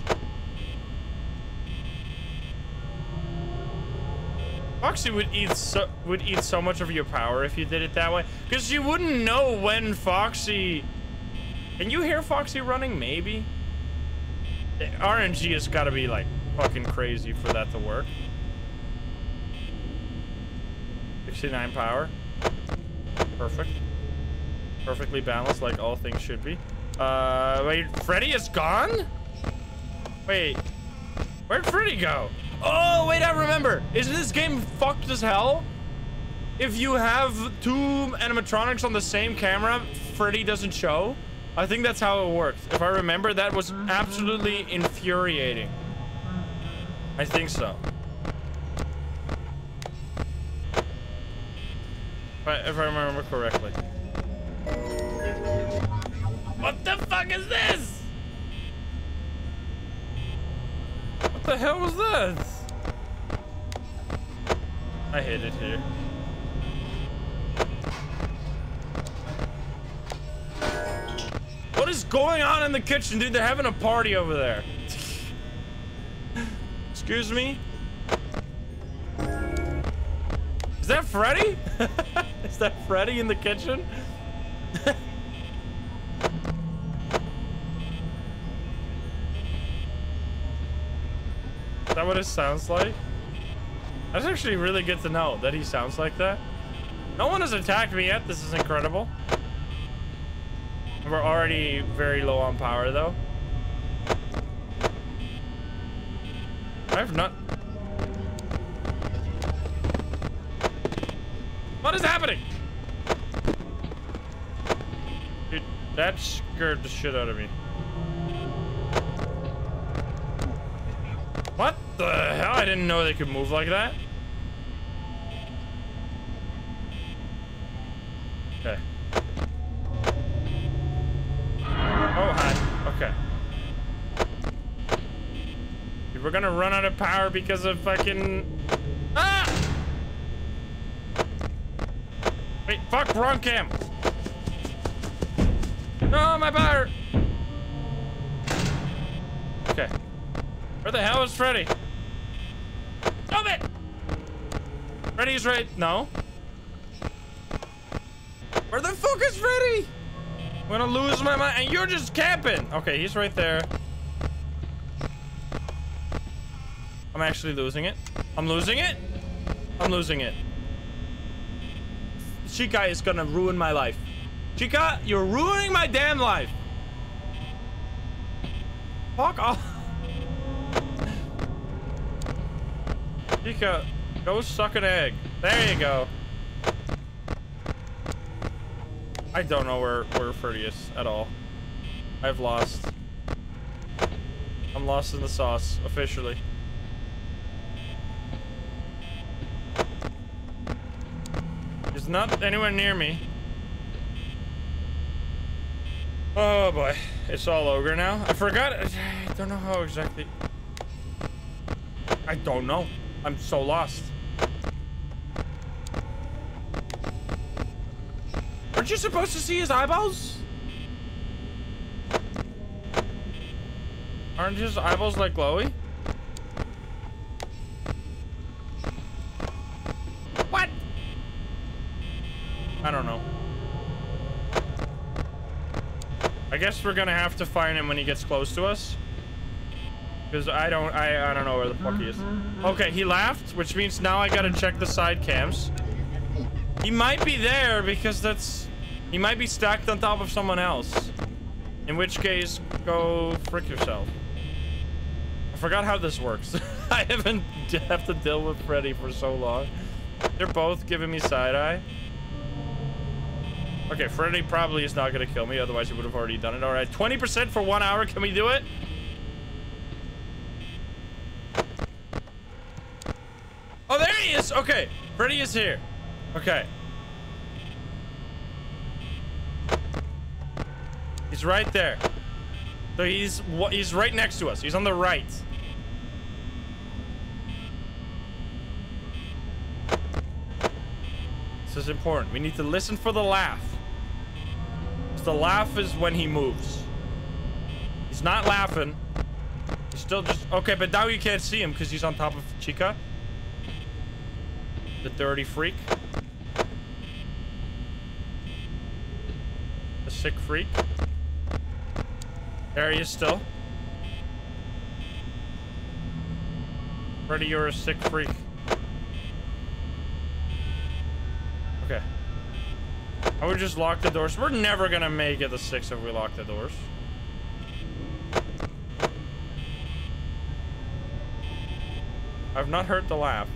Foxy would eat so would eat so much of your power if you did it that way, because you wouldn't know when Foxy. Can you hear Foxy running? Maybe. The RNG has got to be like fucking crazy for that to work. 69 power. Perfect. Perfectly balanced like all things should be. Uh, wait, Freddy is gone? Wait, where'd Freddy go? Oh, wait, I remember. Isn't this game fucked as hell? If you have two animatronics on the same camera, Freddy doesn't show? I think that's how it works. If I remember, that was absolutely infuriating. I think so. If I remember correctly. What the fuck is this? What the hell was this? I hate it here. What is going on in the kitchen, dude? They're having a party over there. Excuse me? Is that Freddy? is that Freddy in the kitchen? Is that what it sounds like? That's actually really good to know that he sounds like that. No one has attacked me yet. This is incredible. We're already very low on power, though. I have not... What is happening? That scared the shit out of me. What the hell? I didn't know they could move like that. Okay. Oh, hi. Okay. We're gonna run out of power because of fucking... Ah! Wait, fuck, wrong cam. No, my power. Okay. Where the hell is Freddy? Stop it! Freddy's right. No. Where the fuck is Freddy? I'm gonna lose my mind. And you're just camping. Okay, he's right there. I'm actually losing it. I'm losing it. I'm losing it. Chica is gonna ruin my life. Chica, you're ruining my damn life. Fuck off. Chica, go suck an egg. There you go. I don't know where, where Freddy is at all. I've lost. I'm lost in the sauce, officially. He's not anywhere near me. Oh boy, it's all ogre now. I forgot. I don't know how exactly. I don't know. I'm so lost. Aren't you supposed to see his eyeballs? Aren't his eyeballs like glowy? What? I don't know. I guess we're gonna have to find him when he gets close to us. Because I don't, I, I don't know where the fuck he is. Okay, he laughed, which means now I gotta check the side cams. He might be there because that's, he might be stacked on top of someone else. In which case, go frick yourself. I forgot how this works. I haven't have to deal with Freddy for so long. They're both giving me side eye. Okay, Freddy probably is not gonna kill me, otherwise he would have already done it. All right, 20% for one hour. Can we do it? Oh, there he is. Okay, Freddy is here. Okay. He's right there. So he's he's right next to us. He's on the right. This is important. We need to listen for the laugh. The laugh is when he moves. He's not laughing. He's still just... Okay, but now you can't see him because he's on top of Chica. The dirty freak. The sick freak. There he is still. Freddy, you're a sick freak. Okay. I would just lock the doors. We're never gonna make it to six if we lock the doors. I've not heard the laugh.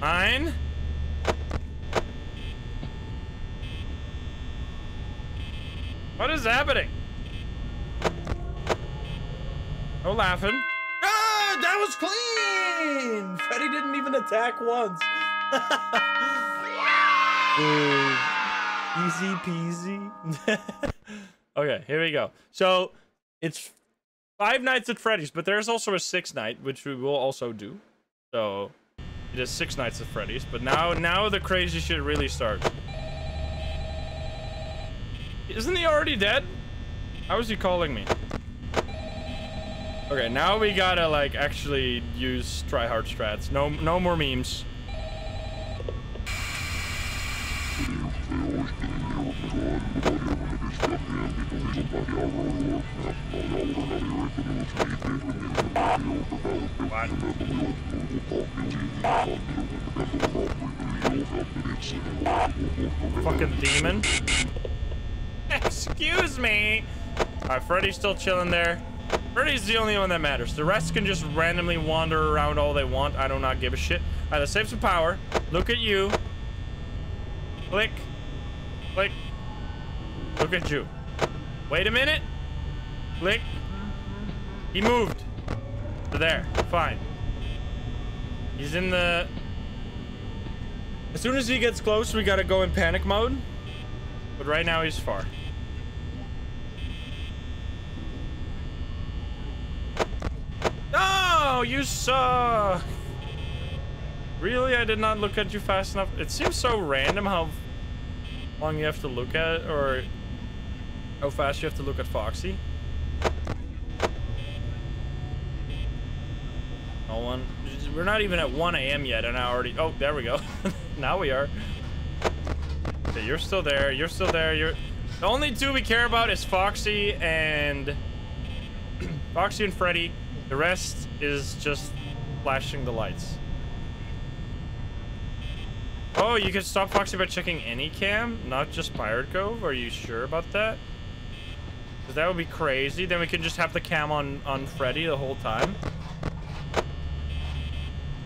Nine. What is happening? No laughing. Was clean. Freddy didn't even attack once. Easy peasy. okay, here we go. So it's five nights at Freddy's, but there's also a six night, which we will also do. So it is six nights at Freddy's, but now now the crazy shit really starts. Isn't he already dead? How is he calling me? Okay, now we gotta like actually use try hard strats. No, no more memes. Fucking demon. Excuse me. Alright, Freddy's still chilling there. Freddy's the only one that matters. The rest can just randomly wander around all they want. I do not give a shit. Alright, let's save some power. Look at you. Click. Click. Look at you. Wait a minute. Click. He moved. To there. Fine. He's in the... As soon as he gets close, we gotta go in panic mode. But right now, he's far. No, you suck. Really? I did not look at you fast enough. It seems so random how long you have to look at or how fast you have to look at Foxy. No one. We're not even at 1 a.m. yet, and I already. Oh, there we go. now we are. Okay, you're still there. You're still there. You're. The only two we care about is Foxy and Foxy and Freddy. The rest is just flashing the lights. Oh, you can stop Foxy by checking any cam, not just Pirate Cove. Are you sure about that? Because that would be crazy. Then we can just have the cam on, on Freddy the whole time.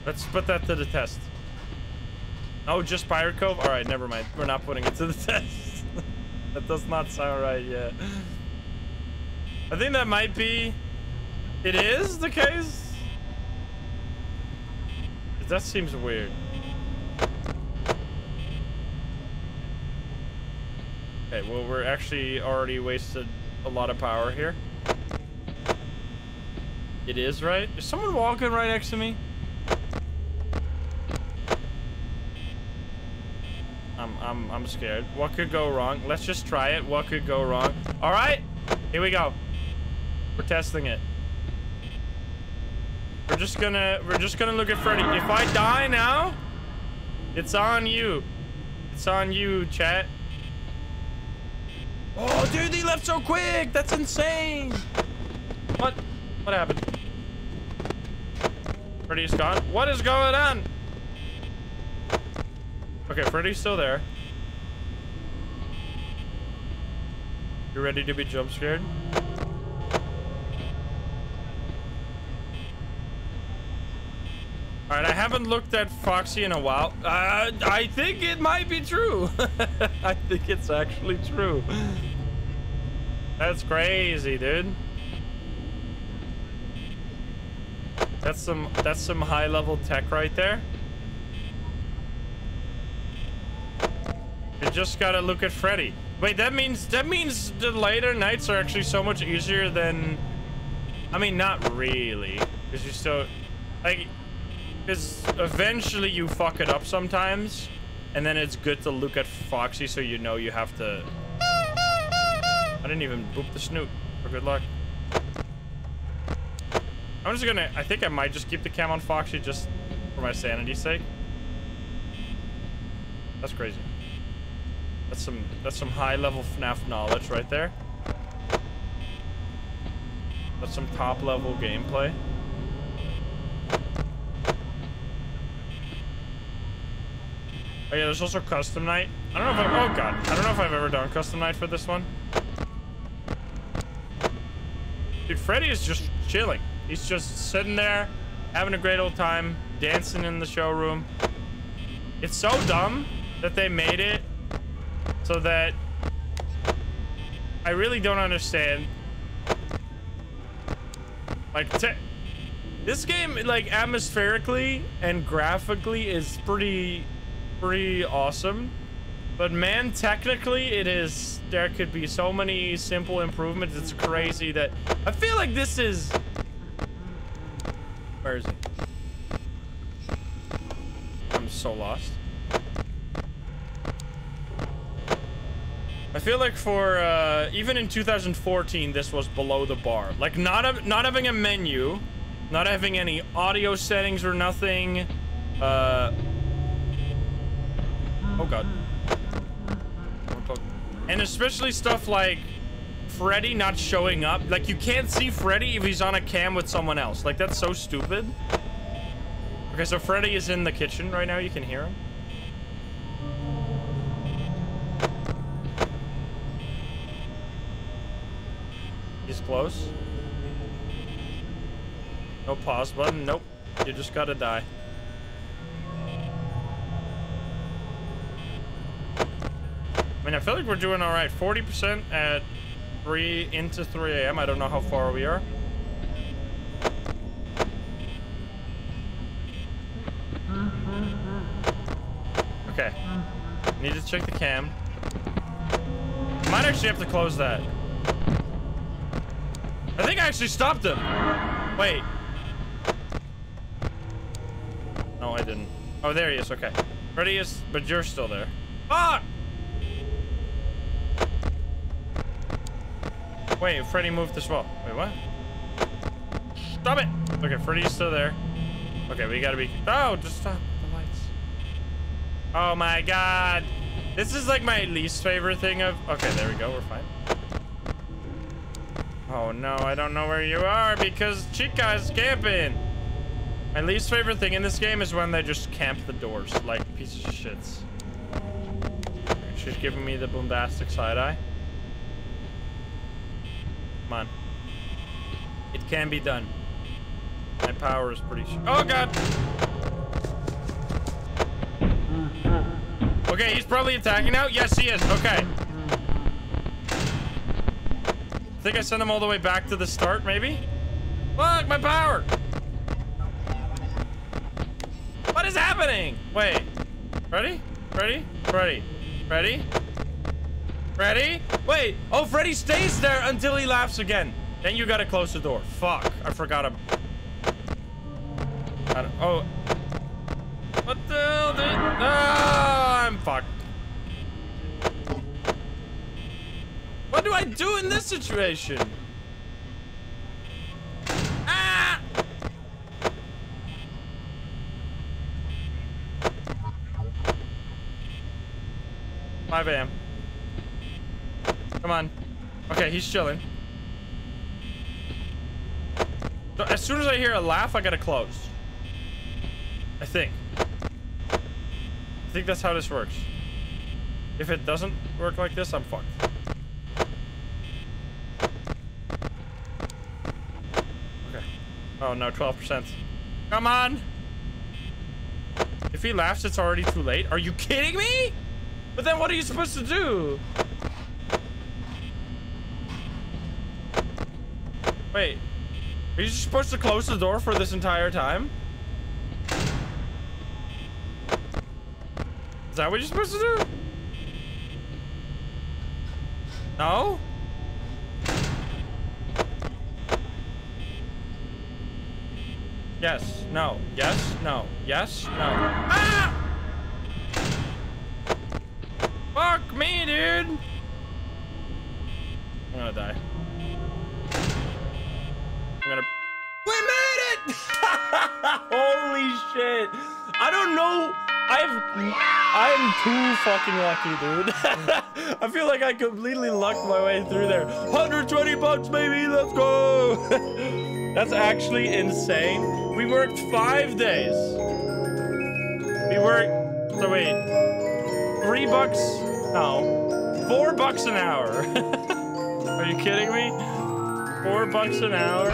Let's put that to the test. Oh, just Pirate Cove? Alright, never mind. We're not putting it to the test. that does not sound right yet. I think that might be... It is the case? That seems weird. Okay, well, we're actually already wasted a lot of power here. It is, right? Is someone walking right next to me? I'm, I'm, I'm scared. What could go wrong? Let's just try it. What could go wrong? All right, here we go. We're testing it. We're just gonna, we're just gonna look at Freddy. If I die now, it's on you. It's on you, chat. Oh, dude, he left so quick. That's insane. What? What happened? Freddy's gone. What is going on? Okay, Freddy's still there. You ready to be jump scared? All right, I haven't looked at Foxy in a while. Uh, I think it might be true. I think it's actually true. That's crazy, dude. That's some that's some high level tech right there. You just gotta look at Freddy. Wait, that means that means the later nights are actually so much easier than. I mean, not really, because you still like. Because eventually you fuck it up sometimes, and then it's good to look at Foxy so you know you have to. I didn't even boop the snoot for good luck. I'm just gonna. I think I might just keep the cam on Foxy just for my sanity's sake. That's crazy. That's some that's some high level FNAF knowledge right there. That's some top level gameplay. Oh, yeah, there's also custom night. I don't know if I oh god. I don't know if I've ever done custom night for this one. Dude, Freddy is just chilling. He's just sitting there, having a great old time, dancing in the showroom. It's so dumb that they made it so that I really don't understand. Like, this game, like, atmospherically and graphically is pretty, pretty awesome. But man, technically, it is, there could be so many simple improvements. It's crazy that, I feel like this is, where is he? I'm so lost. I feel like for uh, even in 2014, this was below the bar. Like not a, not having a menu, not having any audio settings or nothing. Uh, oh god. And especially stuff like Freddy not showing up. Like, you can't see Freddy if he's on a cam with someone else. Like, that's so stupid. Okay, so Freddy is in the kitchen right now. You can hear him. He's close. No pause button. Nope. You just gotta die. Mean, I feel like we're doing all right. 40% at 3 into 3 a.m. I don't know how far we are. Okay. Need to check the cam. Might actually have to close that. I think I actually stopped him. Wait. No, I didn't. Oh, there he is. Okay. Freddy is, but you're still there. Fuck! Wait, Freddy moved as well. Wait, what? Stop it! Okay, Freddy's still there. Okay, we gotta be... Oh, just stop the lights. Oh my god. This is like my least favorite thing of... Okay, there we go. We're fine. Oh no, I don't know where you are because Chica is camping. My least favorite thing in this game is when they just camp the doors like pieces of shits. She's giving me the bombastic side eye. Come on. It can be done. My power is pretty sure. Oh god! Okay, he's probably attacking now. Yes, he is. Okay. I think I sent him all the way back to the start, maybe? Fuck, my power! What is happening? Wait. Ready? Ready? Ready? Ready? Ready? Wait. Oh, Freddy stays there until he laughs again. Then you gotta close the door. Fuck. I forgot him. I don't, oh. What the hell, dude? Ah, I'm fucked. What do I do in this situation? Ah! 5 a.m. Come on. Okay, he's chilling. As soon as I hear a laugh, I gotta close. I think. I think that's how this works. If it doesn't work like this, I'm fucked. Okay. Oh no, 12%. Come on! If he laughs, it's already too late. Are you kidding me? But then what are you supposed to do? Wait. Are you supposed to close the door for this entire time? Is that what you're supposed to do? No? Yes, no, yes, no, yes, no. Ah! Fuck me, dude! I'm gonna die. I'm gonna... We made it! Holy shit! I don't know... I've... I'm too fucking lucky, dude. I feel like I completely lucked my way through there. 120 bucks, baby! Let's go! That's actually insane. We worked five days. We worked... So wait. Three bucks... No. Four bucks an hour. Are you kidding me? Four bucks an hour?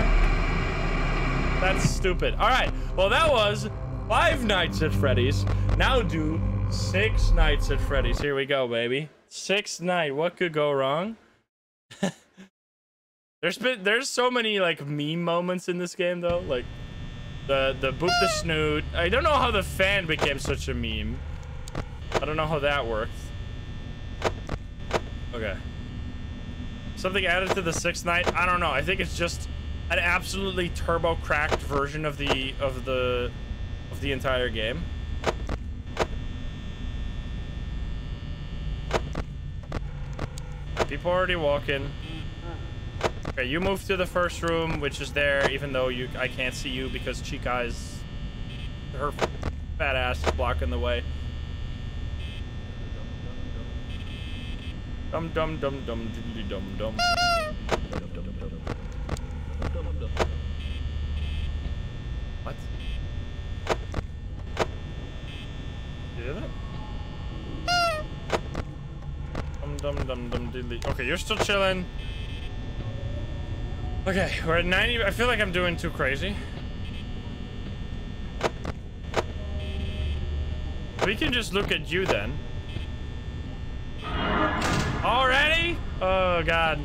That's stupid. All right. Well, that was five nights at Freddy's. Now do six nights at Freddy's. Here we go, baby. Six night. What could go wrong? there's been there's so many like meme moments in this game though. Like the the boop the snoot. I don't know how the fan became such a meme. I don't know how that worked. Okay. Something added to the sixth night? I don't know. I think it's just an absolutely turbo cracked version of the of the of the entire game. People already walking. Okay, you move to the first room, which is there, even though you I can't see you because Chica is her fat ass is blocking the way. Dum dum dum dum diddly dum dum. What? You hear that? Dum dum dum dum diddly. Okay, you're still chilling. Okay, we're at 90. I feel like I'm doing too crazy. We can just look at you then. Already? Oh, God.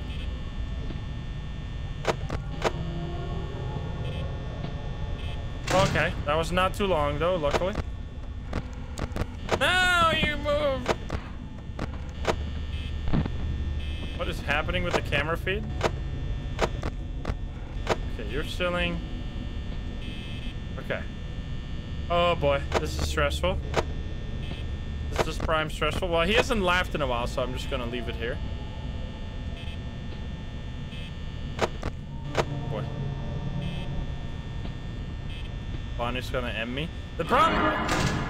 Okay, that was not too long, though, luckily. No, you moved! What is happening with the camera feed? Okay, you're chilling. Okay. Oh boy, this is stressful. This is prime stressful. Well, he hasn't laughed in a while, so I'm just gonna leave it here. Boy. Bonnie's gonna end me. The problem,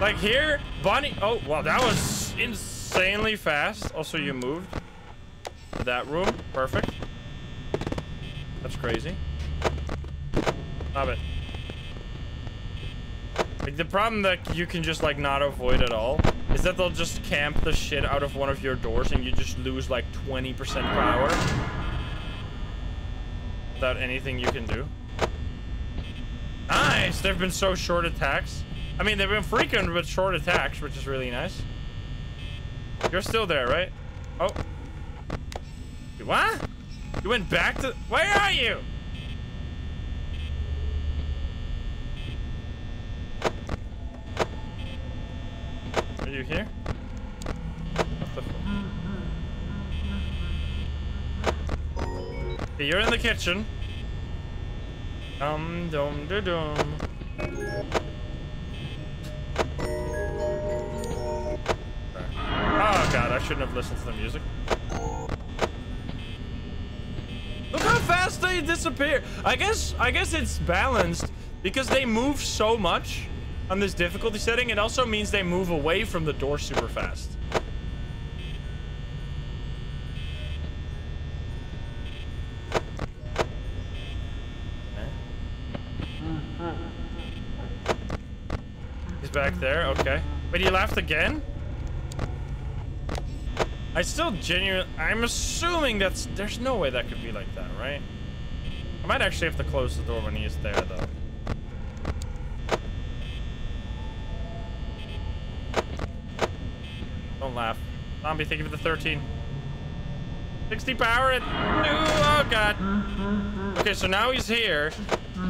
like here, Bonnie. Oh, wow, that was insanely fast. Also, you moved to that room. Perfect. That's crazy. Stop it. Like the problem that you can just like not avoid at all is that they'll just camp the shit out of one of your doors and you just lose like 20% power without anything you can do. Nice! They've been so short attacks. I mean, they've been frequent but short attacks, which is really nice. You're still there, right? Oh. What? You went back to... Where are you? You here? You're in the kitchen. Dum dum dum dum. Oh god, I shouldn't have listened to the music. Look how fast they disappear. I guess I guess it's balanced because they move so much on this difficulty setting. It also means they move away from the door super fast. He's back there, okay. Wait, he laughed again? I still genuinely, I'm assuming that's, there's no way that could be like that, right? I might actually have to close the door when he is there, though. Don't laugh. Zombie, thank you for the 13. 60 power oh god. Okay, so now he's here.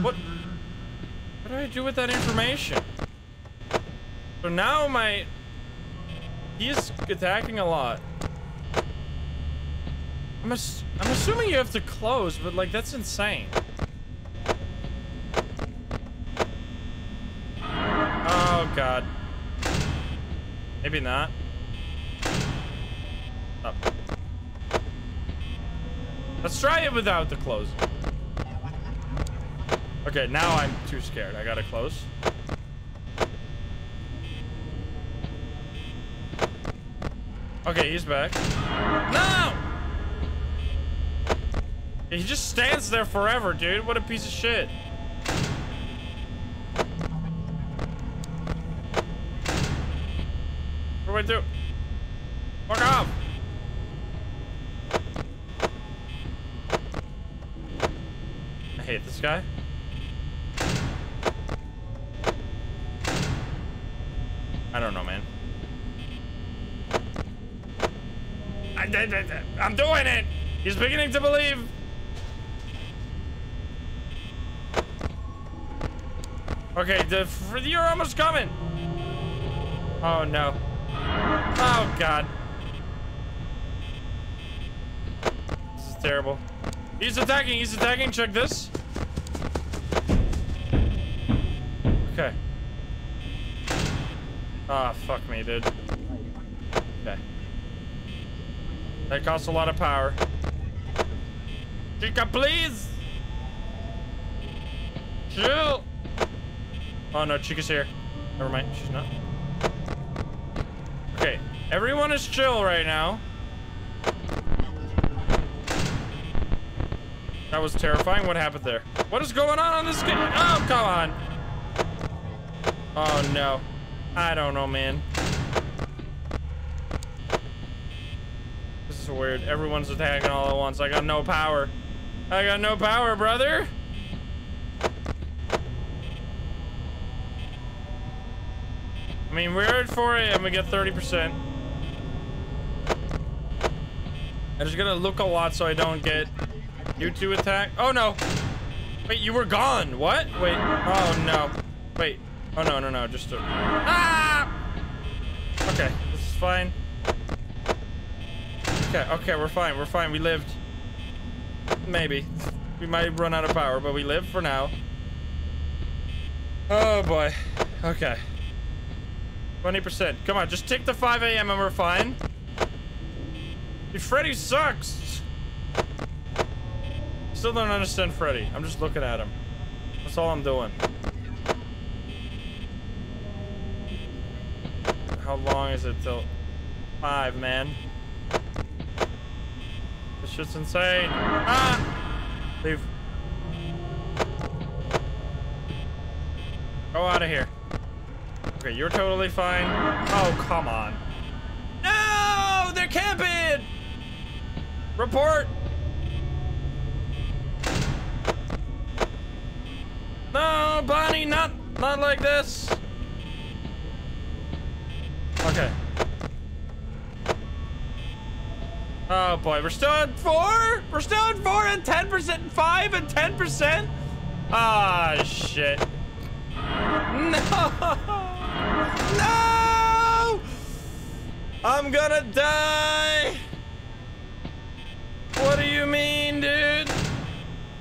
What, what do I do with that information? So now my, he's attacking a lot. I'm, ass I'm assuming you have to close, but like that's insane. Oh god. Maybe not. Up. Let's try it without the close. Okay, now I'm too scared. I gotta close. Okay, he's back. No! He just stands there forever, dude. What a piece of shit. What do I do? Fuck off! I hate this guy. I don't know, man. I, I, I, I'm doing it! He's beginning to believe! Okay, the, you're almost coming! Oh, no. Oh, God. This is terrible. He's attacking, he's attacking, check this. Ah, oh, fuck me, dude. Okay. That costs a lot of power. Chica, please! Chill! Oh no, Chica's here. Never mind, she's not. Okay, everyone is chill right now. That was terrifying. What happened there? What is going on on this game? Oh, come on! Oh no. I don't know, man. This is weird. Everyone's attacking all at once. I got no power. I got no power, brother. I mean, we're at 4 a.m. We get 30%. I'm just gonna look a lot so I don't get you two attacked. Oh, no. Wait, you were gone. What? Wait. Oh, no. Wait. Oh, no, no, no. Just a... Ah! Fine. Okay, okay. We're fine. We're fine. We lived. Maybe. We might run out of power, but we live for now. Oh, boy. Okay. 20%. Come on, just take the 5 a.m. and we're fine. Dude, Freddy sucks. Still don't understand Freddy. I'm just looking at him. That's all I'm doing. How long is it till five, man? This shit's insane. Ah! Leave. Go out of here. Okay, you're totally fine. Oh, come on. No! They're camping! Report! No, Bonnie, not not like this. Okay. Oh boy, we're still at four? We're still at four and 10%, five and 10%? Ah, shit. No! No! I'm gonna die! What do you mean, dude?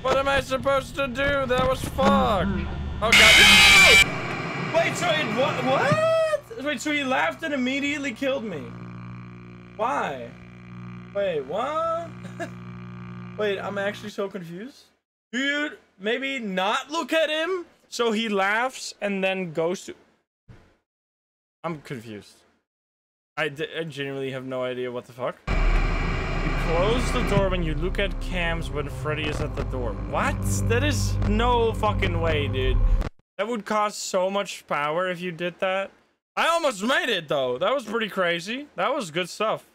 What am I supposed to do? That was fucked. Oh god. No! Wait, so it what? What? So he laughed and immediately killed me. Why? Wait, what? Wait, I'm actually so confused. Dude, maybe not look at him so he laughs and then goes to. I'm confused. I, I genuinely have no idea what the fuck. You close the door when you look at cams when Freddy is at the door. What? That is no fucking way, dude. That would cost so much power if you did that. I almost made it, though. That was pretty crazy. That was good stuff.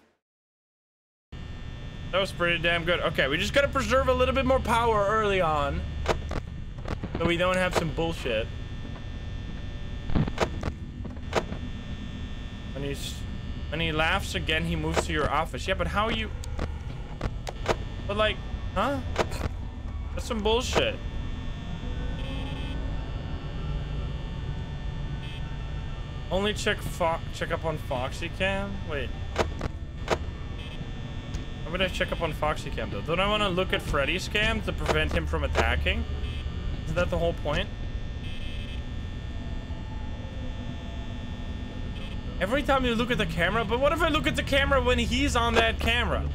That was pretty damn good. Okay, we just gotta preserve a little bit more power early on. So we don't have some bullshit. When he's when he laughs again, he moves to your office. Yeah, but how are you But like, huh? That's some bullshit. Only check Fo check up on Foxy Cam? Wait. Why would I check up on Foxy Cam though? Don't I want to look at Freddy's cam to prevent him from attacking? Is that the whole point? Every time you look at the camera, but what if I look at the camera when he's on that camera?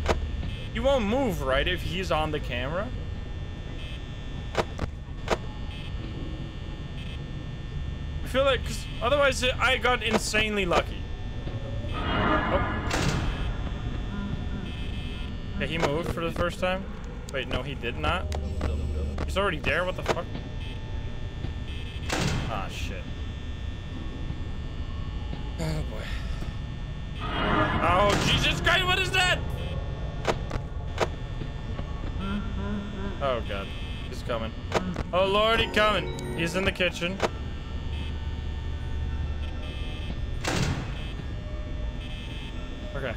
He won't move, right, if he's on the camera? I feel like, cause otherwise I got insanely lucky. Oh. He moved for the first time. Wait, no, he did not. He's already there? What the fuck? Ah, shit. Oh, boy. Oh, Jesus Christ, what is that? Oh, God. He's coming. Oh, Lord, he's coming. He's in the kitchen. Okay.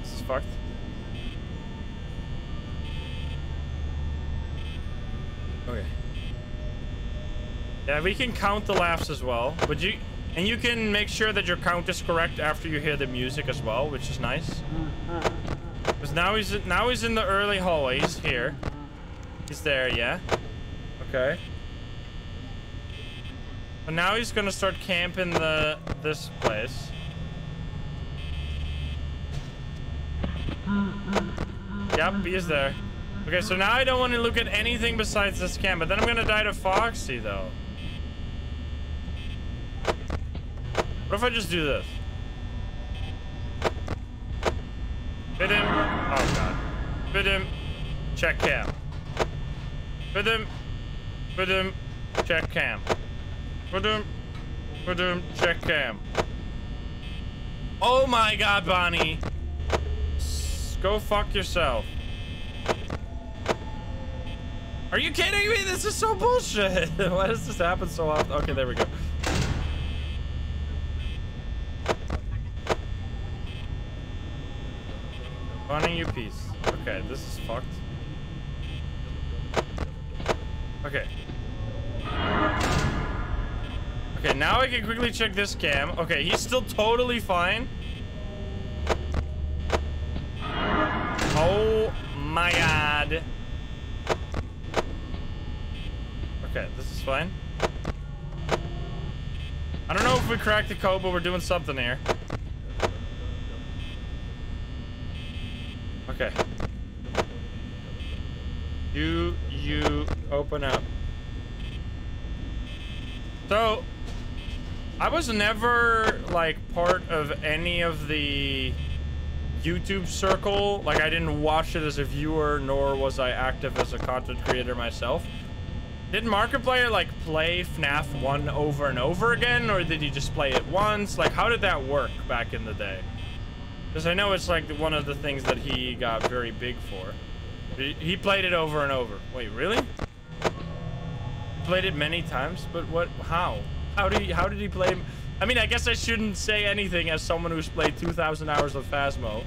This is fucked. Okay. Yeah, we can count the laughs as well, but you and you can make sure that your count is correct after you hear the music as well, which is nice. Because now he's now he's in the early hallways here. He's there, yeah. Okay. But now he's gonna start camping the this place. Yep, he is there. Okay, so now I don't want to look at anything besides this cam, but then I'm gonna die to Foxy though. What if I just do this? Hit him. Oh god. Hit him. check cam. Rhythm, him. check cam. Rhythm, him. check cam. Oh my god, Bonnie. Go fuck yourself. Are you kidding me? This is so bullshit. Why does this happen so often? Okay, there we go. Bonnie, you piece. Okay, this is fucked. Okay. Okay, now I can quickly check this cam. Okay, he's still totally fine. Oh my god. Okay, this is fine. I don't know if we cracked the code, but we're doing something here. Okay. You, you, open up. So, I was never, like, part of any of the YouTube circle. Like, I didn't watch it as a viewer, nor was I active as a content creator myself. Did Markiplier, like, play FNAF 1 over and over again, or did he just play it once? Like, how did that work back in the day? Because I know it's, like, one of the things that he got very big for. He, played it over and over. Wait, really? Played it many times? But what, how? How did he, how did he play? I mean, I guess I shouldn't say anything as someone who's played 2,000 hours of Phasmo.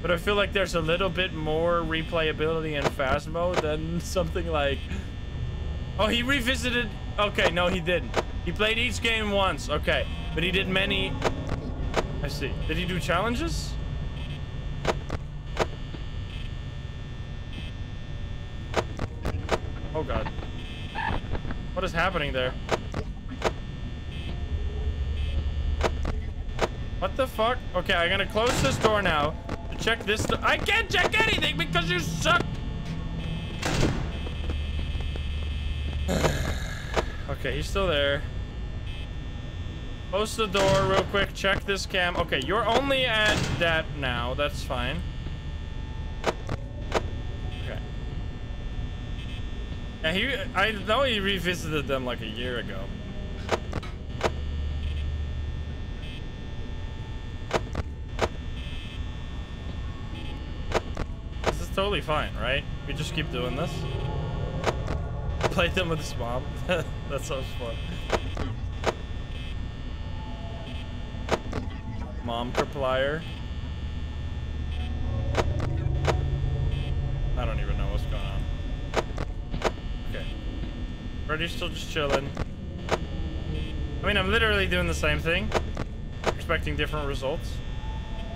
But I feel like there's a little bit more replayability in Phasmo than something like... Oh, he revisited... Okay, no, he didn't. He played each game once. Okay, but he did many... I see. Did he do challenges? Oh, God. What is happening there? What the fuck? Okay, I'm gonna close this door now to check this. I can't check anything because you suck. okay, he's still there. Close the door real quick. Check this cam. Okay, you're only at that now. That's fine. Okay. Yeah, he. I know he revisited them like a year ago. Totally fine, right? We just keep doing this. Play them with his mom. that sounds fun. Mom Criplier. I don't even know what's going on. Okay. Freddy's still just chilling. I mean, I'm literally doing the same thing. Expecting different results.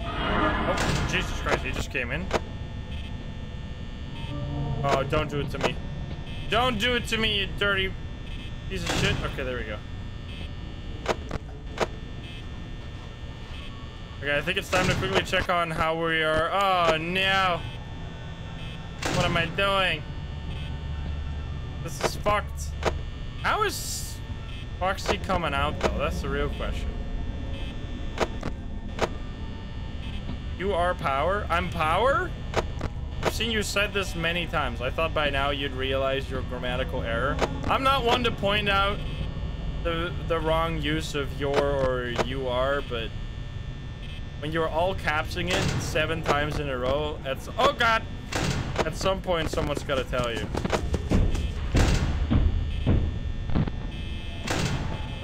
Oh, Jesus Christ, he just came in. Oh, don't do it to me. Don't do it to me, you dirty piece of shit. Okay, there we go. Okay, I think it's time to quickly check on how we are. Oh, no. What am I doing? This is fucked. How is Foxy coming out, though? That's the real question. You are power? I'm power? I've seen you said this many times. I thought by now you'd realize your grammatical error. I'm not one to point out the the wrong use of your or you are, but when you're all capsing it seven times in a row, it's oh god. At some point, someone's got to tell you.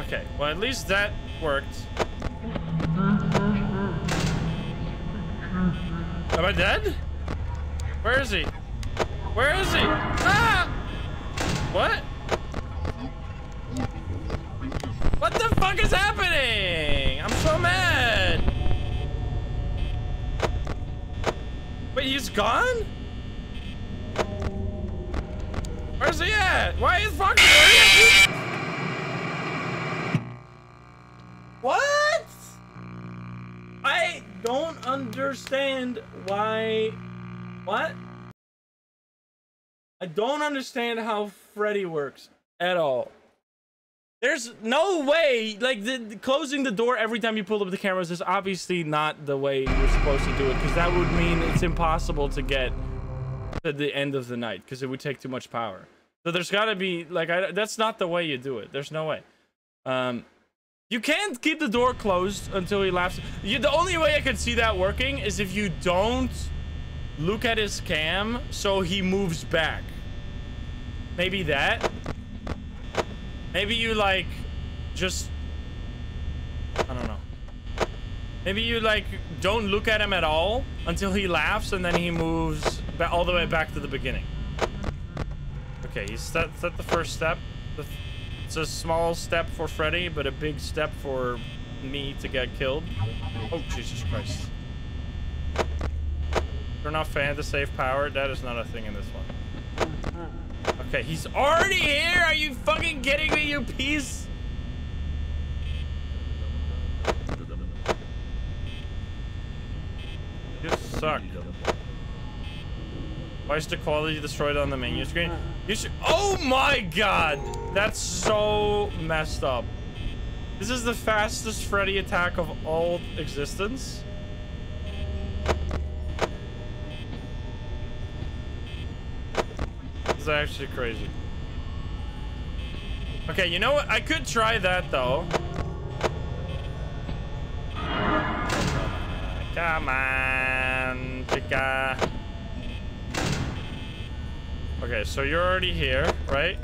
Okay, well at least that worked. Am I dead? Where is he? Where is he? Ah! What? What the fuck is happening? I'm so mad. Wait, he's gone? Where's he at? Why is fucking where is What? I don't understand why. What? I don't understand how Freddy works at all. There's no way, like, the, the- closing the door every time you pull up the cameras is obviously not the way you're supposed to do it, because that would mean it's impossible to get at the end of the night because it would take too much power. So there's got to be like I, that's not the way you do it. There's no way. Um, you can't keep the door closed until he laughs. You, the only way I could see that working is if you don't look at his cam so he moves back. Maybe that. Maybe you like just I don't know. Maybe you like don't look at him at all until he laughs and then he moves all the way back to the beginning. Okay, he's set, set the first step. It's a small step for Freddy, but a big step for me to get killed. Oh, Jesus Christ. Turn off fan to save power. That is not a thing in this one. Okay, he's already here. Are you fucking kidding me, you piece? You suck. Why is the quality destroyed on the menu screen? You should. Oh my god! That's so messed up. This is the fastest Freddy attack of all existence. Is actually crazy. Okay, you know what? I could try that though. Come on, chica. Okay, so you're already here, right?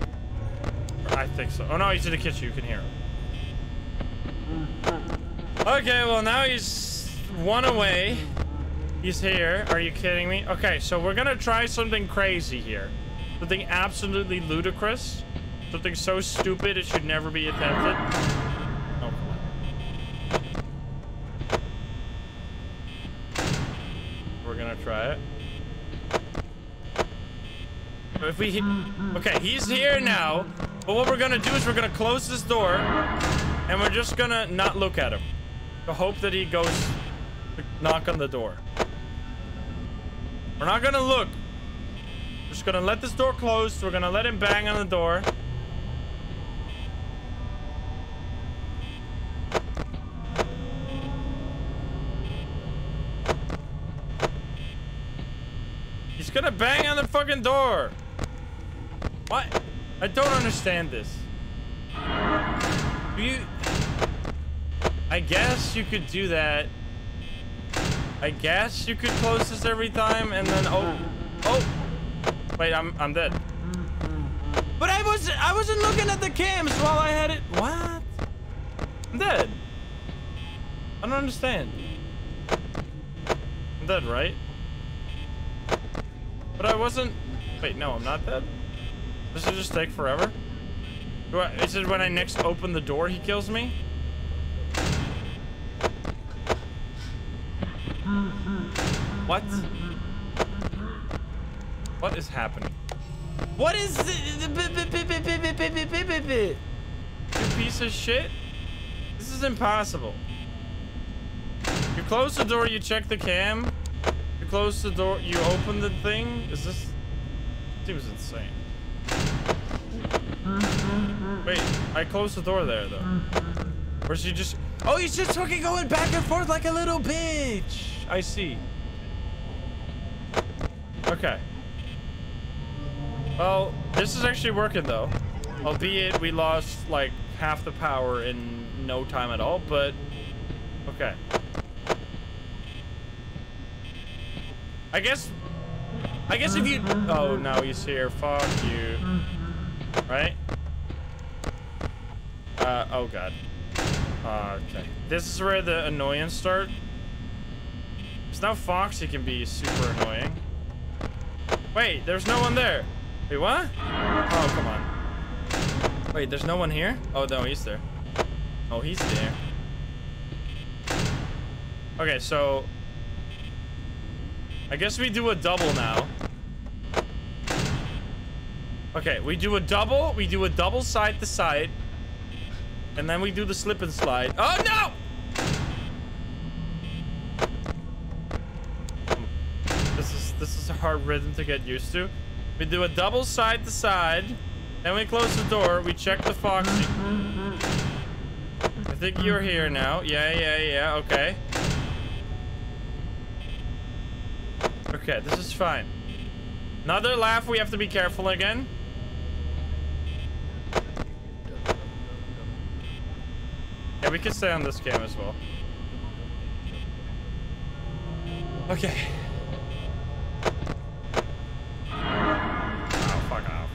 I think so. Oh no, he's in the kitchen. You can hear him. Okay, well now he's one away. He's here. Are you kidding me? Okay, so we're gonna try something crazy here. Something absolutely ludicrous. Something so stupid it should never be attempted. Oh. We're gonna try it. If we hit, okay, he's here now. But what we're gonna do is we're gonna close this door, and we're just gonna not look at him. To hope that he goes to knock on the door. We're not gonna look. Just gonna let this door close. We're gonna let him bang on the door. He's gonna bang on the fucking door. What? I don't understand this. Do you... I guess you could do that. I guess you could close this every time and then... Oh. Oh. Wait, I'm, I'm dead. But I was I wasn't looking at the cams while I had it. What? I'm dead. I don't understand. I'm dead, right? But I wasn't... Wait, no, I'm not dead? Does it just take forever? Do I, is it when I next open the door he kills me? What? What is happening? What is the... You piece of shit? This is impossible. You close the door, you check the cam. You close the door, you open the thing. Is this... Seems insane. Wait, I closed the door there, though. Or is he just... Oh, he's just fucking going back and forth like a little bitch. I see. Okay. Well, this is actually working, though. Albeit we lost, like, half the power in no time at all, but... Okay. I guess... I guess if you... Oh, now he's here. Fuck you. Right? Uh, oh god. Uh, okay. This is where the annoyance start. It's now Foxy can be super annoying. Wait, there's no one there. Wait, what? Oh, come on. Wait, there's no one here? Oh, no, he's there. Oh, he's there. Okay, so... I guess we do a double now. Okay, we do a double. We do a double side to side. And then we do the slip and slide. Oh, no! This is this is a hard rhythm to get used to. We do a double side to side. Then we close the door. We check the Foxy. I think you're here now. Yeah, yeah, yeah. Okay. Okay, this is fine. Another laugh, we have to be careful again. Yeah, we can stay on this game as well. Okay. Fuck off.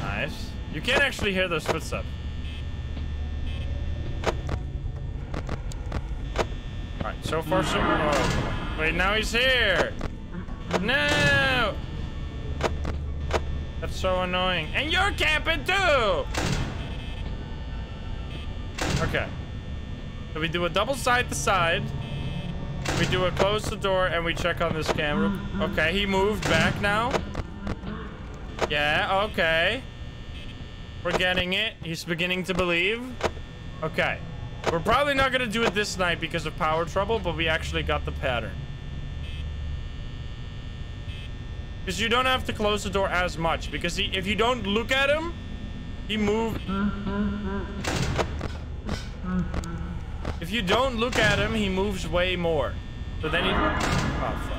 Nice. You can't actually hear those footsteps. Alright, so far so... Oh, wait, now he's here! No! That's so annoying. And you're camping too! Okay. So we do a double side to side. We do a close the door and we check on this camera. Okay, he moved back now. Yeah, okay. We're getting it. He's beginning to believe. Okay. We're probably not going to do it this night because of power trouble, but we actually got the pattern. Because you don't have to close the door as much. Because he, if you don't look at him, he moved. If you don't look at him, he moves way more. So then he... Oh, fuck.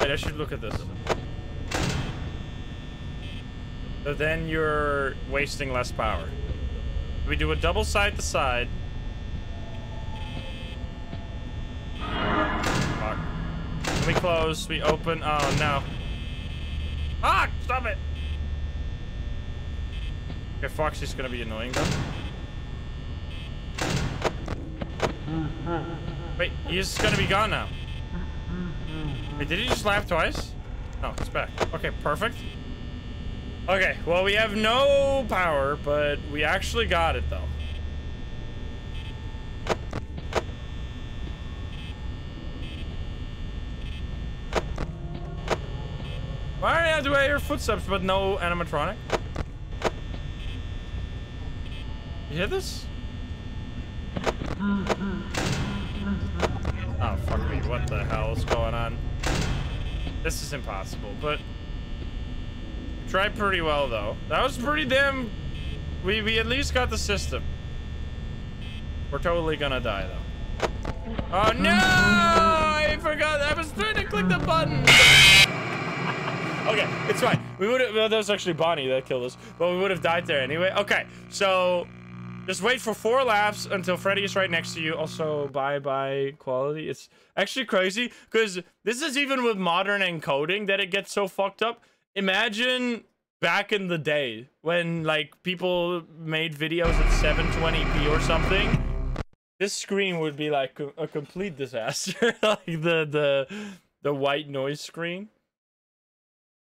Wait, I should look at this. So then you're wasting less power. We do a double side to side. Fuck. We close, we open. Oh no. Ah! Stop it! Okay, Foxy's gonna be annoying though. Wait, he's gonna be gone now. Wait, did he just laugh twice? No, it's back. Okay, perfect. Okay, well, we have no power, but we actually got it, though. Why do I hear footsteps but no animatronic? You hear this? Oh, fuck me. What the hell is going on? This is impossible, but... Tried pretty well, though. That was pretty damn... We, we at least got the system. We're totally gonna die, though. Oh, no! I forgot. I was trying to click the button. okay, it's fine. We would have... Well, that was actually Bonnie that killed us. But we would have died there anyway. Okay, so... Just wait for four laps until Freddy is right next to you. Also, bye-bye quality. It's actually crazy because this is even with modern encoding that it gets so fucked up. Imagine back in the day when like people made videos at 720p or something. This screen would be like a, complete disaster. like the the the white noise screen.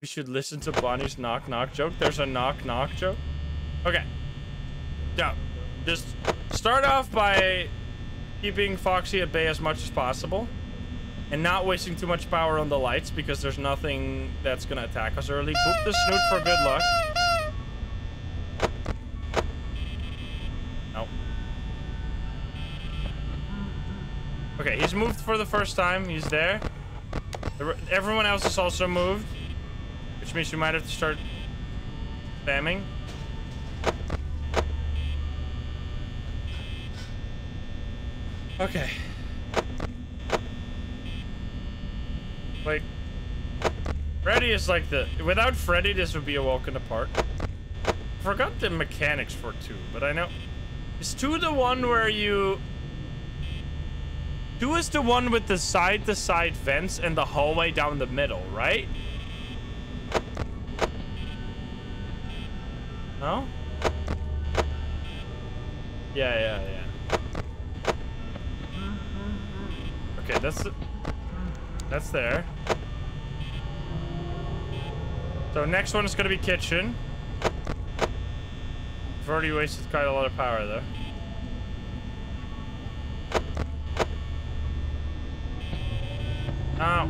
We should listen to Bonnie's knock knock joke. There's a knock knock joke. Okay. Yeah just start off by keeping Foxy at bay as much as possible and not wasting too much power on the lights because there's nothing that's gonna attack us early. Boop the snoot for good luck. Nope. Okay, he's moved for the first time. He's there. Everyone else is also moved, which means you might have to start spamming. Okay. Like, Freddy is like the... Without Freddy, this would be a walk in the park. Forgot the mechanics for 2, but I know... Is 2 the one where you... 2 is the one with the side-to-side -side vents and the hallway down the middle, right? No? Yeah, yeah, yeah. Okay, that's that's there. So next one is gonna be kitchen. I've already wasted quite a lot of power though. Oh.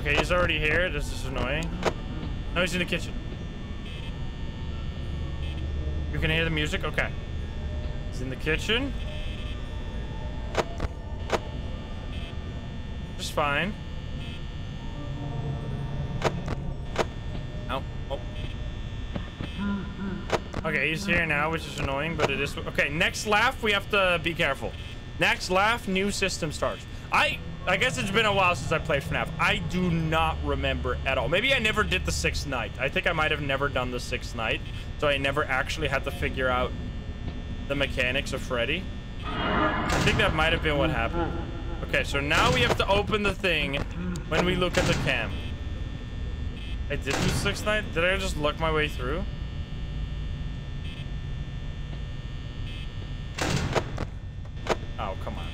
Okay, he's already here. This is annoying. No, he's in the kitchen. You can hear the music? Okay. He's in the kitchen. Just fine. Oh, oh. Okay, he's here now, which is annoying, but it is... Okay, next laugh, we have to be careful. Next laugh, new system starts. I I guess it's been a while since I played FNAF. I do not remember at all. Maybe I never did the sixth night. I think I might have never done the sixth night, so I never actually had to figure out the mechanics of Freddy. I think that might have been what happened. Okay, so now we have to open the thing when we look at the cam. I did do sixth night? Did I just luck my way through? Oh, come on.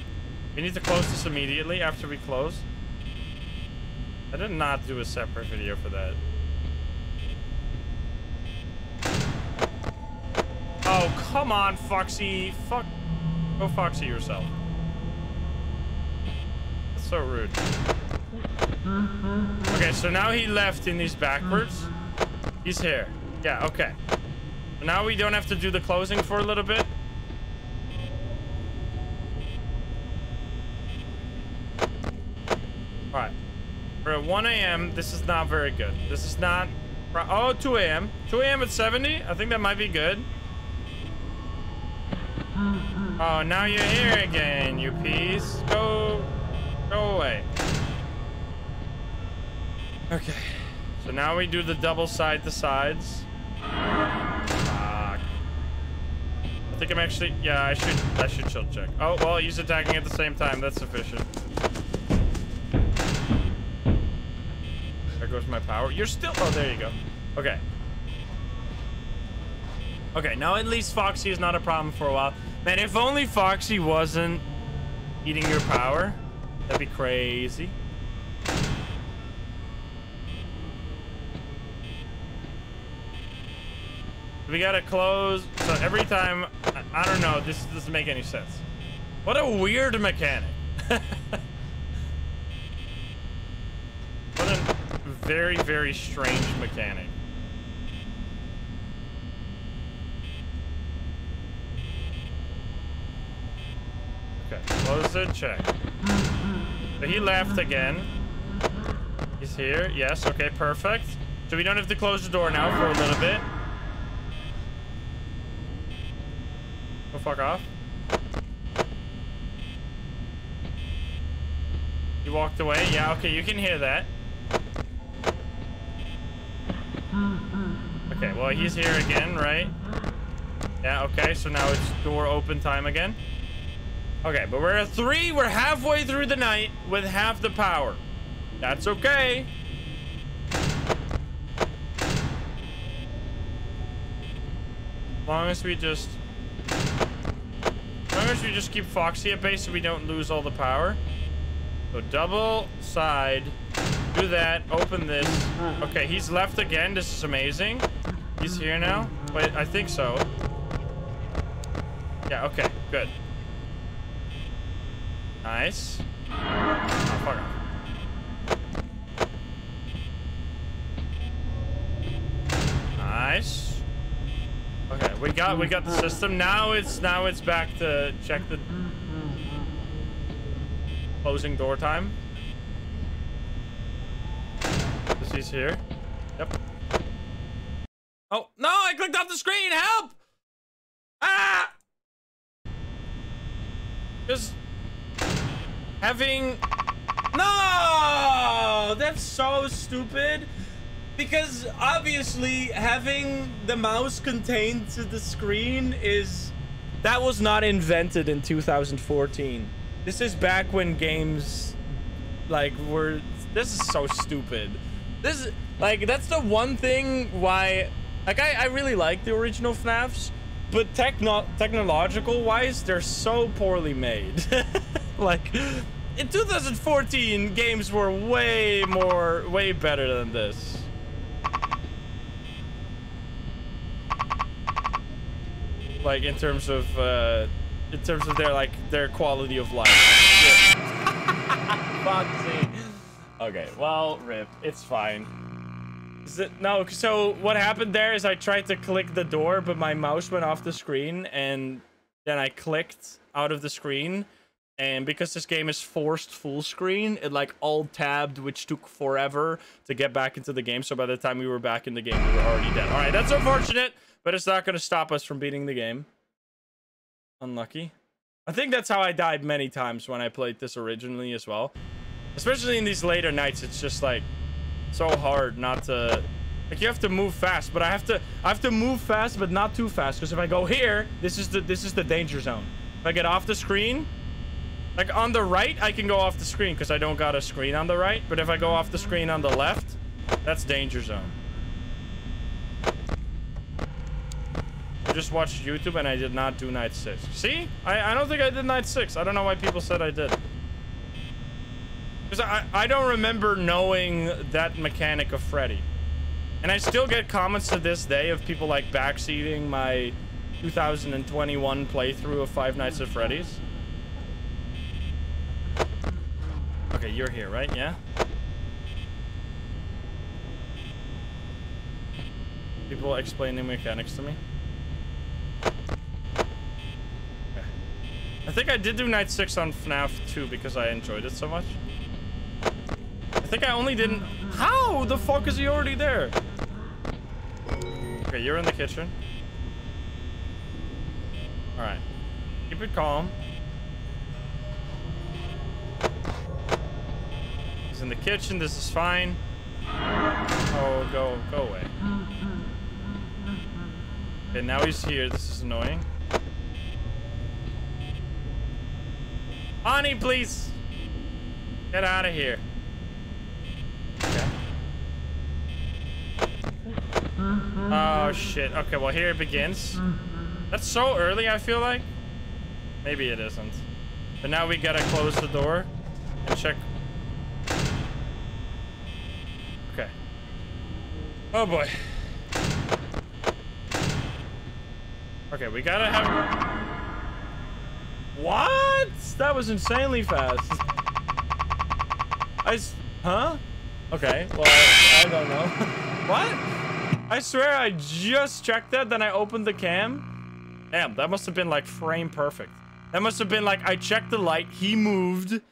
We need to close this immediately after we close. I did not do a separate video for that. Oh, come on, Foxy. Fuck. Go Foxy yourself. So rude. Mm-hmm. Okay, so now he left in these backwards. Mm-hmm. He's here. Yeah, okay. Now we don't have to do the closing for a little bit. Alright. We're at 1 a.m. This is not very good. This is not... Oh, 2 a.m. 2 a.m. at 70? I think that might be good. Mm-hmm. Oh, now you're here again, you piece. Go... Go away. Okay. So now we do the double side to sides. I think I'm actually... Yeah, I should... I should chill check. Oh, well, he's attacking at the same time. That's sufficient. There goes my power. You're still... Oh, there you go. Okay. Okay, now at least Foxy is not a problem for a while. Man, if only Foxy wasn't eating your power, that'd be crazy. We gotta close. So every time, I, I don't know, this doesn't make any sense. What a weird mechanic. what a very, very strange mechanic. Okay, close it, check. He left again. He's here. Yes, okay, perfect. So we don't have to close the door now for a little bit. Go fuck off. You walked away? Yeah, okay, you can hear that. Okay, well, he's here again, right? Yeah, okay, so now it's door open time again. Okay, but we're at three. We're halfway through the night with half the power. That's okay. As long as we just... As long as we just keep Foxy at base so we don't lose all the power. So double side. Do that. Open this. Okay, he's left again. This is amazing. He's here now. Wait, I think so. Yeah, okay. Good. Nice. Oh, fuck off. Nice. Okay, we got we got the system. Now it's now it's back to check the closing door time. This is here. Yep. Oh no! I clicked off the screen. Help! Ah! Just having no! That's so stupid. Because obviously having the mouse contained to the screen is that was not invented in 2014 this is back when games like were this is so stupid. This is like that's the one thing why like i i really like the original fnafs but techno technological wise they're so poorly made. Like in 2014 games were way more way better than this. Like in terms of uh in terms of their like their quality of life. Foxy. okay well rip. It's fine. Is it, no so what happened there is i tried to click the door but my mouse went off the screen and then i clicked out of the screen And because this game is forced full screen, it like all tabbed, which took forever to get back into the game. So by the time we were back in the game, we were already dead. All right, that's unfortunate, but it's not going to stop us from beating the game. Unlucky. I think that's how I died many times when I played this originally as well. Especially in these later nights, it's just like so hard not to like you have to move fast, but I have to I have to move fast but not too fast because if I go here, this is the this is the danger zone. If I get off the screen, like on the right, I can go off the screen because I don't got a screen on the right, but if I go off the screen on the left, that's danger zone. I just watched YouTube and I did not do night 6. See? I, I don't think I did night 6. I don't know why people said I did. Because I, I don't remember knowing that mechanic of Freddy. And I still get comments to this day of people like backseating my 2021 playthrough of Five Nights at Freddy's. Okay, you're here, right? Yeah? People explaining mechanics to me. Okay. I think I did do Night 6 on FNAF 2 because I enjoyed it so much. I think I only didn't... How the fuck is he already there? Okay, you're in the kitchen. Alright. Keep it calm. He's in the kitchen. This is fine. Oh, go, go away. Okay, now he's here. This is annoying. Ani, please! Get out of here. Okay. Oh, shit. Okay, well, here it begins. That's so early, I feel like. Maybe it isn't. But now we gotta close the door and check. Okay. Oh, boy. Okay, we gotta have... What? That was insanely fast. I... Huh? Okay, well, I, I don't know. what? I swear I just checked that, then I opened the cam. Damn, that must have been like frame perfect. That must have been like, I checked the light, he moved,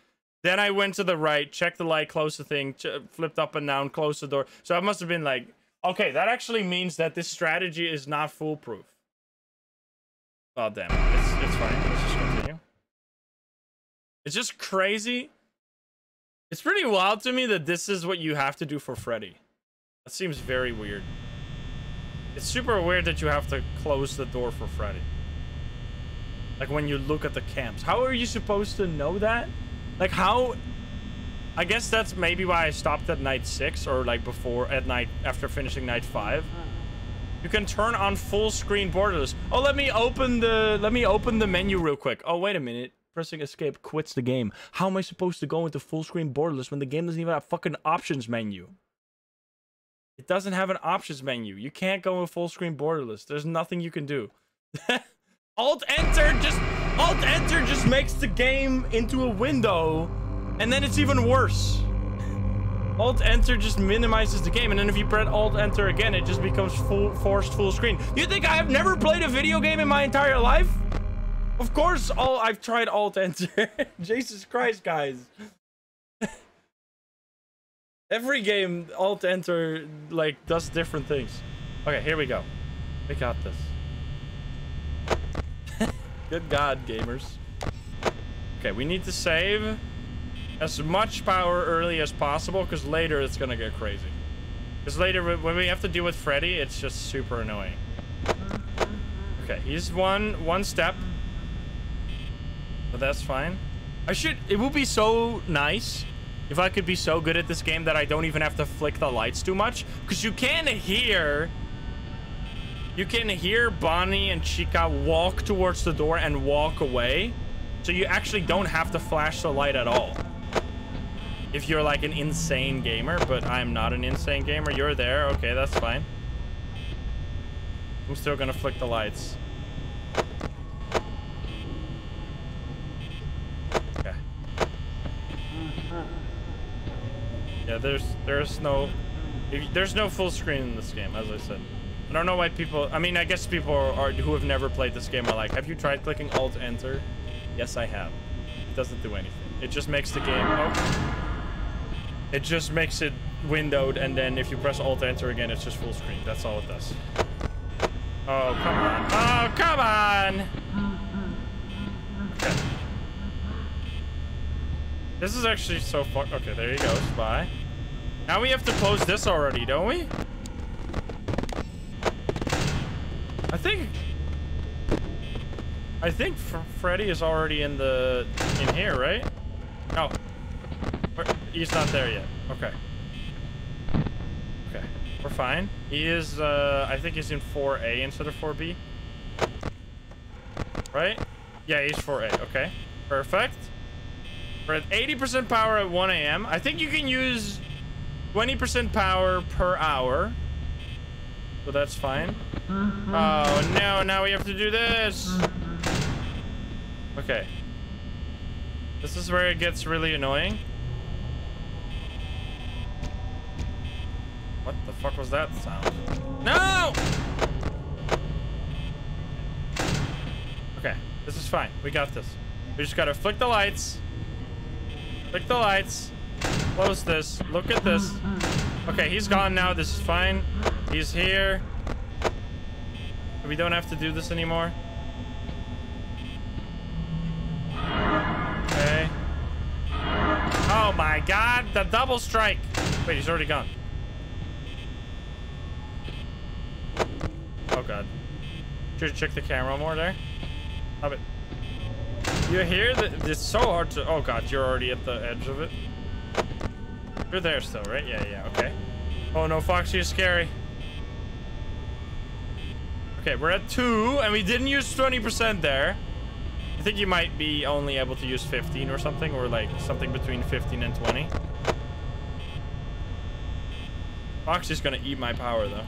then I went to the right, checked the light, closed the thing, flipped up and down, closed the door. So it must have been like, okay, that actually means that this strategy is not foolproof. Oh, damn. It's, it's fine. Let's just continue. It's just crazy. It's pretty wild to me that this is what you have to do for Freddy. That seems very weird. It's super weird that you have to close the door for Freddy. Like when you look at the camps. How are you supposed to know that? Like how... I guess that's maybe why I stopped at night 6 or like before at night after finishing night 5. Uh. You can turn on full screen borderless. Oh, let me open the let me open the menu real quick. Oh, wait a minute. Pressing escape quits the game. How am I supposed to go into full screen borderless when the game doesn't even have fucking options menu? It doesn't have an options menu. You can't go in full screen borderless. There's nothing you can do. Alt enter just Alt enter just makes the game into a window and then it's even worse. Alt enter just minimizes the game, and then if you press Alt enter again, it just becomes full forced full screen. You think I have never played a video game in my entire life? Of course, all I've tried Alt enter. Jesus Christ, guys. Every game Alt enter like does different things. Okay, here we go. We got this. Good God, gamers. Okay, we need to save as much power early as possible because later it's gonna get crazy. Because later when we have to deal with Freddy, it's just super annoying. Okay, he's one one step. But that's fine. I should it would be so nice if I could be so good at this game that I don't even have to flick the lights too much. Because you can hear you can hear Bonnie and Chica walk towards the door and walk away. So you actually don't have to flash the light at all if you're like an insane gamer, but I'm not an insane gamer. You're there. Okay, that's fine. I'm still gonna flick the lights. Okay. Yeah, there's there's no if, there's no full screen in this game, as I said. I don't know why people. I mean, I guess people are, are who have never played this game are like, have you tried clicking Alt Enter? Yes, I have. It doesn't do anything. It just makes the game. Oh. It just makes it windowed, and then if you press Alt Enter again, it's just full screen. That's all it does. Oh, come on. Oh, come on! Okay. This is actually so far. Okay, there he goes. Bye. Now we have to close this already, don't we? I think... I think Fr Freddy is already in the... in here, right? No. He's not there yet. Okay. Okay. We're fine. He is, uh... I think he's in 4A instead of 4B. Right? Yeah, he's 4A. Okay. Perfect. We're at 80% power at 1 a.m. I think you can use 20% power per hour. So that's fine. Oh, no. Now we have to do this. Okay. This is where it gets really annoying. What the fuck was that sound? No! Okay. This is fine. We got this. We just gotta flick the lights. Flick the lights. Close this. Look at this. Okay, he's gone now. This is fine. He's here. We don't have to do this anymore. Okay. Oh my god, the double strike. Wait, he's already gone. Oh god. Should check the camera more there. Stop it. You hear that? It's so hard to. Oh god, you're already at the edge of it. You're there still, right? Yeah, yeah, okay. Oh no, Foxy is scary. Okay, we're at two, and we didn't use 20% there. I think you might be only able to use 15 or something, or like something between 15 and 20. Foxy's gonna eat my power though.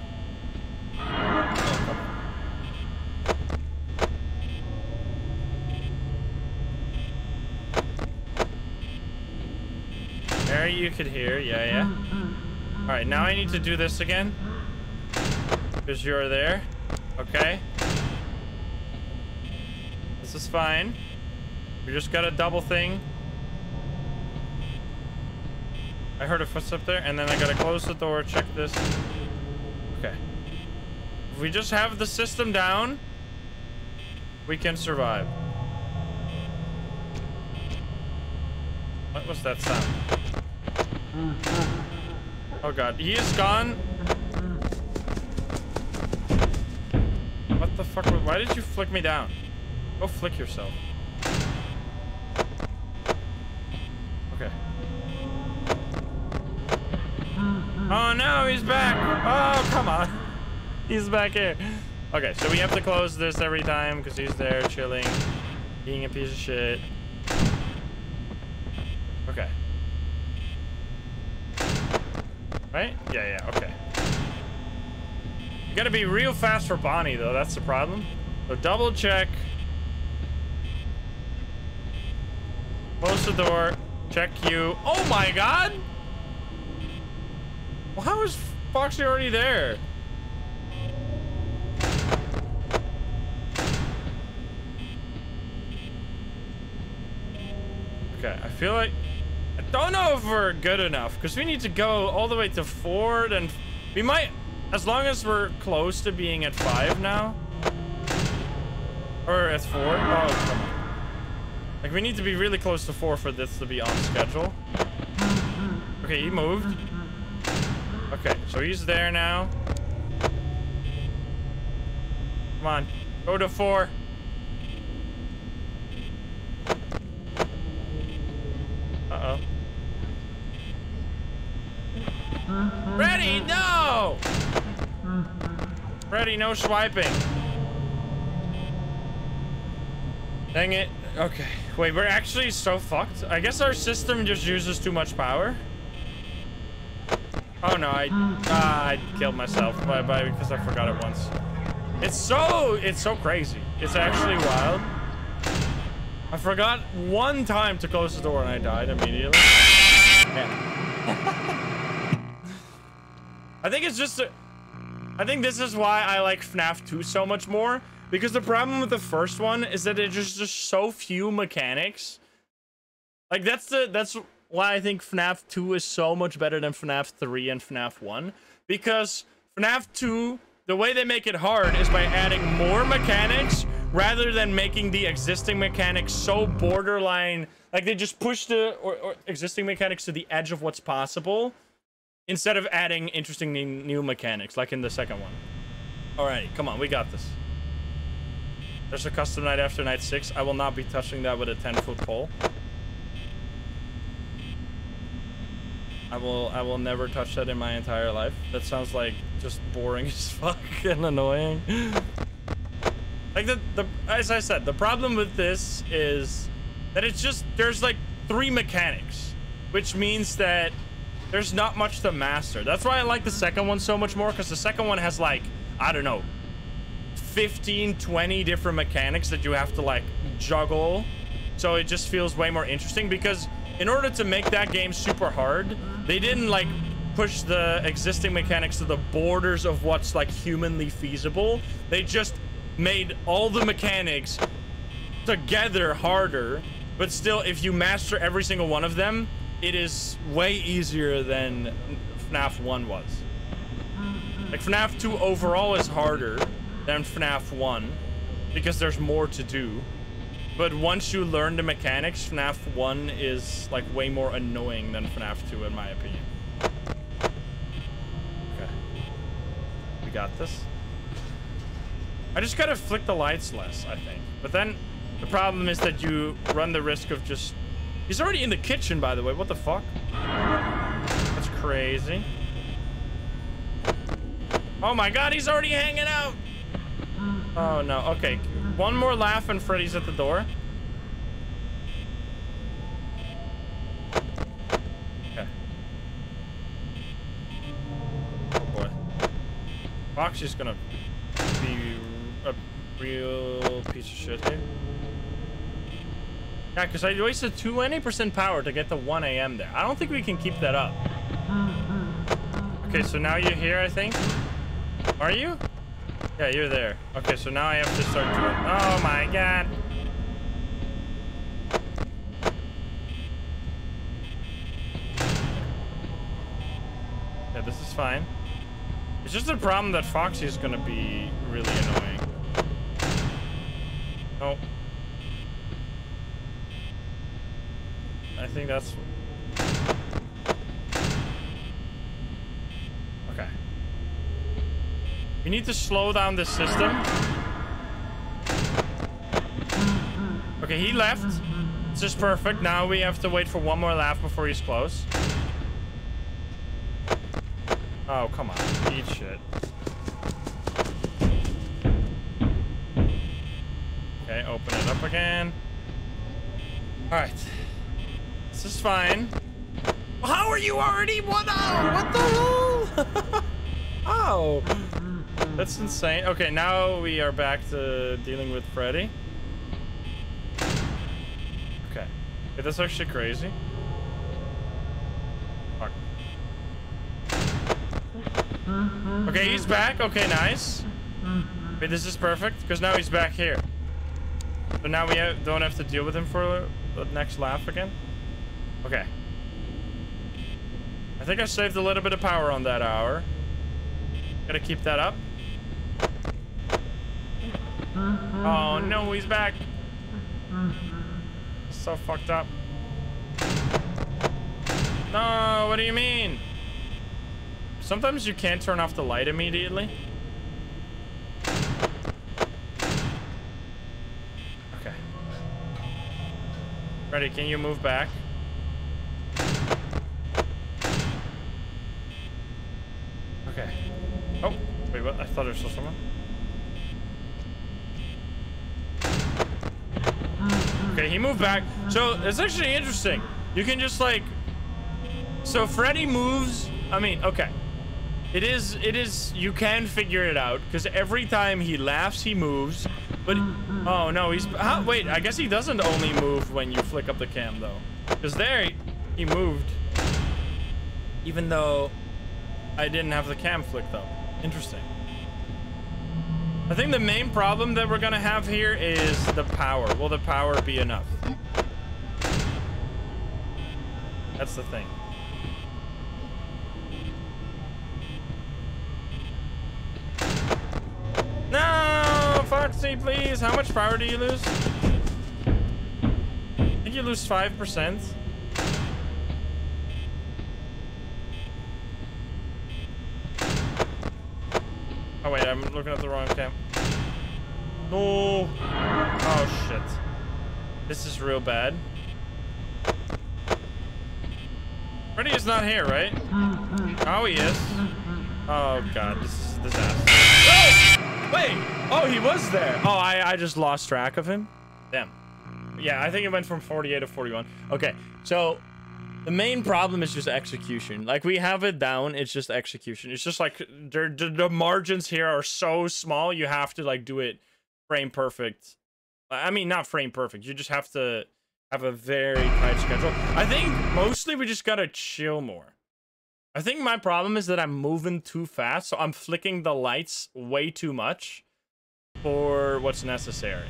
There you could hear, yeah, yeah. Mm, mm, mm. All right, now I need to do this again. Because you're there. Okay. This is fine. We just got a double thing. I heard a footstep there, and then I gotta close the door, check this. Okay. If we just have the system down, we can survive. What was that sound? Oh god, he is gone. What the fuck? Why did you flick me down? Go flick yourself. Okay. Oh no, he's back! Oh, come on. He's back here. Okay, so we have to close this every time because he's there chilling, being a piece of shit. Okay. Right? Yeah, yeah, okay. You gotta be real fast for Bonnie, though. That's the problem. So double check. Close the door. Check you. Oh my god! Well, how is Foxy already there? Okay, I feel like... I don't know if we're good enough, because we need to go all the way to Ford, and we might... As long as we're close to being at 5 now. Or at 4. Oh, come on. Like, we need to be really close to 4 for this to be on schedule. Okay, he moved. Okay, so he's there now. Come on, go to 4. Uh-oh. Ready? No! Ready, no swiping. Dang it. Okay. Wait, we're actually so fucked. I guess our system just uses too much power. Oh no, I ah, I killed myself by, by because I forgot it once. It's so it's so crazy. It's actually wild. I forgot one time to close the door and I died immediately. I think it's just a, I think this is why I like FNAF 2 so much more because the problem with the first one is that there's just, just so few mechanics. Like that's the that's why I think FNAF 2 is so much better than FNAF 3 and FNAF 1 because FNAF 2 the way they make it hard is by adding more mechanics rather than making the existing mechanics so borderline like they just push the or, or existing mechanics to the edge of what's possible instead of adding interesting new, mechanics like in the second one. Alrighty, come on, we got this. There's a custom night after night six. I will not be touching that with a 10 foot pole. I will I will never touch that in my entire life. That sounds like just boring as fuck and annoying. like the the as I said, the problem with this is that it's just there's like three mechanics, which means that there's not much to master. That's why I like the second one so much more because the second one has like I don't know 15 20 different mechanics that you have to like juggle. So it just feels way more interesting because in order to make that game super hard, they didn't like push the existing mechanics to the borders of what's like humanly feasible. They just made all the mechanics together harder, but still if you master every single one of them, it is way easier than FNAF 1 was. Like FNAF 2 overall is harder than FNAF 1 because there's more to do. But once you learn the mechanics, FNAF 1 is like way more annoying than FNAF 2 in my opinion. Okay. We got this. I just gotta flick the lights less, I think. But then the problem is that you run the risk of just... He's already in the kitchen, by the way. What the fuck? That's crazy. Oh my god, he's already hanging out! Oh no, okay. One more laugh and Freddy's at the door. Okay. Oh boy. Foxy's gonna be a real piece of shit here. Yeah, because I wasted 20% power to get the 1 a.m. there. I don't think we can keep that up. Okay, so now you're here, I think. Are you? Yeah, you're there. Okay, so now I have to start doing... Oh my god. Yeah, this is fine. It's just a problem that Foxy is gonna be really annoying. Oh. I think that's... Okay. We need to slow down the system. Okay, he left. This is perfect. Now we have to wait for one more laugh before he's close. Oh, come on. Eat shit. Okay, open it up again. Alright. This is fine. How are you already 1-0? What the hell? oh. That's insane. Okay, now we are back to dealing with Freddy. Okay. Okay, that's actually crazy. Fuck. Okay, he's back. Okay, nice. Wait, this is perfect, because now he's back here. So now we don't have to deal with him for the next laugh again? Okay. I think I saved a little bit of power on that hour. Gotta keep that up. Oh no, he's back. So fucked up. No, what do you mean? Sometimes you can't turn off the light immediately. Okay. Ready, can you move back? Okay. Oh, Okay, he moved back. So it's actually interesting. You can just like, so Freddy moves. I mean, okay. It is, it is, you can figure it out because every time he laughs, he moves. But, oh no, he's, how, wait, I guess he doesn't only move when you flick up the cam though. Because there, he moved. Even though I didn't have the cam flicked up. Interesting. I think the main problem that we're gonna have here is the power. Will the power be enough? That's the thing. No, Foxy, please. How much power do you lose? I think you lose 5%. Oh, wait, I'm looking at the wrong cam. No. Oh, shit. This is real bad. Freddy is not here, right? Oh, he is. Oh, God. This is disaster. Oh! Wait! Oh, he was there. Oh, I, I just lost track of him. Damn. Yeah, I think it went from 48 to 41. Okay, so the main problem is just execution. Like, we have it down. It's just execution. It's just like the, the, the margins here are so small. You have to, like, do it frame perfect. I mean, not frame perfect. You just have to have a very tight schedule. I think mostly we just gotta chill more. I think my problem is that I'm moving too fast, so I'm flicking the lights way too much for what's necessary.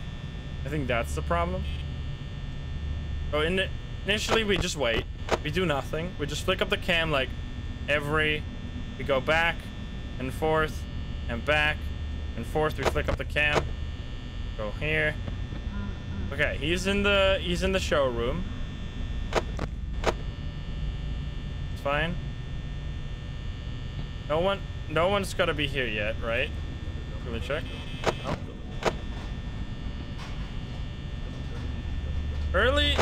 I think that's the problem. Oh, so in initially we just wait. We do nothing. We just flick up the cam like every we go back and forth and back and forth. We flick up the cam. Go here. Okay, he's in the he's in the showroom. It's fine. No one no one's gotta be here yet, right? Can we check? Early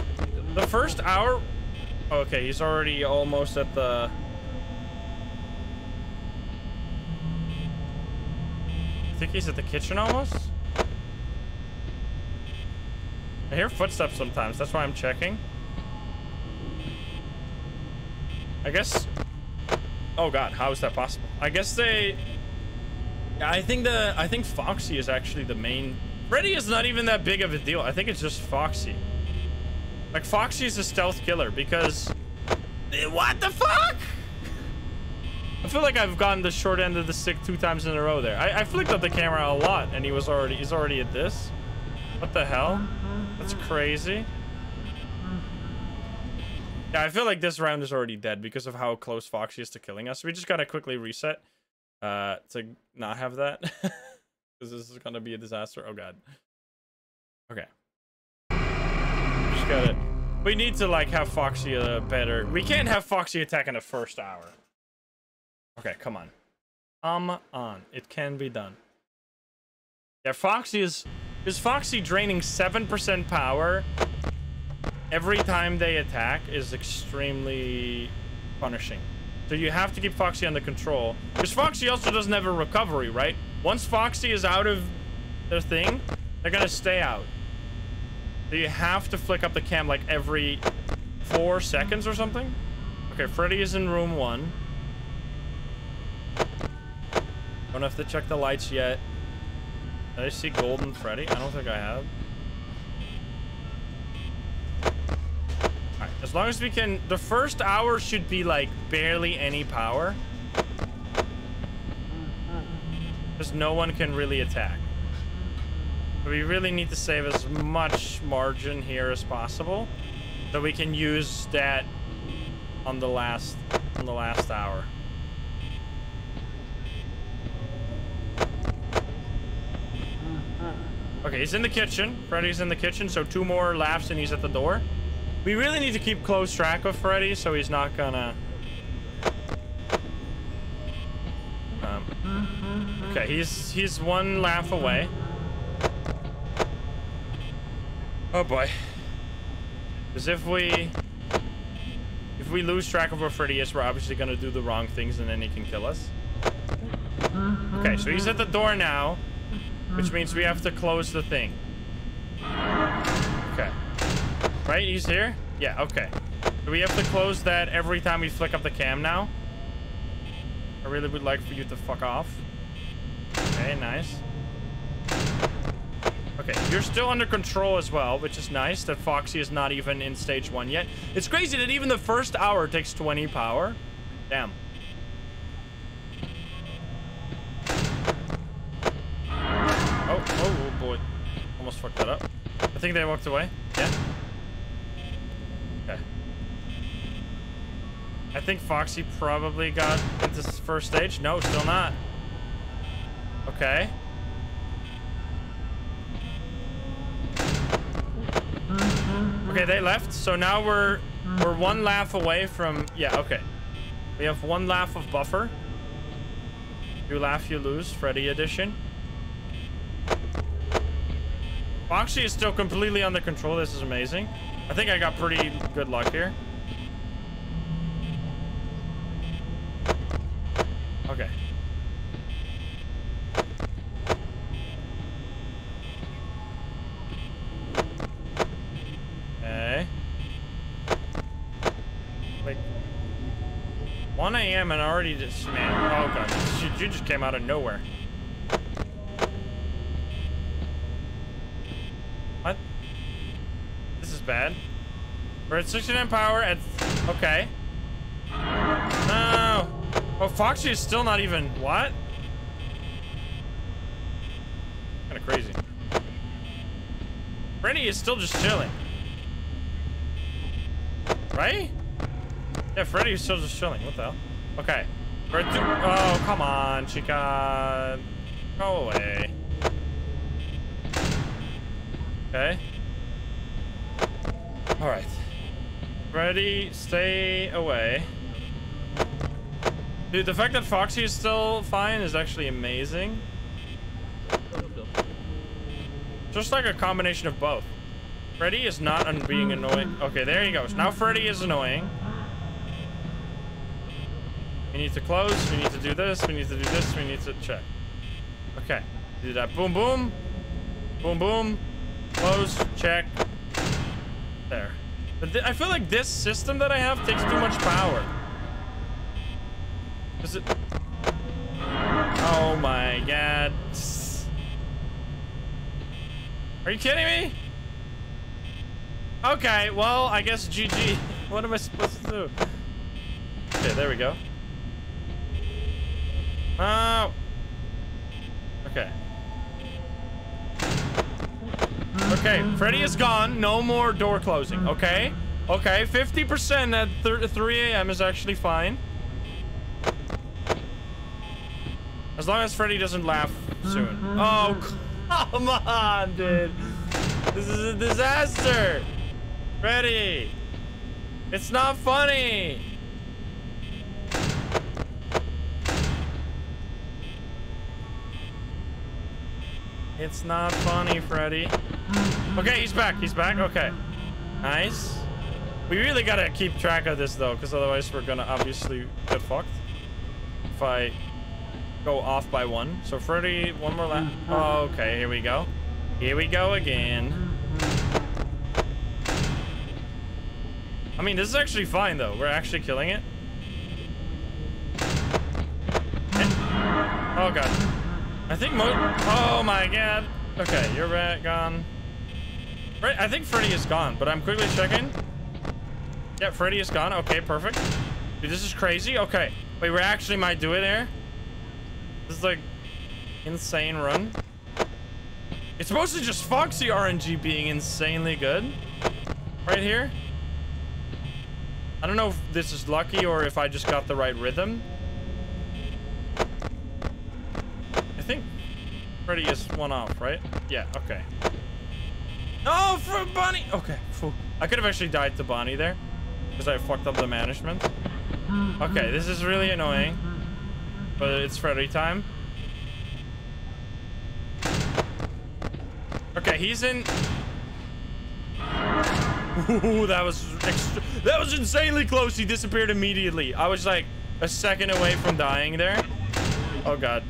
the first hour Okay, he's already almost at the I think he's at the kitchen almost? I hear footsteps sometimes. That's why I'm checking. I guess... Oh god, how is that possible? I guess they... I think the... I think Foxy is actually the main... Freddy is not even that big of a deal. I think it's just Foxy. Like, Foxy is a stealth killer because... Eh, what the fuck? I feel like I've gotten the short end of the stick two times in a row there. I, I flicked up the camera a lot and he was already... He's already at this. What the hell? That's crazy. Yeah, I feel like this round is already dead because of how close Foxy is to killing us. We just gotta quickly reset uh, to not have that. Because this is gonna be a disaster. Oh god. Okay. Just gotta... We need to, like, have Foxy uh, better... We can't have Foxy attack in the first hour. Okay, come on. Come on. It can be done. Yeah, Foxy is... Is Foxy draining 7% power every time they attack is extremely punishing. So you have to keep Foxy under control. Because Foxy also doesn't have a recovery, right? Once Foxy is out of the thing, they're gonna stay out. So you have to flick up the cam like every four seconds or something. Okay, Freddy is in room one. Don't have to check the lights yet. Did I see Golden Freddy? I don't think I have. Alright, as long as we can... The first hour should be, like, barely any power. Because no one can really attack. We really need to save as much margin here as possible. So we can use that on the last... on the last hour. Okay, he's in the kitchen. Freddy's in the kitchen, so two more laughs and he's at the door. We really need to keep close track of Freddy, so he's not gonna... Um, okay, he's he's one laugh away. Oh boy. Because if we... If we lose track of Freddy we're obviously gonna do the wrong things and then he can kill us. Okay, so he's at the door now. Which means we have to close the thing. Okay. Right? He's here? Yeah, okay. So we have to close that every time we flick up the cam now. I really would like for you to fuck off. Okay, nice. Okay, you're still under control as well, which is nice that Foxy is not even in stage one yet. It's crazy that even the first hour takes 20 power. Damn. Oh, oh, oh boy. Almost fucked that up. I think they walked away. Yeah? Okay. I think Foxy probably got into this first stage. No, still not. Okay. Okay, they left. So now we're we're one laugh away from yeah, okay. We have one laugh of buffer. You laugh, you lose, Freddy edition. Foxy is still completely under control. This is amazing. I think I got pretty good luck here. Okay. Okay. Like 1 a.m. and already just man. Oh god, you, just came out of nowhere. What? This is bad. We're at 69 power at okay. No. Oh, Foxy is still not even what? Kind of crazy. Freddy is still just chilling. Right? Yeah, Freddy is still just chilling. What the hell? Okay. We're at two oh, come on, chica. Go away. Okay. Alright. Freddy, stay away. Dude, the fact that Foxy is still fine is actually amazing. Just like a combination of both. Freddy is not un being hmm. annoying. Okay, there he goes. Now Freddy is annoying. We need to close. We need to do this. We need to do this. We need to check. Okay. Do that. Boom, boom. Boom, boom. Close. Check. There. But th I feel like this system that I have takes too much power. Is it? Oh my god. Are you kidding me? Okay, well, I guess GG. What am I supposed to do? Okay, there we go. Oh. Okay. Okay, Freddy is gone. No more door closing, okay? Okay, 50% at 3 a.m. is actually fine. As long as Freddy doesn't laugh soon. Oh, come on, dude. This is a disaster. Freddy. It's not funny. It's not funny, Freddy. Okay, he's back. He's back. Okay. Nice. We really gotta keep track of this, though, because otherwise we're gonna obviously get fucked. If I go off by one. So Freddy, one more lap. Oh, okay, here we go. Here we go again. I mean, this is actually fine, though. We're actually killing it. Oh, God. I think mo- Oh, my God. Okay, you're back, gone. Right, I think Freddy is gone, but I'm quickly checking. Yeah, Freddy is gone. Okay, perfect. Dude, this is crazy. Okay. Wait, we actually might do it here. This is like insane run. It's mostly just Foxy RNG being insanely good. Right here. I don't know if this is lucky or if I just got the right rhythm. Freddy is one off, right? Yeah, okay. No, for Bonnie! Okay. I could have actually died to Bonnie there. Because I fucked up the management. Okay, this is really annoying. But it's Freddy time. Okay, he's in. Ooh, that was that was insanely close. He disappeared immediately. I was like a second away from dying there. Oh god.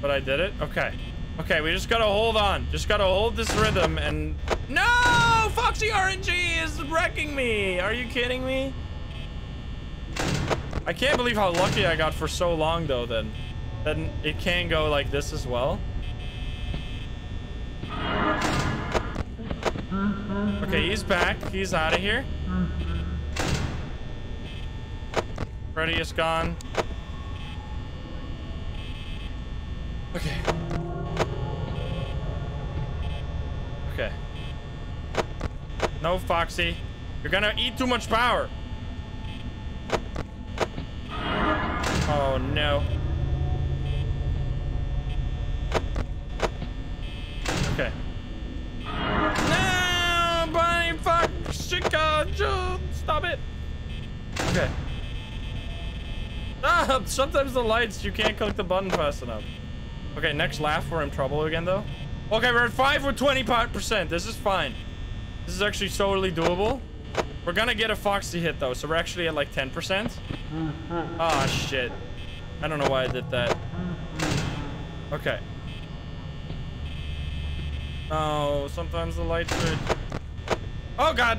But I did it. Okay. Okay, we just gotta hold on. Just gotta hold this rhythm and no, Foxy RNG is wrecking me. Are you kidding me? I can't believe how lucky I got for so long though. Then, then it can go like this as well. Okay, he's back. He's out of here. Freddy is gone. Okay. Okay. No, Foxy. You're gonna eat too much power. Oh no. Okay. No, Bonnie, fuck, Chica, Joe, stop it. Okay. Ah, sometimes the lights, you can't click the button fast enough. Okay, next laugh, we're in trouble again, though. Okay, we're at 5 with 20%. This is fine. This is actually totally doable. We're gonna get a Foxy hit, though, so we're actually at like 10%. Ah, oh, shit. I don't know why I did that. Okay. Oh, sometimes the lights are... Oh, God!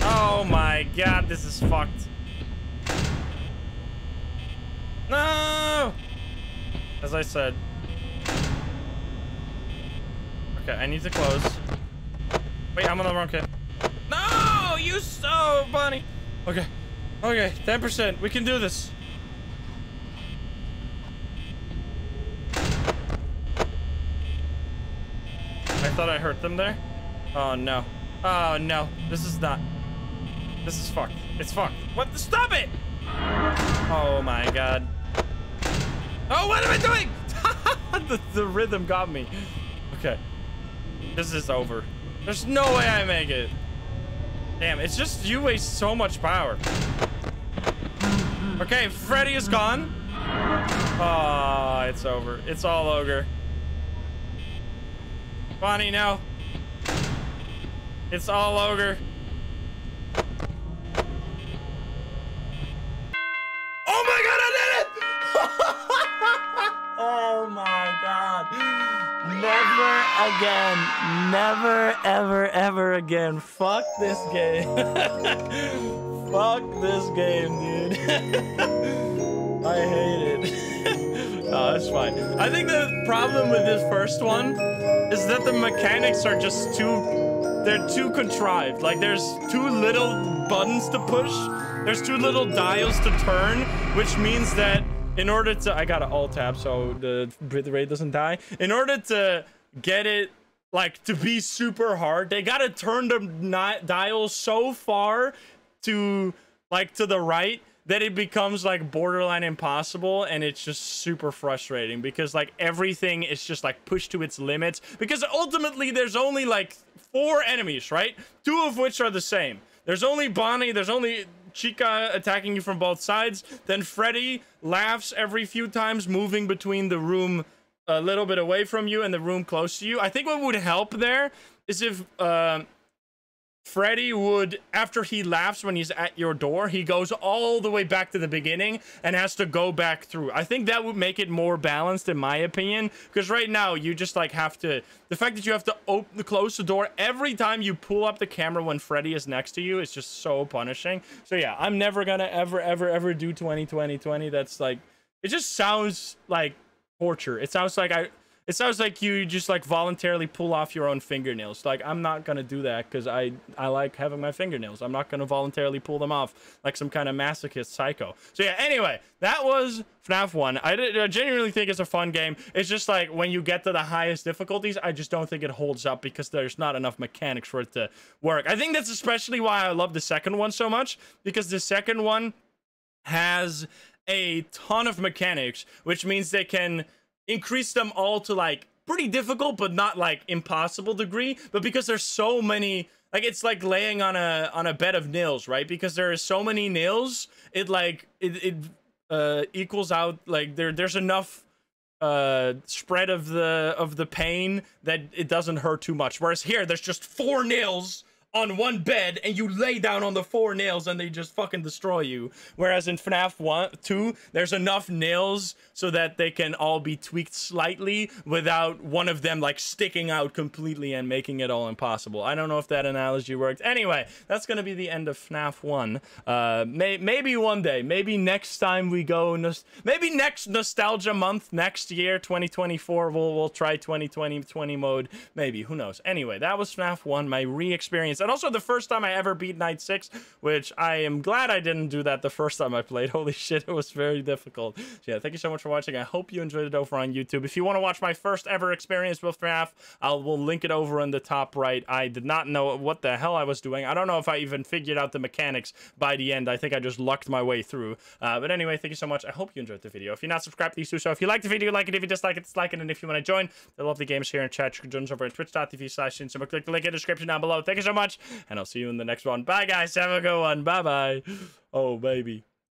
Oh my god, this is fucked. No! As I said. Okay, I need to close. Wait, I'm on the wrong kit. No! You so bunny! Okay. Okay, 10%. We can do this. I thought I hurt them there. Oh, no. Oh, no. This is not... This is fucked. It's fucked. What? Stop it! Oh my god. Oh, what am I doing? the, the rhythm got me. Okay. This is over. There's no way I make it. Damn, it's just you waste so much power. Okay, Freddy is gone. Oh, it's over. It's all ogre. Bonnie, no. It's all ogre. Never, ever, ever again. Fuck this game. Fuck this game, dude. I hate it. no, oh, that's fine. I think the problem with this first one is that the mechanics are just too... They're too contrived. Like, there's too little buttons to push there's too little dials to turn, which means that in order to... I got an alt tab so the bitrate doesn't die. In order to get it, like, to be super hard, they gotta turn the dial so far to, like, to the right that it becomes like borderline impossible and it's just super frustrating because like everything is just like pushed to its limits because ultimately there's only like four enemies right two of which are the same there's only bonnie there's only Chica attacking you from both sides. Then Freddy laughs every few times, moving between the room a little bit away from you and the room close to you. I think what would help there is if uh, Freddy would, after he laughs when he's at your door, he goes all the way back to the beginning and has to go back through. I think that would make it more balanced, in my opinion, because right now you just like have to. The fact that you have to open, close the door every time you pull up the camera when Freddy is next to you is just so punishing. So yeah, I'm never gonna ever, ever, ever do 20, 20, 20. That's like, it just sounds like torture. It sounds like I it sounds like you just like voluntarily pull off your own fingernails. Like I'm not gonna do that because I I like having my fingernails. I'm not gonna voluntarily pull them off like some kind of masochist psycho. So yeah. Anyway, that was FNAF one. I, I genuinely think it's a fun game. It's just like when you get to the highest difficulties, I just don't think it holds up because there's not enough mechanics for it to work. I think that's especially why I love the second one so much because the second one has a ton of mechanics, which means they can increase them all to like pretty difficult but not like impossible degree. But because there's so many like it's like laying on a on a bed of nails right? Because there are so many nails it like it, it uh equals out like there there's enough uh spread of the of the pain that it doesn't hurt too much. Whereas here there's just four nails on one bed and you lay down on the four nails and they just fucking destroy you. Whereas in FNAF 1, 2, there's enough nails so that they can all be tweaked slightly without one of them like sticking out completely and making it all impossible. I don't know if that analogy worked. Anyway, that's gonna be the end of FNAF 1. Uh, may maybe one day, maybe next time we go, maybe next nostalgia month next year, 2024, we'll we'll try 2020 20 mode. Maybe who knows. Anyway, that was FNAF 1, my re-experience and also the first time I ever beat Night 6, which I am glad I didn't do that the first time I played. Holy shit, it was very difficult. So yeah, thank you so much for watching. I hope you enjoyed it over on YouTube. If you want to watch my first ever experience with FNAF, I will link it over in the top right. I did not know what the hell I was doing. I don't know if I even figured out the mechanics by the end. I think I just lucked my way through. Uh, but anyway, thank you so much. I hope you enjoyed the video. If you're not subscribed, please do so. If you like the video, like it. If you dislike it, dislike it. And if you want to join the lovely games here in chat, you can join us over at twitch.tv slash Click the link in the description down below. Thank you so much, and I'll see you in the next one. Bye, guys. Have a good one. Bye-bye. Oh, baby.